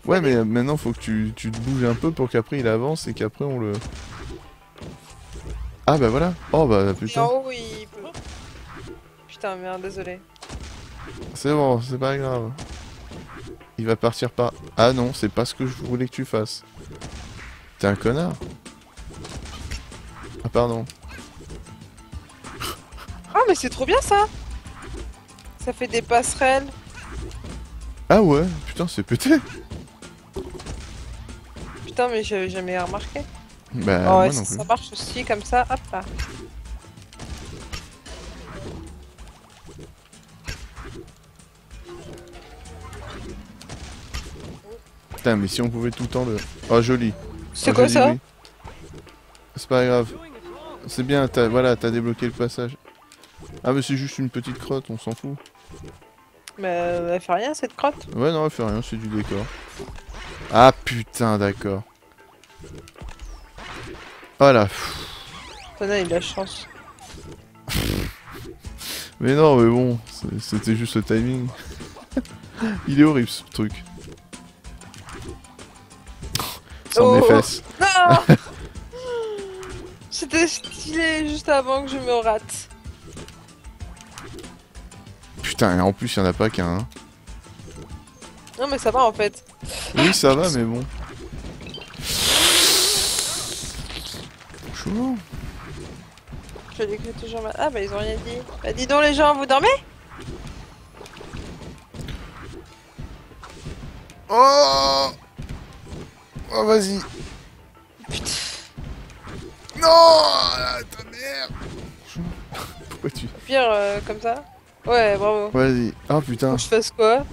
Ouais, mais maintenant, faut que tu, tu te bouges un peu pour qu'après, il avance et qu'après, on le... Ah bah voilà. Oh bah putain. en haut, il peut. Putain, merde, désolé. C'est bon, c'est pas grave. Il va partir par... Ah non, c'est pas ce que je voulais que tu fasses. T'es un connard. Ah pardon. Mais c'est trop bien ça Ça fait des passerelles. Ah ouais, putain, c'est pété. Putain, mais j'avais jamais remarqué. Bah, oh, moi ouais, non ça, plus. ça marche aussi comme ça, hop là. Putain, mais si on pouvait tout le temps le... Oh, joli. C'est Oh, quoi joli, ça oui. C'est pas grave. C'est bien, voilà, t'as débloqué le passage. Ah mais c'est juste une petite crotte, on s'en fout. Mais euh, elle fait rien cette crotte? Ouais non, elle fait rien, c'est du décor. Ah putain, d'accord. Voilà. Tonnerre, il a de la chance. Mais non, mais bon, c'était juste le timing. Il est horrible ce truc. Sans mes Oh. fesses. Non C'était stylé juste avant que je me rate. Putain, et en plus, il y en a pas qu'un. hein. Non mais ça va en fait. Oui, ça va, mais bon. Bonjour. Je que toujours mal. Ah bah ils ont rien dit. Bah dis donc les gens, vous dormez? Oh Oh, vas-y. Putain. Non ah, ta merde Pourquoi tu... Au pire euh, comme ça. Ouais, bravo. Vas-y. Ah putain. Faut que je fasse quoi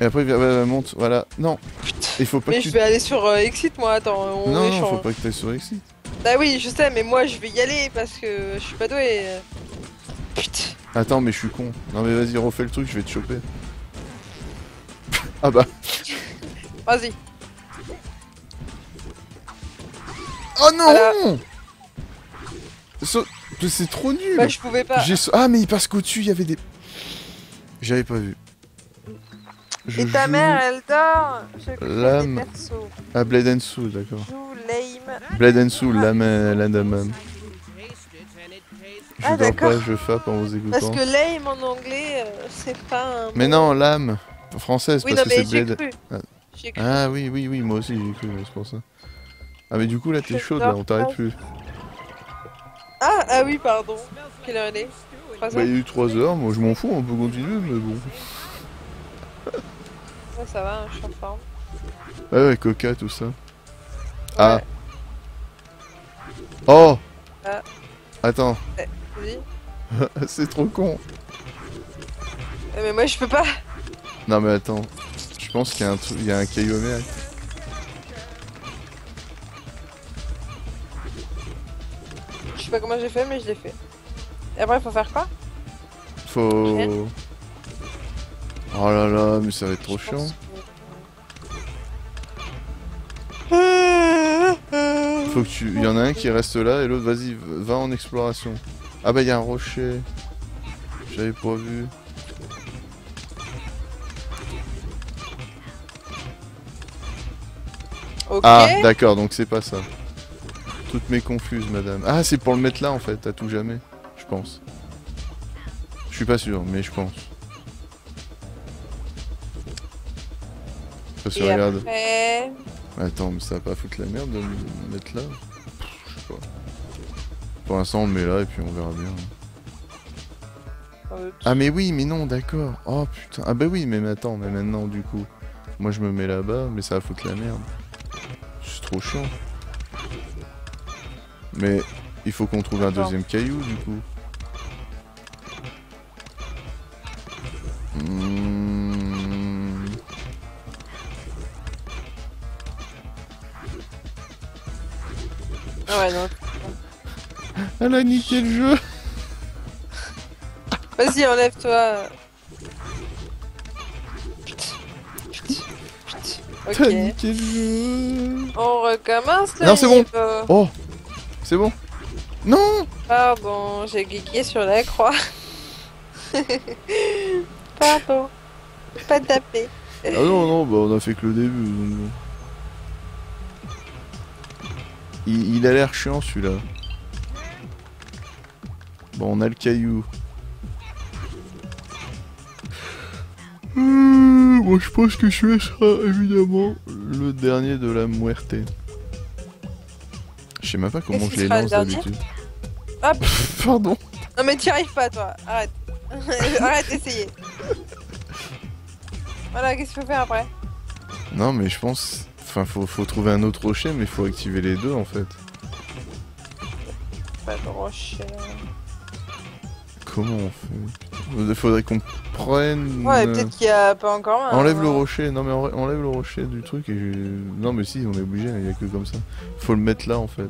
Et après, monte. Voilà. Non. Putain. Il faut pas Mais que je tu... vais aller sur euh, Exit moi, attends, on Non, non, faut pas que t'ailles sur Exit. Bah oui, je sais, mais moi je vais y aller parce que je suis pas doué. Putain. Attends, mais je suis con. Non, mais vas-y, refais le truc, je vais te choper. ah bah. Vas-y. Oh non Voilà. So- mais C'est trop nul Bah je pouvais pas. Ah, mais parce qu'au-dessus, il y avait des... J'avais pas vu. Je Et ta joue mère, elle dort. L'âme. à Blade and Soul, d'accord. Blade and Soul, l'âme l'Andaman. Je Ah, dors pas, je fappe en vous Parce écoutant. que lame en anglais, euh, c'est pas un. Mais non, l'âme française, Oui, non, parce que c'est Blade... cru. Ah. Cru. Ah oui, oui, oui, moi aussi j'ai cru, c'est pour ça. Ah mais du coup là t'es chaude là, on t'arrête plus. Ah, ah oui, pardon. Quelle heure est? 3 Bah il y a eu 3 heures, moi je m'en fous, on peut continuer mais bon. Ouais, ça va, je suis en forme. Ouais ouais, coca tout ça. Ah. Oh Ah. Attends, Vas-y. c'est trop con. Euh, Mais moi je peux pas. Non mais attends, je pense qu'il y a un truc, il y a un caillou merde. Sais pas comment j'ai fait, mais je l'ai fait. Et après, faut faire quoi? Faut... Rien. Oh là là, mais ça va être trop Je chiant. que- Faut que tu... Il y en a un qui reste là et l'autre vas-y, va en exploration. Ah bah il y a un rocher. J'avais pas vu. Ah, d'accord, donc c'est pas ça. Toutes mes confuses, madame. Ah, c'est pour le mettre là, en fait, à tout jamais, je pense. Je suis pas sûr, mais je pense. Et regarde. après... Attends, mais ça va pas foutre la merde de le mettre là Je sais pas. Pour l'instant, on le met là et puis on verra bien. euh, Ah, mais oui, mais non, d'accord. Oh putain. Ah, bah oui, mais attends, mais maintenant, du coup. Moi, je me mets là-bas, mais ça va foutre la merde. C'est trop chiant. Mais il faut qu'on trouve un deuxième caillou, du coup. Ah ouais, non. Elle a niqué le jeu Vas-y, enlève-toi. T'as Ok. niqué le jeu On recommence le Non, c'est bon. niveau. Oh C'est bon Non Pardon, j'ai geeké sur la croix. Pardon. Pas tapé. Ah non, non, bah on a fait que le début. donc bon. Il, il a l'air chiant celui-là. Bon, on a le caillou. Euh, moi je pense que celui-là sera évidemment le dernier de la muerte. Je sais même pas comment je les lance d'habitude. Hop. Pardon. Non mais t'y arrives pas toi, arrête. arrête d'essayer. Voilà, qu'est-ce qu'il faut faire après? Non mais je pense... Enfin faut, faut trouver un autre rocher mais il faut activer les deux en fait. Pas de rocher. Comment on fait Il faudrait qu'on prenne... Ouais, euh, peut-être qu'il y a pas encore un. Enlève le hein. rocher, non mais enlève le rocher du truc et je... Non mais si, on est obligé, il y a que comme ça. Faut le mettre là en fait.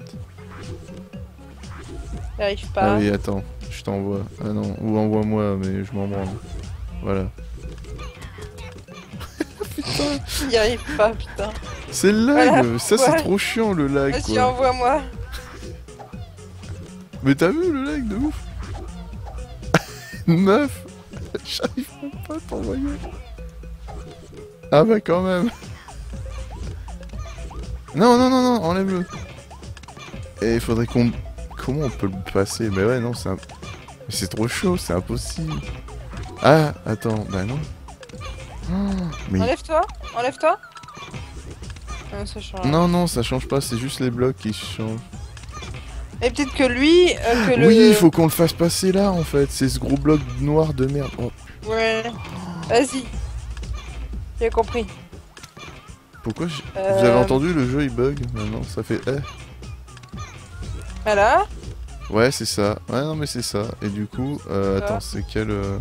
J'y arrive Ah pas. oui, attends, je t'envoie. Ah non, ou envoie-moi, mais je m'en branle. Voilà. J'y arrive pas, putain. C'est le lag Voilà, Ça c'est trop chiant le lag Vas-y, envoie-moi. Mais t'as vu le lag de ouf Meuf J'arrive pas à t'envoyer. Ah bah quand même. Non, non, non, non, enlève-le. Et il faudrait qu'on... Comment on peut le passer? Mais ouais, non, c'est un... C'est trop chaud, c'est impossible. Ah, attends, bah non. Mais... Enlève-toi. Enlève-toi. Ah. Non, non, ça change pas, c'est juste les blocs qui changent. Et peut-être que lui, euh, que. Oui, il faut qu'on le fasse passer là, en fait. C'est ce gros bloc noir de merde. Oh, Ouais. Vas-y. J'ai compris. pourquoi j'ai- Euh, Vous avez entendu, le jeu il bug maintenant, ça fait eh. Voilà. Ouais, c'est ça. Ouais, non, mais c'est ça. Et du coup, euh, attends, c'est quel. euh,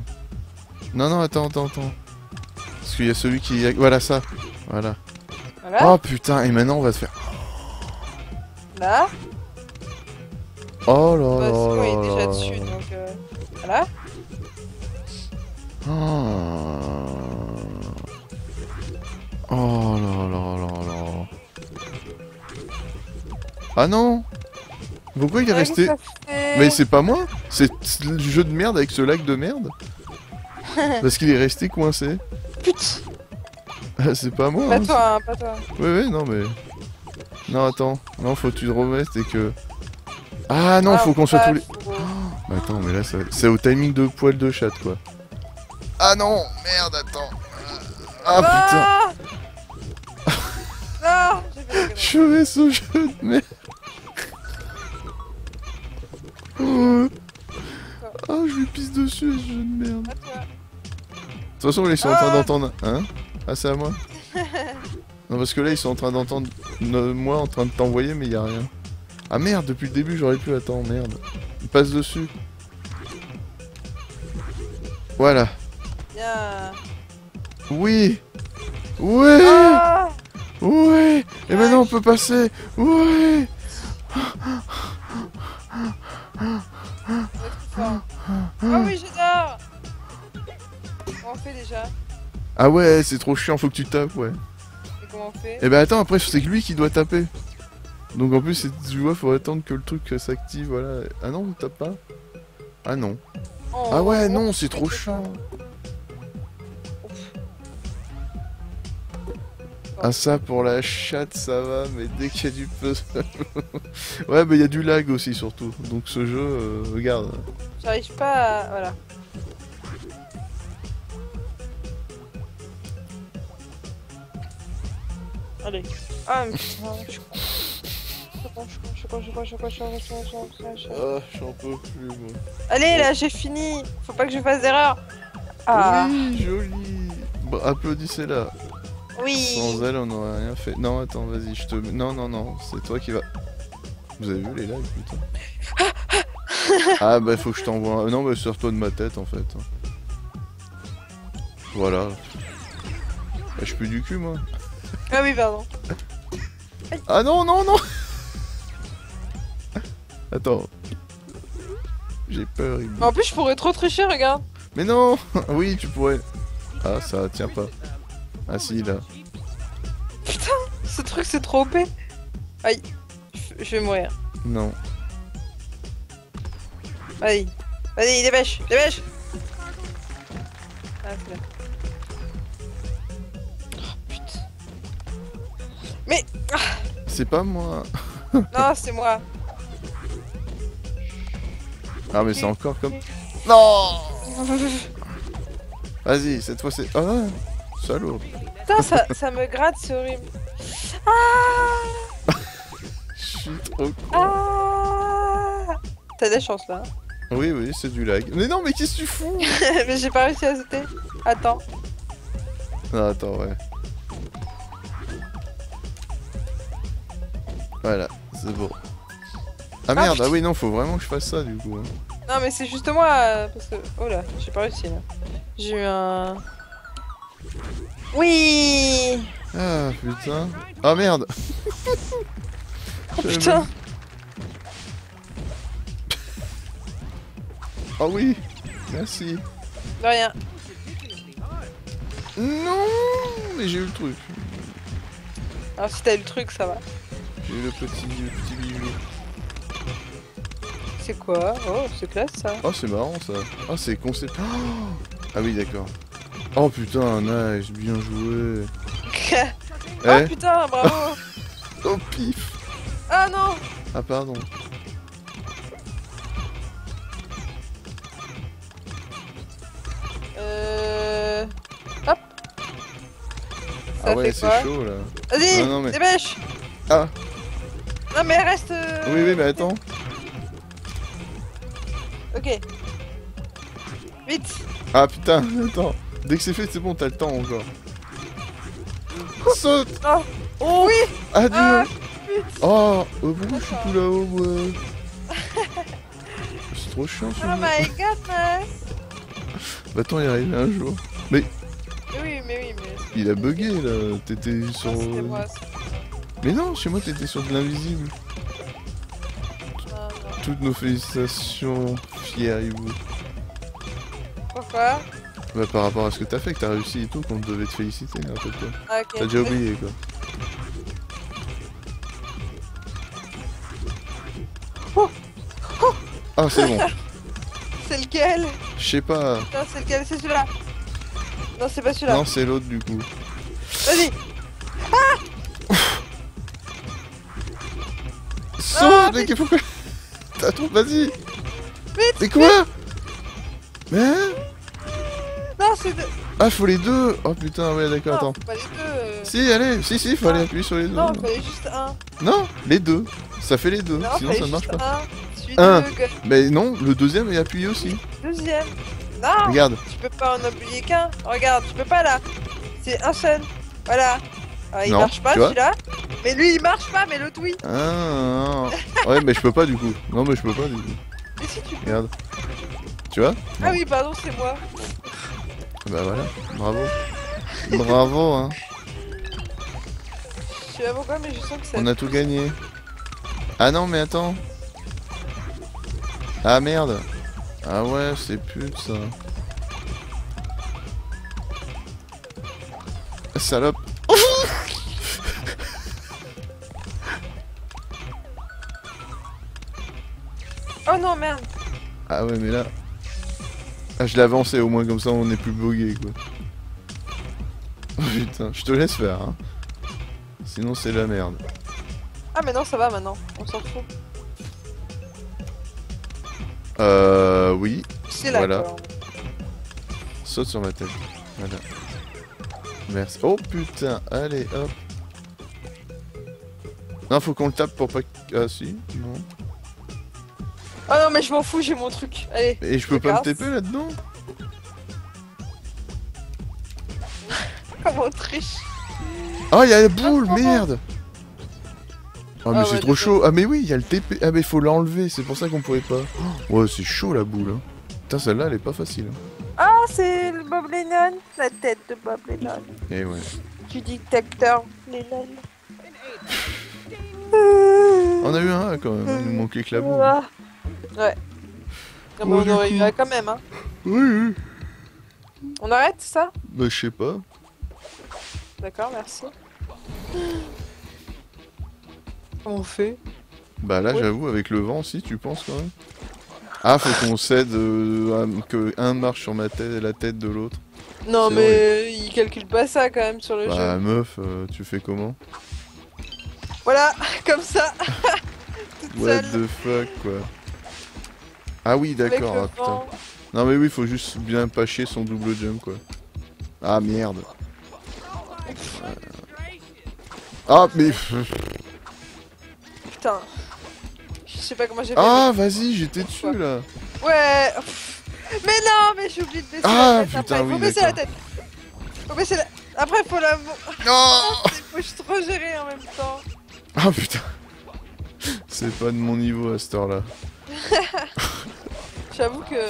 Non, non, attends, attends, attends. Parce qu'il y a celui qui. Voilà ça. Voilà. Voilà. Oh putain, et maintenant on va se faire. Là. Oh là Bah, là est là déjà dessus, donc. euh, Voilà. Oh. Oh là là là là. Ah non Pourquoi il est Ouais, resté. fait Mais c'est pas moi C'est le jeu de merde avec ce lac de merde Parce qu'il est resté coincé. Putain. c'est pas moi Pas hein, toi, hein, pas toi. Oui, oui, non, mais. Non, attends. Non, faut que tu te remettes et que. Ah non, Ah, faut qu'on soit bah, tous les. Mais attends, mais là, ça- c'est au timing de poil de chatte, quoi. Ah non Merde, attends Ah putain Ah Non la connerie. Je vais ce jeu de merde Oh, Ah, je lui pisse dessus, ce jeu de merde. De toute façon, là, ils sont en train Ah. d'entendre. Hein Ah, c'est à moi Non, parce que là, ils sont en train d'entendre euh, moi en train de t'envoyer, mais y a rien. Ah merde, depuis le début, j'aurais pu attendre, merde. Il passe dessus. Voilà. Bien. Oui Oui Ah Oui Et maintenant, on peut passer Oui. Ah oui, j'adore Comment on fait déjà? Ah ouais, c'est trop chiant, faut que tu tapes, ouais. Et comment on fait? Et ben attends, après, c'est lui qui doit taper. Donc en plus, tu vois, faut attendre que le truc s'active, voilà. Ah non, t'as pas Ah non. Oh. Ah ouais, non, c'est trop chiant. Ah ça, pour la chatte, ça va, mais dès qu'il y a du puzzle... ouais, mais il y a du lag aussi, surtout. Donc ce jeu, euh, regarde. J'arrive pas à... Voilà. Allez. Ah, mais je Ah, je suis un peu plus, moi. Allez, là, j'ai fini. Faut pas que je fasse d'erreur. Ah. Oui, joli. Bon, applaudissez-la. Oui. Sans elle, on n'aurait rien fait. Non, attends, vas-y, je te. mets. Non, non, non, c'est toi qui va. Vous avez vu les lives, putain. ah, bah, faut que je t'envoie. Un... Non, mais bah, sors-toi de ma tête, en fait. Voilà. Bah, je peux du cul, moi. Ah oui, pardon. ah non, non, non Attends. J'ai peur, il... En plus, je pourrais trop tricher, regarde. Mais non Oui, tu pourrais... Ah, ça tient pas. Ah si, là. Ce truc, c'est trop OP. Aïe. Je- Je vais mourir. Non. Vas-y. Vas-y, dépêche, dépêche. Ah, c'est là. Oh, putain. Mais, C'est pas moi. non, c'est moi. Ah, mais c'est encore comme... Non Vas-y, cette fois c'est... Ah Salaud Putain, ça, ça me gratte, c'est horrible. Ah Je suis trop con. Ah T'as des chances là. Oui, oui, c'est du lag. Mais non, mais qu'est-ce que tu fous? Mais j'ai pas réussi à sauter. Attends. Ah, attends, ouais. Voilà, c'est bon. Ah merde, putain. ah oui, non, faut vraiment que je fasse ça, du coup. hein. Non, mais c'est juste moi. euh, Parce que. Oh là, j'ai pas réussi là. J'ai eu un. Oui Ah, putain. Ah merde Oh putain Ah oui Merci. De rien. Non Mais j'ai eu le truc. Alors, si t'as eu le truc, ça va. J'ai eu le petit, le petit bijou. C'est quoi Oh, c'est classe ça. Oh, c'est marrant ça. Oh, c'est concept. Oh ah oui, d'accord. Oh putain, nice, bien joué. oh Eh putain, bravo Oh pif Ah non Ah pardon. Euh. Hop Ça ah ouais, c'est chaud là. Vas-y, Non, non, mais- dépêche Ah Non mais reste... euh, Oui, oui, mais attends. Ok. Vite Ah putain, attends. Dès que c'est fait, c'est bon, t'as le temps encore. Saute Oh Oh oui Adieu Ah Oh, euh, pourquoi je suis tout là-haut, moi C'est trop chiant ce Oh my goodness Bah attends, il est arrivé un jour. Oui, mais oui, mais... Il a bugué là, t'étais sur... Moi. Mais non, chez moi t'étais sur de l'invisible. Toutes nos félicitations, fiers-vous. Pourquoi? Bah par rapport à ce que t'as fait, que t'as réussi et tout, qu'on devait te féliciter, rappelle-toi. Ah, ok. T'as déjà oublié quoi. Ah c'est bon. C'est lequel? Je sais pas. Non, c'est lequel? C'est celui-là Non, c'est pas celui-là. Non, c'est l'autre du coup. Vas-y Saute, Ah, il que... Attends, vas-y Mais quoi Mais hein Non, c'est... De... Ah, faut les deux Oh putain, ouais, d'accord, attends. faut pas les deux. euh. Si, allez, si, si, faut aller appuyer sur les deux. Non, il fallait juste un. Non, les deux. Ça fait les deux, Non, sinon ça ne marche pas. un. Un. Mais non, le deuxième est appuyé aussi. Deuxième. Non, Regarde. tu peux pas en oublier qu'un. Regarde, tu peux pas là. C'est un seul. Voilà. Ah, il Non, marche pas celui-là. Mais lui il marche pas, mais l'autre oui. Ah, ah. ouais, mais je peux pas du coup. Non, mais je peux pas du coup. Mais si tu peux. Regarde. Tu vois Ah oui, pardon, c'est moi. Bah voilà, bravo. Bravo, hein. Je sais pas pourquoi, mais je sens que ça. On a tout gagné. Ah non, mais attends. Ah merde. Ah ouais, c'est pute ça. Salope. Oh non, merde. Ah ouais, mais là. Ah, je l'ai avancé au moins, comme ça on est plus bugué quoi. Oh putain, je te laisse faire, hein. Sinon c'est la merde. Ah, mais non, ça va maintenant. On s'en fout. Euh, oui. C'est là. Voilà. Saute sur ma tête. Voilà. Merci. Oh putain, allez hop. Non, faut qu'on le tape pour pas... Ah si, non. Oh non, mais je m'en fous, j'ai mon truc. Allez. Et je peux pas me. TP là-dedans Comment on triche Ah, il y a la boule, Ah, merde Ah, mais Ah c'est ouais, trop chaud. Ah, mais oui, il y a le TP. Ah, mais faut l'enlever, c'est pour ça qu'on pouvait pas. Oh, ouais, c'est chaud la boule. Hein. Putain, celle-là, elle est pas facile. hein. C'est le Bob Lennon. La tête de Bob Lennon. Eh ouais. Du dictateur Lennon. On a eu un quand même, il nous manquait que la boule. Ah. Ouais. Non, mais on aurait coup. eu un quand même, hein. Oui, oui. On arrête ça? Bah, je sais pas. D'accord, merci. Comment on fait Bah là, j'avoue, avec le vent, si, tu penses quand même? Ah, faut qu'on cède euh, que un marche sur ma tête et la tête de l'autre. Non, mais il calcule pas ça quand même sur le Bah, jeu. meuf, euh, tu fais comment? Voilà, comme ça. What the fuck, quoi. Ah oui, d'accord, ah, putain. vent. Non, mais oui, faut juste bien pâcher son double jump, quoi. Ah, merde. Ah, mais... Putain. Je sais pas comment j'ai fait. Ah, vas-y, j'étais dessus, là. Ouais. pff. Mais non, mais j'ai oublié de baisser Ah, la tête putain, après. oui, Faut baisser la tête. Faut baisser la... Après, faut la... Non Faut que je trop gérer en même temps. Ah, putain. C'est pas de mon niveau à cette heure-là. J'avoue que...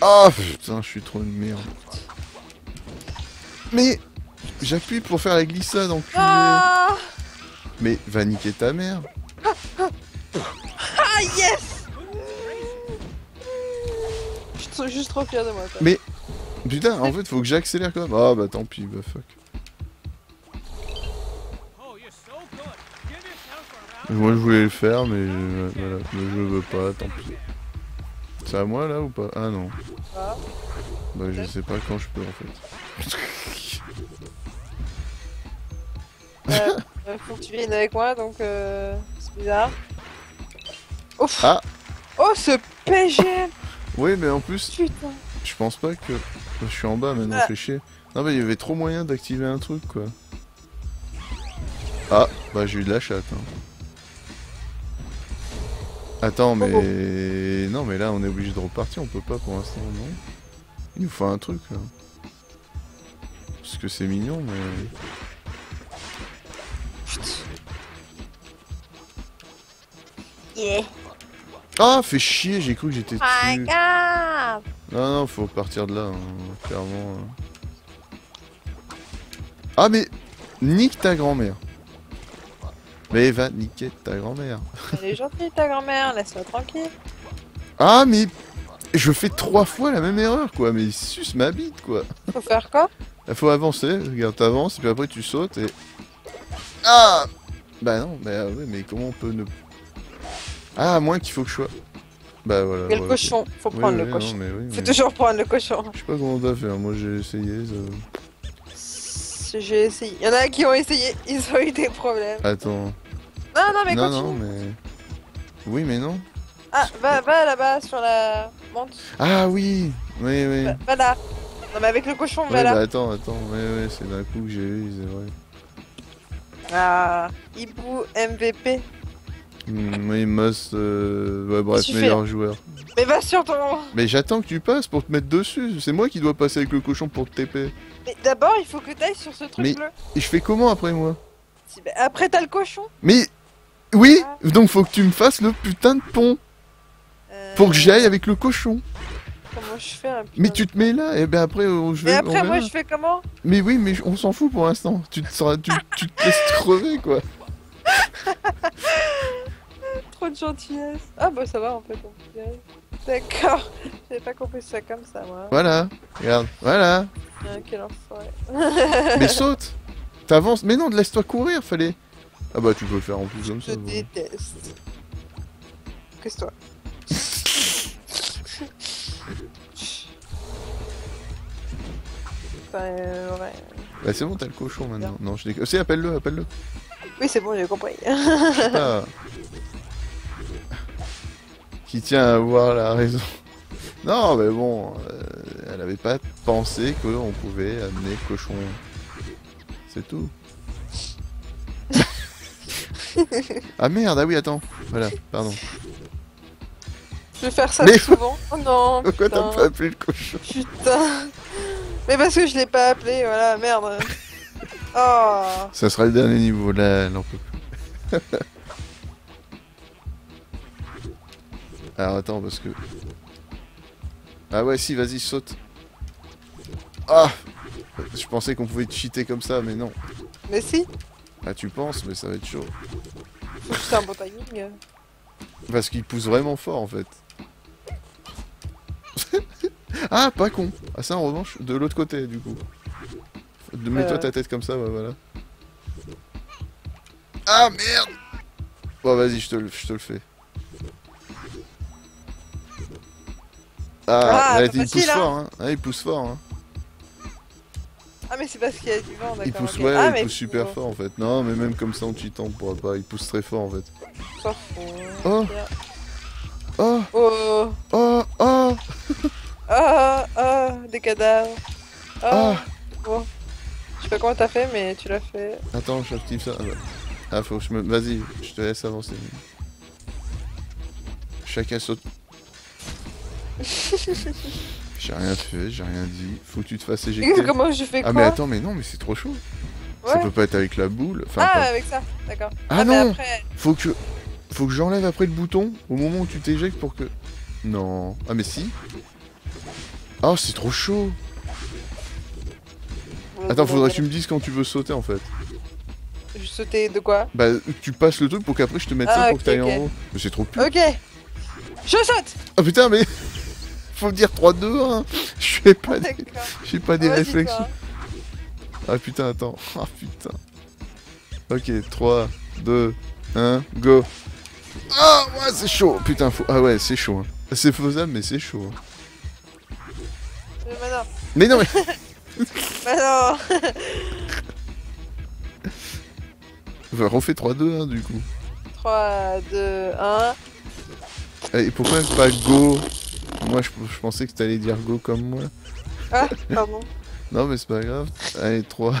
Ah, putain, je suis trop une merde. Mais... J'appuie pour faire la glissade, enculé. Ah Mais va niquer ta mère. Ah, yes Je suis juste trop fier de moi, quoi. Mais- Putain, en fait, faut que j'accélère quand même. Ah, bah tant pis, bah fuck. Moi, je voulais le faire, mais voilà, mais je veux pas, tant pis. C'est à moi, là, ou pas? Ah, non. Ah. Bah, je sais pas quand je peux, en fait. Euh, faut que tu viennes avec moi, donc euh, c'est bizarre. Ouf Ah. Oh, ce PGM Oui, mais en plus, Putain je pense pas que... Je suis en bas, maintenant, Ah. fait chier. Non, mais il y avait trop moyen d'activer un truc, quoi. Ah, bah j'ai eu de la chatte, hein. Attends, mais... Oh, Non, mais là, on est obligé de repartir, on peut pas pour l'instant, non Il nous faut un truc, là. Parce que c'est mignon, mais... Yeah Ah, fait chier, j'ai cru que j'étais dessus. God Non, non, faut partir de là, hein, clairement. hein. Ah, mais... Nique ta grand-mère. Mais va niquer ta grand-mère. Elle est gentille ta grand-mère, laisse-la tranquille. Ah, mais... Je fais trois fois la même erreur, quoi. Mais il suce ma bite, quoi. Faut faire quoi? Il faut avancer, regarde, t'avances, et puis après tu sautes, et... Ah Bah non, mais, ah ouais, mais comment on peut ne... Ah, à moins qu'il faut que je sois... Bah voilà. Et le ouais, cochon, faut Oui, prendre oui, le non, cochon. mais oui, Faut mais- toujours prendre le cochon. Je sais pas comment t'as fait, hein, moi j'ai essayé, ça... J'ai essayé. Il y en a qui ont essayé, ils ont eu des problèmes. Attends... Non, non, mais non, continue. non, mais... Oui, mais non. Ah, va, va là-bas sur la monte. Ah oui Oui, oui. Va, va là. Non, mais avec le cochon, Ouais, va là. bah attends, attends, ouais, ouais, c'est d'un coup que j'ai eu, c'est vrai. Ah, Hibou MVP. Hmm, oui, Moss, euh... ouais, bref, meilleur joueur. Mais va sur ton. Mais j'attends que tu passes pour te mettre dessus, c'est moi qui dois passer avec le cochon pour te TP. Mais d'abord, il faut que t'ailles sur ce truc Mais- bleu. Et je fais comment après moi? Bah, Après, t'as le cochon. Mais... Oui Ah. Donc faut que tu me fasses le putain de pont Euh, Pour que j'aille avec le cochon Comment je fais un putain Mais tu te mets là, et ben après euh, je vais... Et on après, moi, je fais comment? Mais oui, mais on s'en fout pour l'instant. Tu te seras, tu, tu te laisses crever quoi. Trop de gentillesse. Ah, bah ça va en fait. D'accord. J'avais pas compris ça comme ça, moi. Voilà, regarde, voilà. Ah, quel enfoiré. Mais saute T'avances, mais non, laisse-toi courir, fallait. Ah bah tu peux le faire en plus comme Je ça. bon. déteste. Qu'est-ce toi Enfin, euh, ouais. Bah c'est bon, t'as le cochon maintenant. Non, je déconne. Si, appelle-le, appelle-le. Oui, c'est bon, j'ai compris. Ah. Qui tient à avoir la raison. Non, mais bon, euh, elle avait pas pensé qu'on pouvait amener le cochon. C'est tout. Ah merde, ah oui, attends. Voilà, pardon. Je vais faire ça Mais- souvent. Oh non, Pourquoi t'as pas appelé le cochon? Putain. Mais parce que je l'ai pas appelé, voilà, merde. Oh. Ça sera le dernier niveau, là, elle en peut plus. Alors attends, parce que... Ah ouais, si, vas-y, saute. Ah Je pensais qu'on pouvait cheater comme ça, mais non. Mais si, Ah, tu penses, mais ça va être chaud. faut que un bon timing. Parce qu'il pousse vraiment fort, en fait. ah, pas con Ah ça, en revanche, de l'autre côté, du coup. De- Mets-toi Euh. ta tête comme ça, ouais, voilà. Ah, merde Bon, vas-y, je te le fais. Ah, Ah, il pousse hein. fort, hein. Ah, il pousse fort, hein. Ah, mais c'est parce qu'il y a du vent, d'accord. Il pousse, ok. ouais, ah, il pousse super fort, en fait. Non, mais même comme ça, en cheatant, on pourra pas. Il pousse très fort, en fait. fout. Oh. Oh Oh. Oh Oh Ah, ah, des cadavres. Ah. Ah Je sais pas comment t'as fait, mais tu l'as fait. Attends, j'active ça. Ah, bah. Ah, faut que je me. Vas-y, je te laisse avancer. Chacun saute. j'ai rien fait, j'ai rien dit. Faut que tu te fasses éjecter. comment je fais quoi Ah, mais attends, mais non, mais c'est trop chaud. Ça peut pas être avec la boule. Enfin, Ah, pas- avec ça, d'accord. Ah mais non après, Faut que. Faut que j'enlève après le bouton au moment où tu t'éjectes pour que. Non. Ah, mais si. Oh, c'est trop chaud. Attends, faudrait que tu me dises quand tu veux sauter en fait. Je sautais de quoi Bah, tu passes le truc pour qu'après je te mette ça Ah, pour que t'ailles en haut. Mais c'est trop plus. Ok. Je saute Ah putain, mais. Faut dire 3, 2, 1. Je fais pas des, pas des toi. Ah putain, attends. Ah putain. Ok, 3, 2, 1, go. Ah ouais, c'est chaud. Putain, faut. Ah ouais, c'est chaud. hein. C'est faisable, mais c'est chaud. hein. Euh, Maintenant. Mais non, mais. Maintenant. Enfin, refais 3, 2, 1 du coup. 3, 2, 1. Et pourquoi pas go? Moi, je, je pensais que t'allais dire go comme moi. Ah, pardon. Non, mais c'est pas grave. Allez, 3,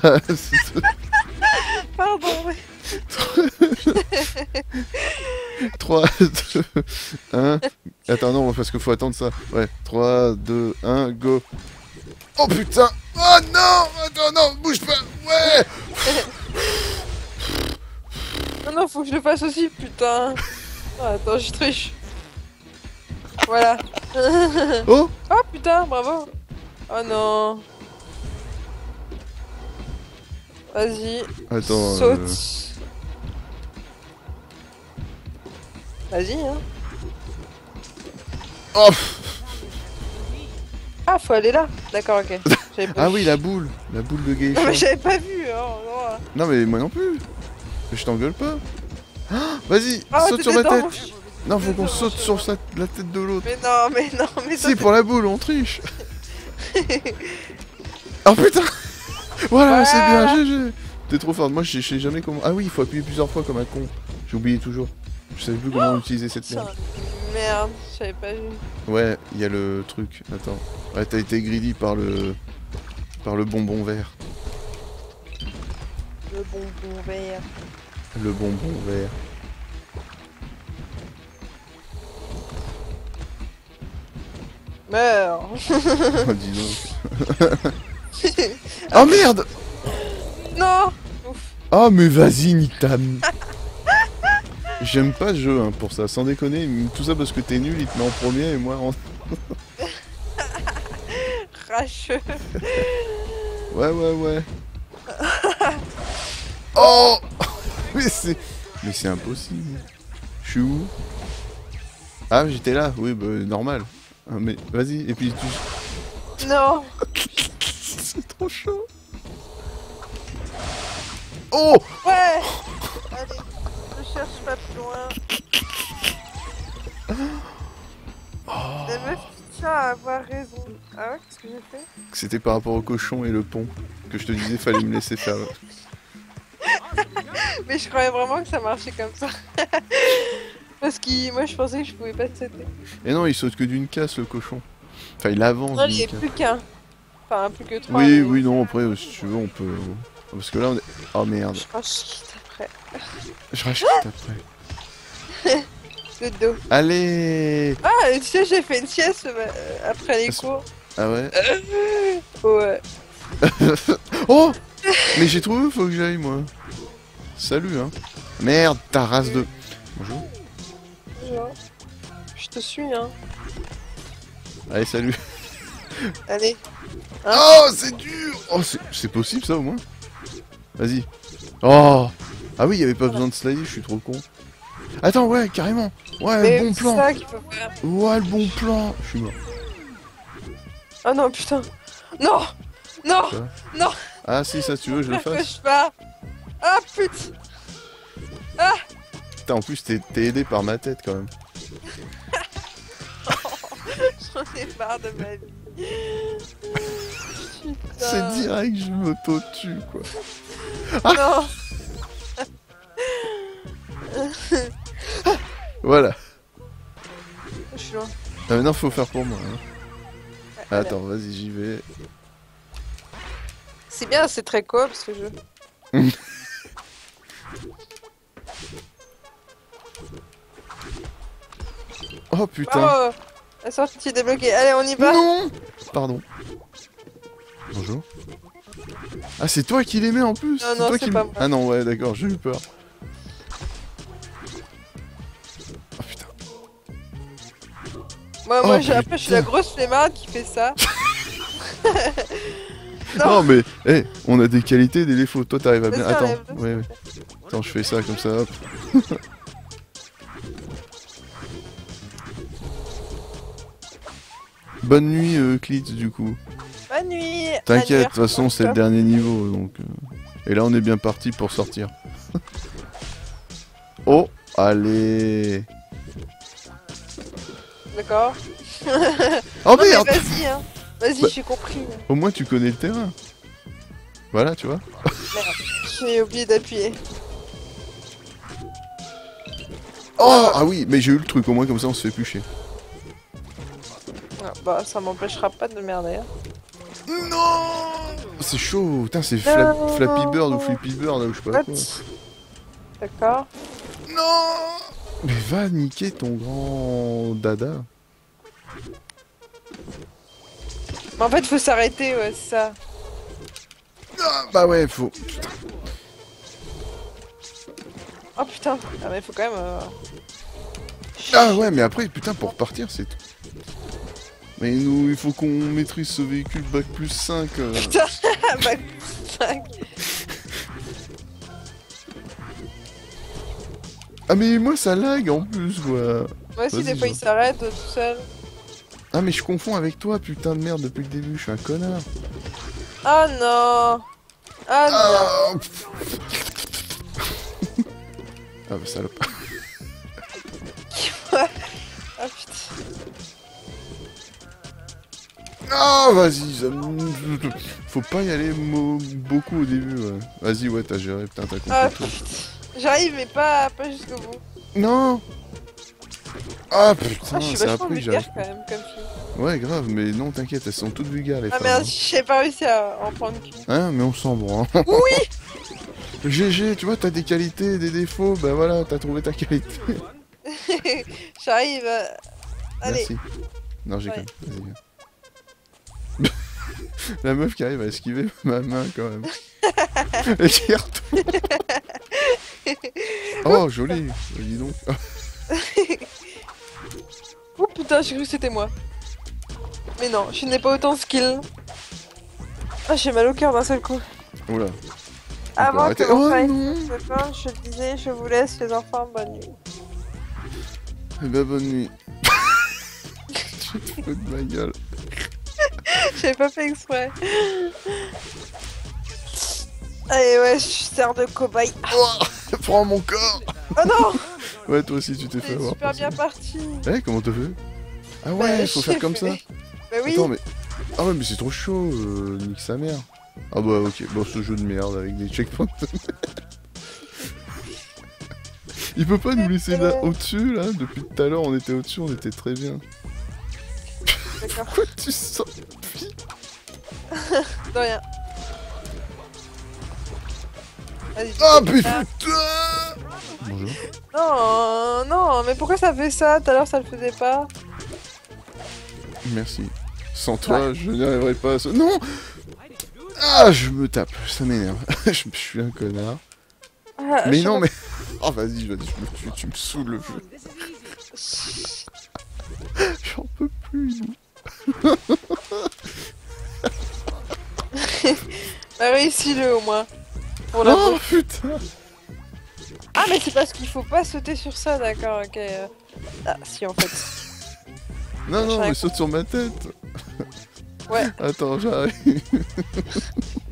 Pardon, oui. 3, 2, 1. Attends, non, parce qu'il faut attendre ça. Ouais, 3, 2, 1, go. Oh putain Oh non Attends, non, bouge pas Ouais Non, non, faut que je le fasse aussi, putain. Ah, attends, je triche. Voilà. Oh Oh putain, bravo. Oh non. Vas-y, Attends. saute. euh, Vas-y, hein. Oh. Ah, faut aller là. D'accord, ok. Pas Ah vu. oui, la boule La boule de Non, mais geisha. j'avais pas vu. Oh, non. Mais moi non plus Je t'engueule pas Ah, Vas-y, Ah, saute sur ma tête Non, faut qu'on saute sur sa- la tête de l'autre. Mais non, mais non, mais Si, pour la boule, on triche Oh putain Voilà, c'est bien, GG T'es trop forte, moi je sais jamais comment... Ah oui, il faut appuyer plusieurs fois comme un con. J'ai oublié toujours. Je savais plus comment utiliser cette Putain, merde. merde, j'avais pas vu. Ouais, il y a le truc. Attends. Ouais, t'as été greedy par le... Par le bonbon vert. Le bonbon vert. Le bonbon vert. Meurs. Oh, dis donc. oh merde Non. Oh mais vas-y, nique ta m- J'aime pas ce jeu hein, pour ça, sans déconner. Tout ça parce que t'es nul, il te met en premier et moi en... Racheux. Ouais, ouais, ouais. oh Mais c'est... Mais c'est impossible. Je suis où? Ah, j'étais là. Oui, bah, normal. Ah, mais vas-y, et puis tu... Non. c'est trop chaud. Oh Ouais. Allez, je cherche pas plus loin. La meuf qui tient à avoir raison. Ah ouais, qu'est-ce que j'ai fait? C'était par rapport au cochon et le pont que je te disais, fallait me laisser faire. Mais je croyais vraiment que ça marchait comme ça. Parce que moi je pensais que je pouvais pas te sauter. Et non, il saute que d'une casse, le cochon. Enfin, il avance Non, il d'une y a plus qu'un. Enfin, plus que trois. Oui, mais- oui, non, après, si tu veux, on peut... Parce que là, on est... Oh merde. Je je quitte après. Je rachète après. Le dos. Allez Ah, tu sais, j'ai fait une sieste euh, après les cours. Ah ouais Ouais. Oh Mais j'ai trouvé faut que j'aille, moi. Salut, hein. Merde, ta race de... Bonjour. Je te suis, hein. Allez, salut. Allez. Oh, c'est dur Oh, c'est possible, ça, au moins Vas-y. Oh Ah oui, il y avait pas besoin de slider, je suis trop con. Attends, ouais, carrément. Ouais, Mais le bon plan. ça faire. Ouais, le bon plan. Je suis mort. Oh non, putain. Non Non Quoi Ah si, ça, tu veux, je le fasse je pars. Ah putain en plus, t'es aidé par ma tête, quand même. J'en ai marre de ma vie. C'est direct, je m'auto-tue, quoi. Non Voilà. Je suis loin. Ah, maintenant, faut faire pour moi. hein. Attends, vas-y, j'y vais. C'est bien, c'est très coop ce jeu. Oh, putain. Oh La sortie débloquée. Allez, on y va Non Pardon. Bonjour. Ah, c'est toi qui les mets en plus Non, C'est non, toi c'est qui pas moi. Ah non, ouais, d'accord, j'ai eu peur. Oh putain. Moi, moi Oh, j'ai- après, je suis la grosse flemmarde qui fait ça. Non, Non. mais, eh, on a des qualités, des défauts. Toi, t'arrives à bien. Attends, ouais, ouais. Attends, je fais ça comme ça, hop. Bonne nuit, euh, Clit, du coup. Bonne nuit T'inquiète, de toute façon, c'est le dernier niveau, donc... euh, Et là, on est bien parti pour sortir. oh, allez D'accord. Oh Non, merde Vas-y, hein. Vas-y, Bah. j'ai compris. Au moins, tu connais le terrain. Voilà, tu vois. J'ai oublié d'appuyer. Oh, ah oui, mais j'ai eu le truc, au moins, comme ça, on se fait plus chier. Ah, bah, ça m'empêchera pas de me merder. hein. Non C'est chaud, putain, c'est Fla-. Flappy Bird ou Flippy Bird, ou je sais pas quoi. D'accord. Non Mais va niquer ton grand dada. Mais en fait, faut s'arrêter, ouais, c'est ça. Ah, bah ouais, faut... Putain. Oh putain. Ah, mais faut quand même. euh, Ah ouais, mais après, putain, pour repartir, c'est... tout. Mais nous, il faut qu'on maîtrise ce véhicule bac plus 5. euh. Putain, bah, 5. Ah mais moi, ça lag en plus, quoi. Moi aussi, des fois, je- il s'arrête euh, tout seul. Ah mais je confonds avec toi, putain de merde, depuis le début, je suis un connard. Oh non. Ah non. Ah, ah bah salope. Ah vas-y, ça me- faut pas y aller beaucoup au début, ouais. Vas-y, ouais, t'as géré, putain, t'as compris Ah. J'arrive, mais pas, pas jusqu'au bout. Non Ah Ah, putain, suis c'est après j'arrive. quand même, comme. Ouais, grave, mais non, t'inquiète, elles sont toutes vulgaires, les Ah femmes. merde, j'ai pas réussi à en prendre qu'une. Hein, mais on s'en branle. Oui GG, tu vois, t'as des qualités, des défauts, bah voilà, t'as trouvé ta qualité. J'arrive. euh, Allez. Merci. Non, j'ai Ouais. quand même. Vas-y. La meuf qui arrive à esquiver ma main quand même. Et qui retourne. Oh, joli. Dis donc. Oh putain, j'ai cru que c'était moi. Mais non, je n'ai pas autant de skill. Ah, j'ai mal au cœur d'un seul coup. Oula. Avant que mon Oh se fin, je disais, je vous laisse les enfants, bonne nuit. Eh ben, bonne nuit. tu te fous de ma gueule. J'avais pas fait exprès. Allez, ouais, je sers de cobaye. Prends mon corps. Oh non Ouais, toi aussi, tu t'es fait avoir. super bien parti. Eh, comment t'as fait? Ah Bah, ouais, faut j'ai faire comme ça. Bah oui. Attends, mais. Ah ouais, mais c'est trop chaud, euh, nique sa mère. Ah bah ok, bon ce jeu de merde avec des checkpoints. Il peut pas nous laisser là au-dessus là? Depuis tout à l'heure on était au-dessus, on était très bien. D'accord, Pourquoi tu sors? de rien. Vas-y, Oh putain ça. Bonjour. Non, non, mais pourquoi ça fait ça? Tout à l'heure ça le faisait pas. Merci. Sans toi, je n'y arriverai pas à ce... Non Ah, je me tape, ça m'énerve. je, je suis un connard. Ah, Mais je non, mais... Oh, vas-y, vas-y, je me tue, tu me saoules le jeu. J'en peux plus. Bah, réussis-le au moins. Pour la Oh, putain Ah, mais c'est parce qu'il faut pas sauter sur ça, d'accord, ok. Ah, si en fait. Non, non, mais saute sur ma tête Ouais. Attends, j'arrive.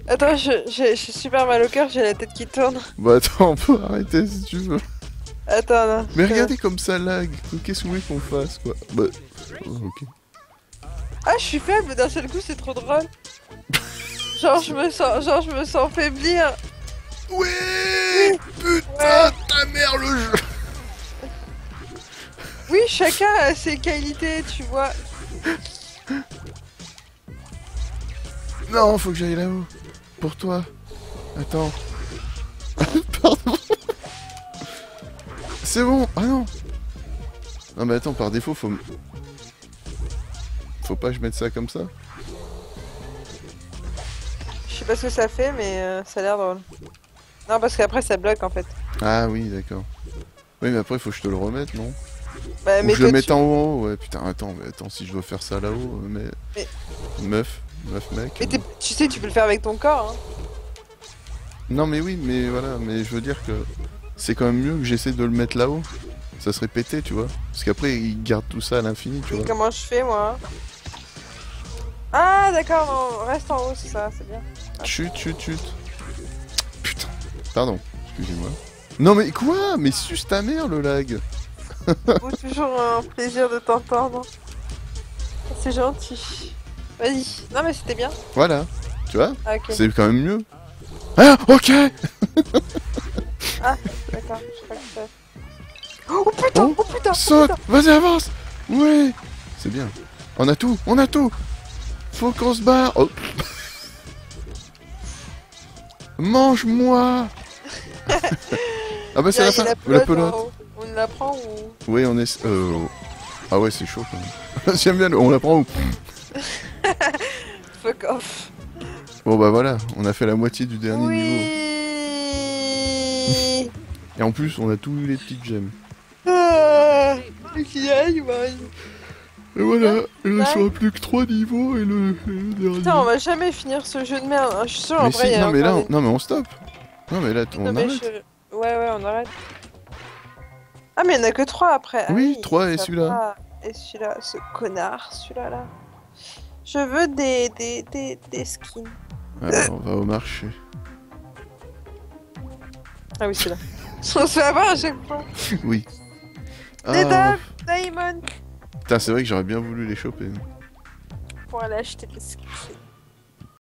Attends, je- j'ai super mal au cœur, j'ai la tête qui tourne. Bah attends, on peut arrêter si tu veux. Attends, là. Mais regardez comme ça lag. Qu'est-ce que vous voulez qu'on fasse, quoi? Bah... oh, ok. Ah, je suis faible d'un seul coup, c'est trop drôle. Genre, je me sens, genre, je me sens faiblir. Oui Putain, Ouais. ta mère, le jeu Oui, chacun a ses qualités, tu vois. Non, faut que j'aille là-haut. Pour toi. Attends. Pardon. C'est bon. Ah non. Non mais attends, par défaut, faut... Faut pas que je mette ça comme ça Je sais pas ce que ça fait, mais euh, ça a l'air drôle. Non, parce qu'après ça bloque en fait. Ah oui, d'accord. Oui, mais après, faut que je te le remette, non? Bah, Ou mais que je le mette tu- en haut, ouais. Putain, attends, mais attends, si je dois faire ça là-haut, euh, mais... Mais- Meuf, meuf mec. Mais tu sais, tu peux le faire avec ton corps. Hein. Non mais oui, mais voilà, mais je veux dire que c'est quand même mieux que j'essaie de le mettre là-haut. Ça serait pété, tu vois. Parce qu'après, il garde tout ça à l'infini, tu vois. Comment je fais moi? Ah, d'accord, reste en haut, c'est ça, c'est bien. Chut, chut, chut. Putain. Pardon, excusez-moi. Non mais quoi? Mais suce ta mère le lag Oh, toujours un plaisir de t'entendre. C'est gentil. Vas-y. Non, mais c'était bien. Voilà. Tu vois? Ah, C'est quand même mieux. Ah, ok d'accord. Je crois que ça. Oh putain, Oh, oh putain, oh, Saute. Vas-y, avance Ouais C'est bien. On a tout, on a tout Faut qu'on se barre Oh. Mange-moi Ah bah c'est la fin la La pelote en pelote haut. On la prend ou? Oui, on est... Euh... Ah ouais, c'est chaud quand même. J'aime bien, le- on la prend où Fuck off. Bon bah voilà, on a fait la moitié du dernier niveau. Et en plus, on a tous les petites gemmes. Ah, aille. Et voilà, il ne restera plus que 3 niveaux et le, et le dernier. Putain, on va jamais finir ce jeu de merde. hein. Je suis sûre, en mais vrai, il si, a non mais là, on... non mais on stoppe. Non mais là, on Non, arrête. je- Ouais, ouais, on arrête. Ah, mais il n'y en a que 3 après. Ah Oui, trois et ça celui-là. Et celui-là, ce connard, celui-là là. Je veux des, des, des, des skins. Alors, on va au marché. Ah oui, celui-là. on se fait avoir à chaque fois. Oui. Des Ah, Diamond putain, c'est vrai que j'aurais bien voulu les choper. pour aller acheter des skins.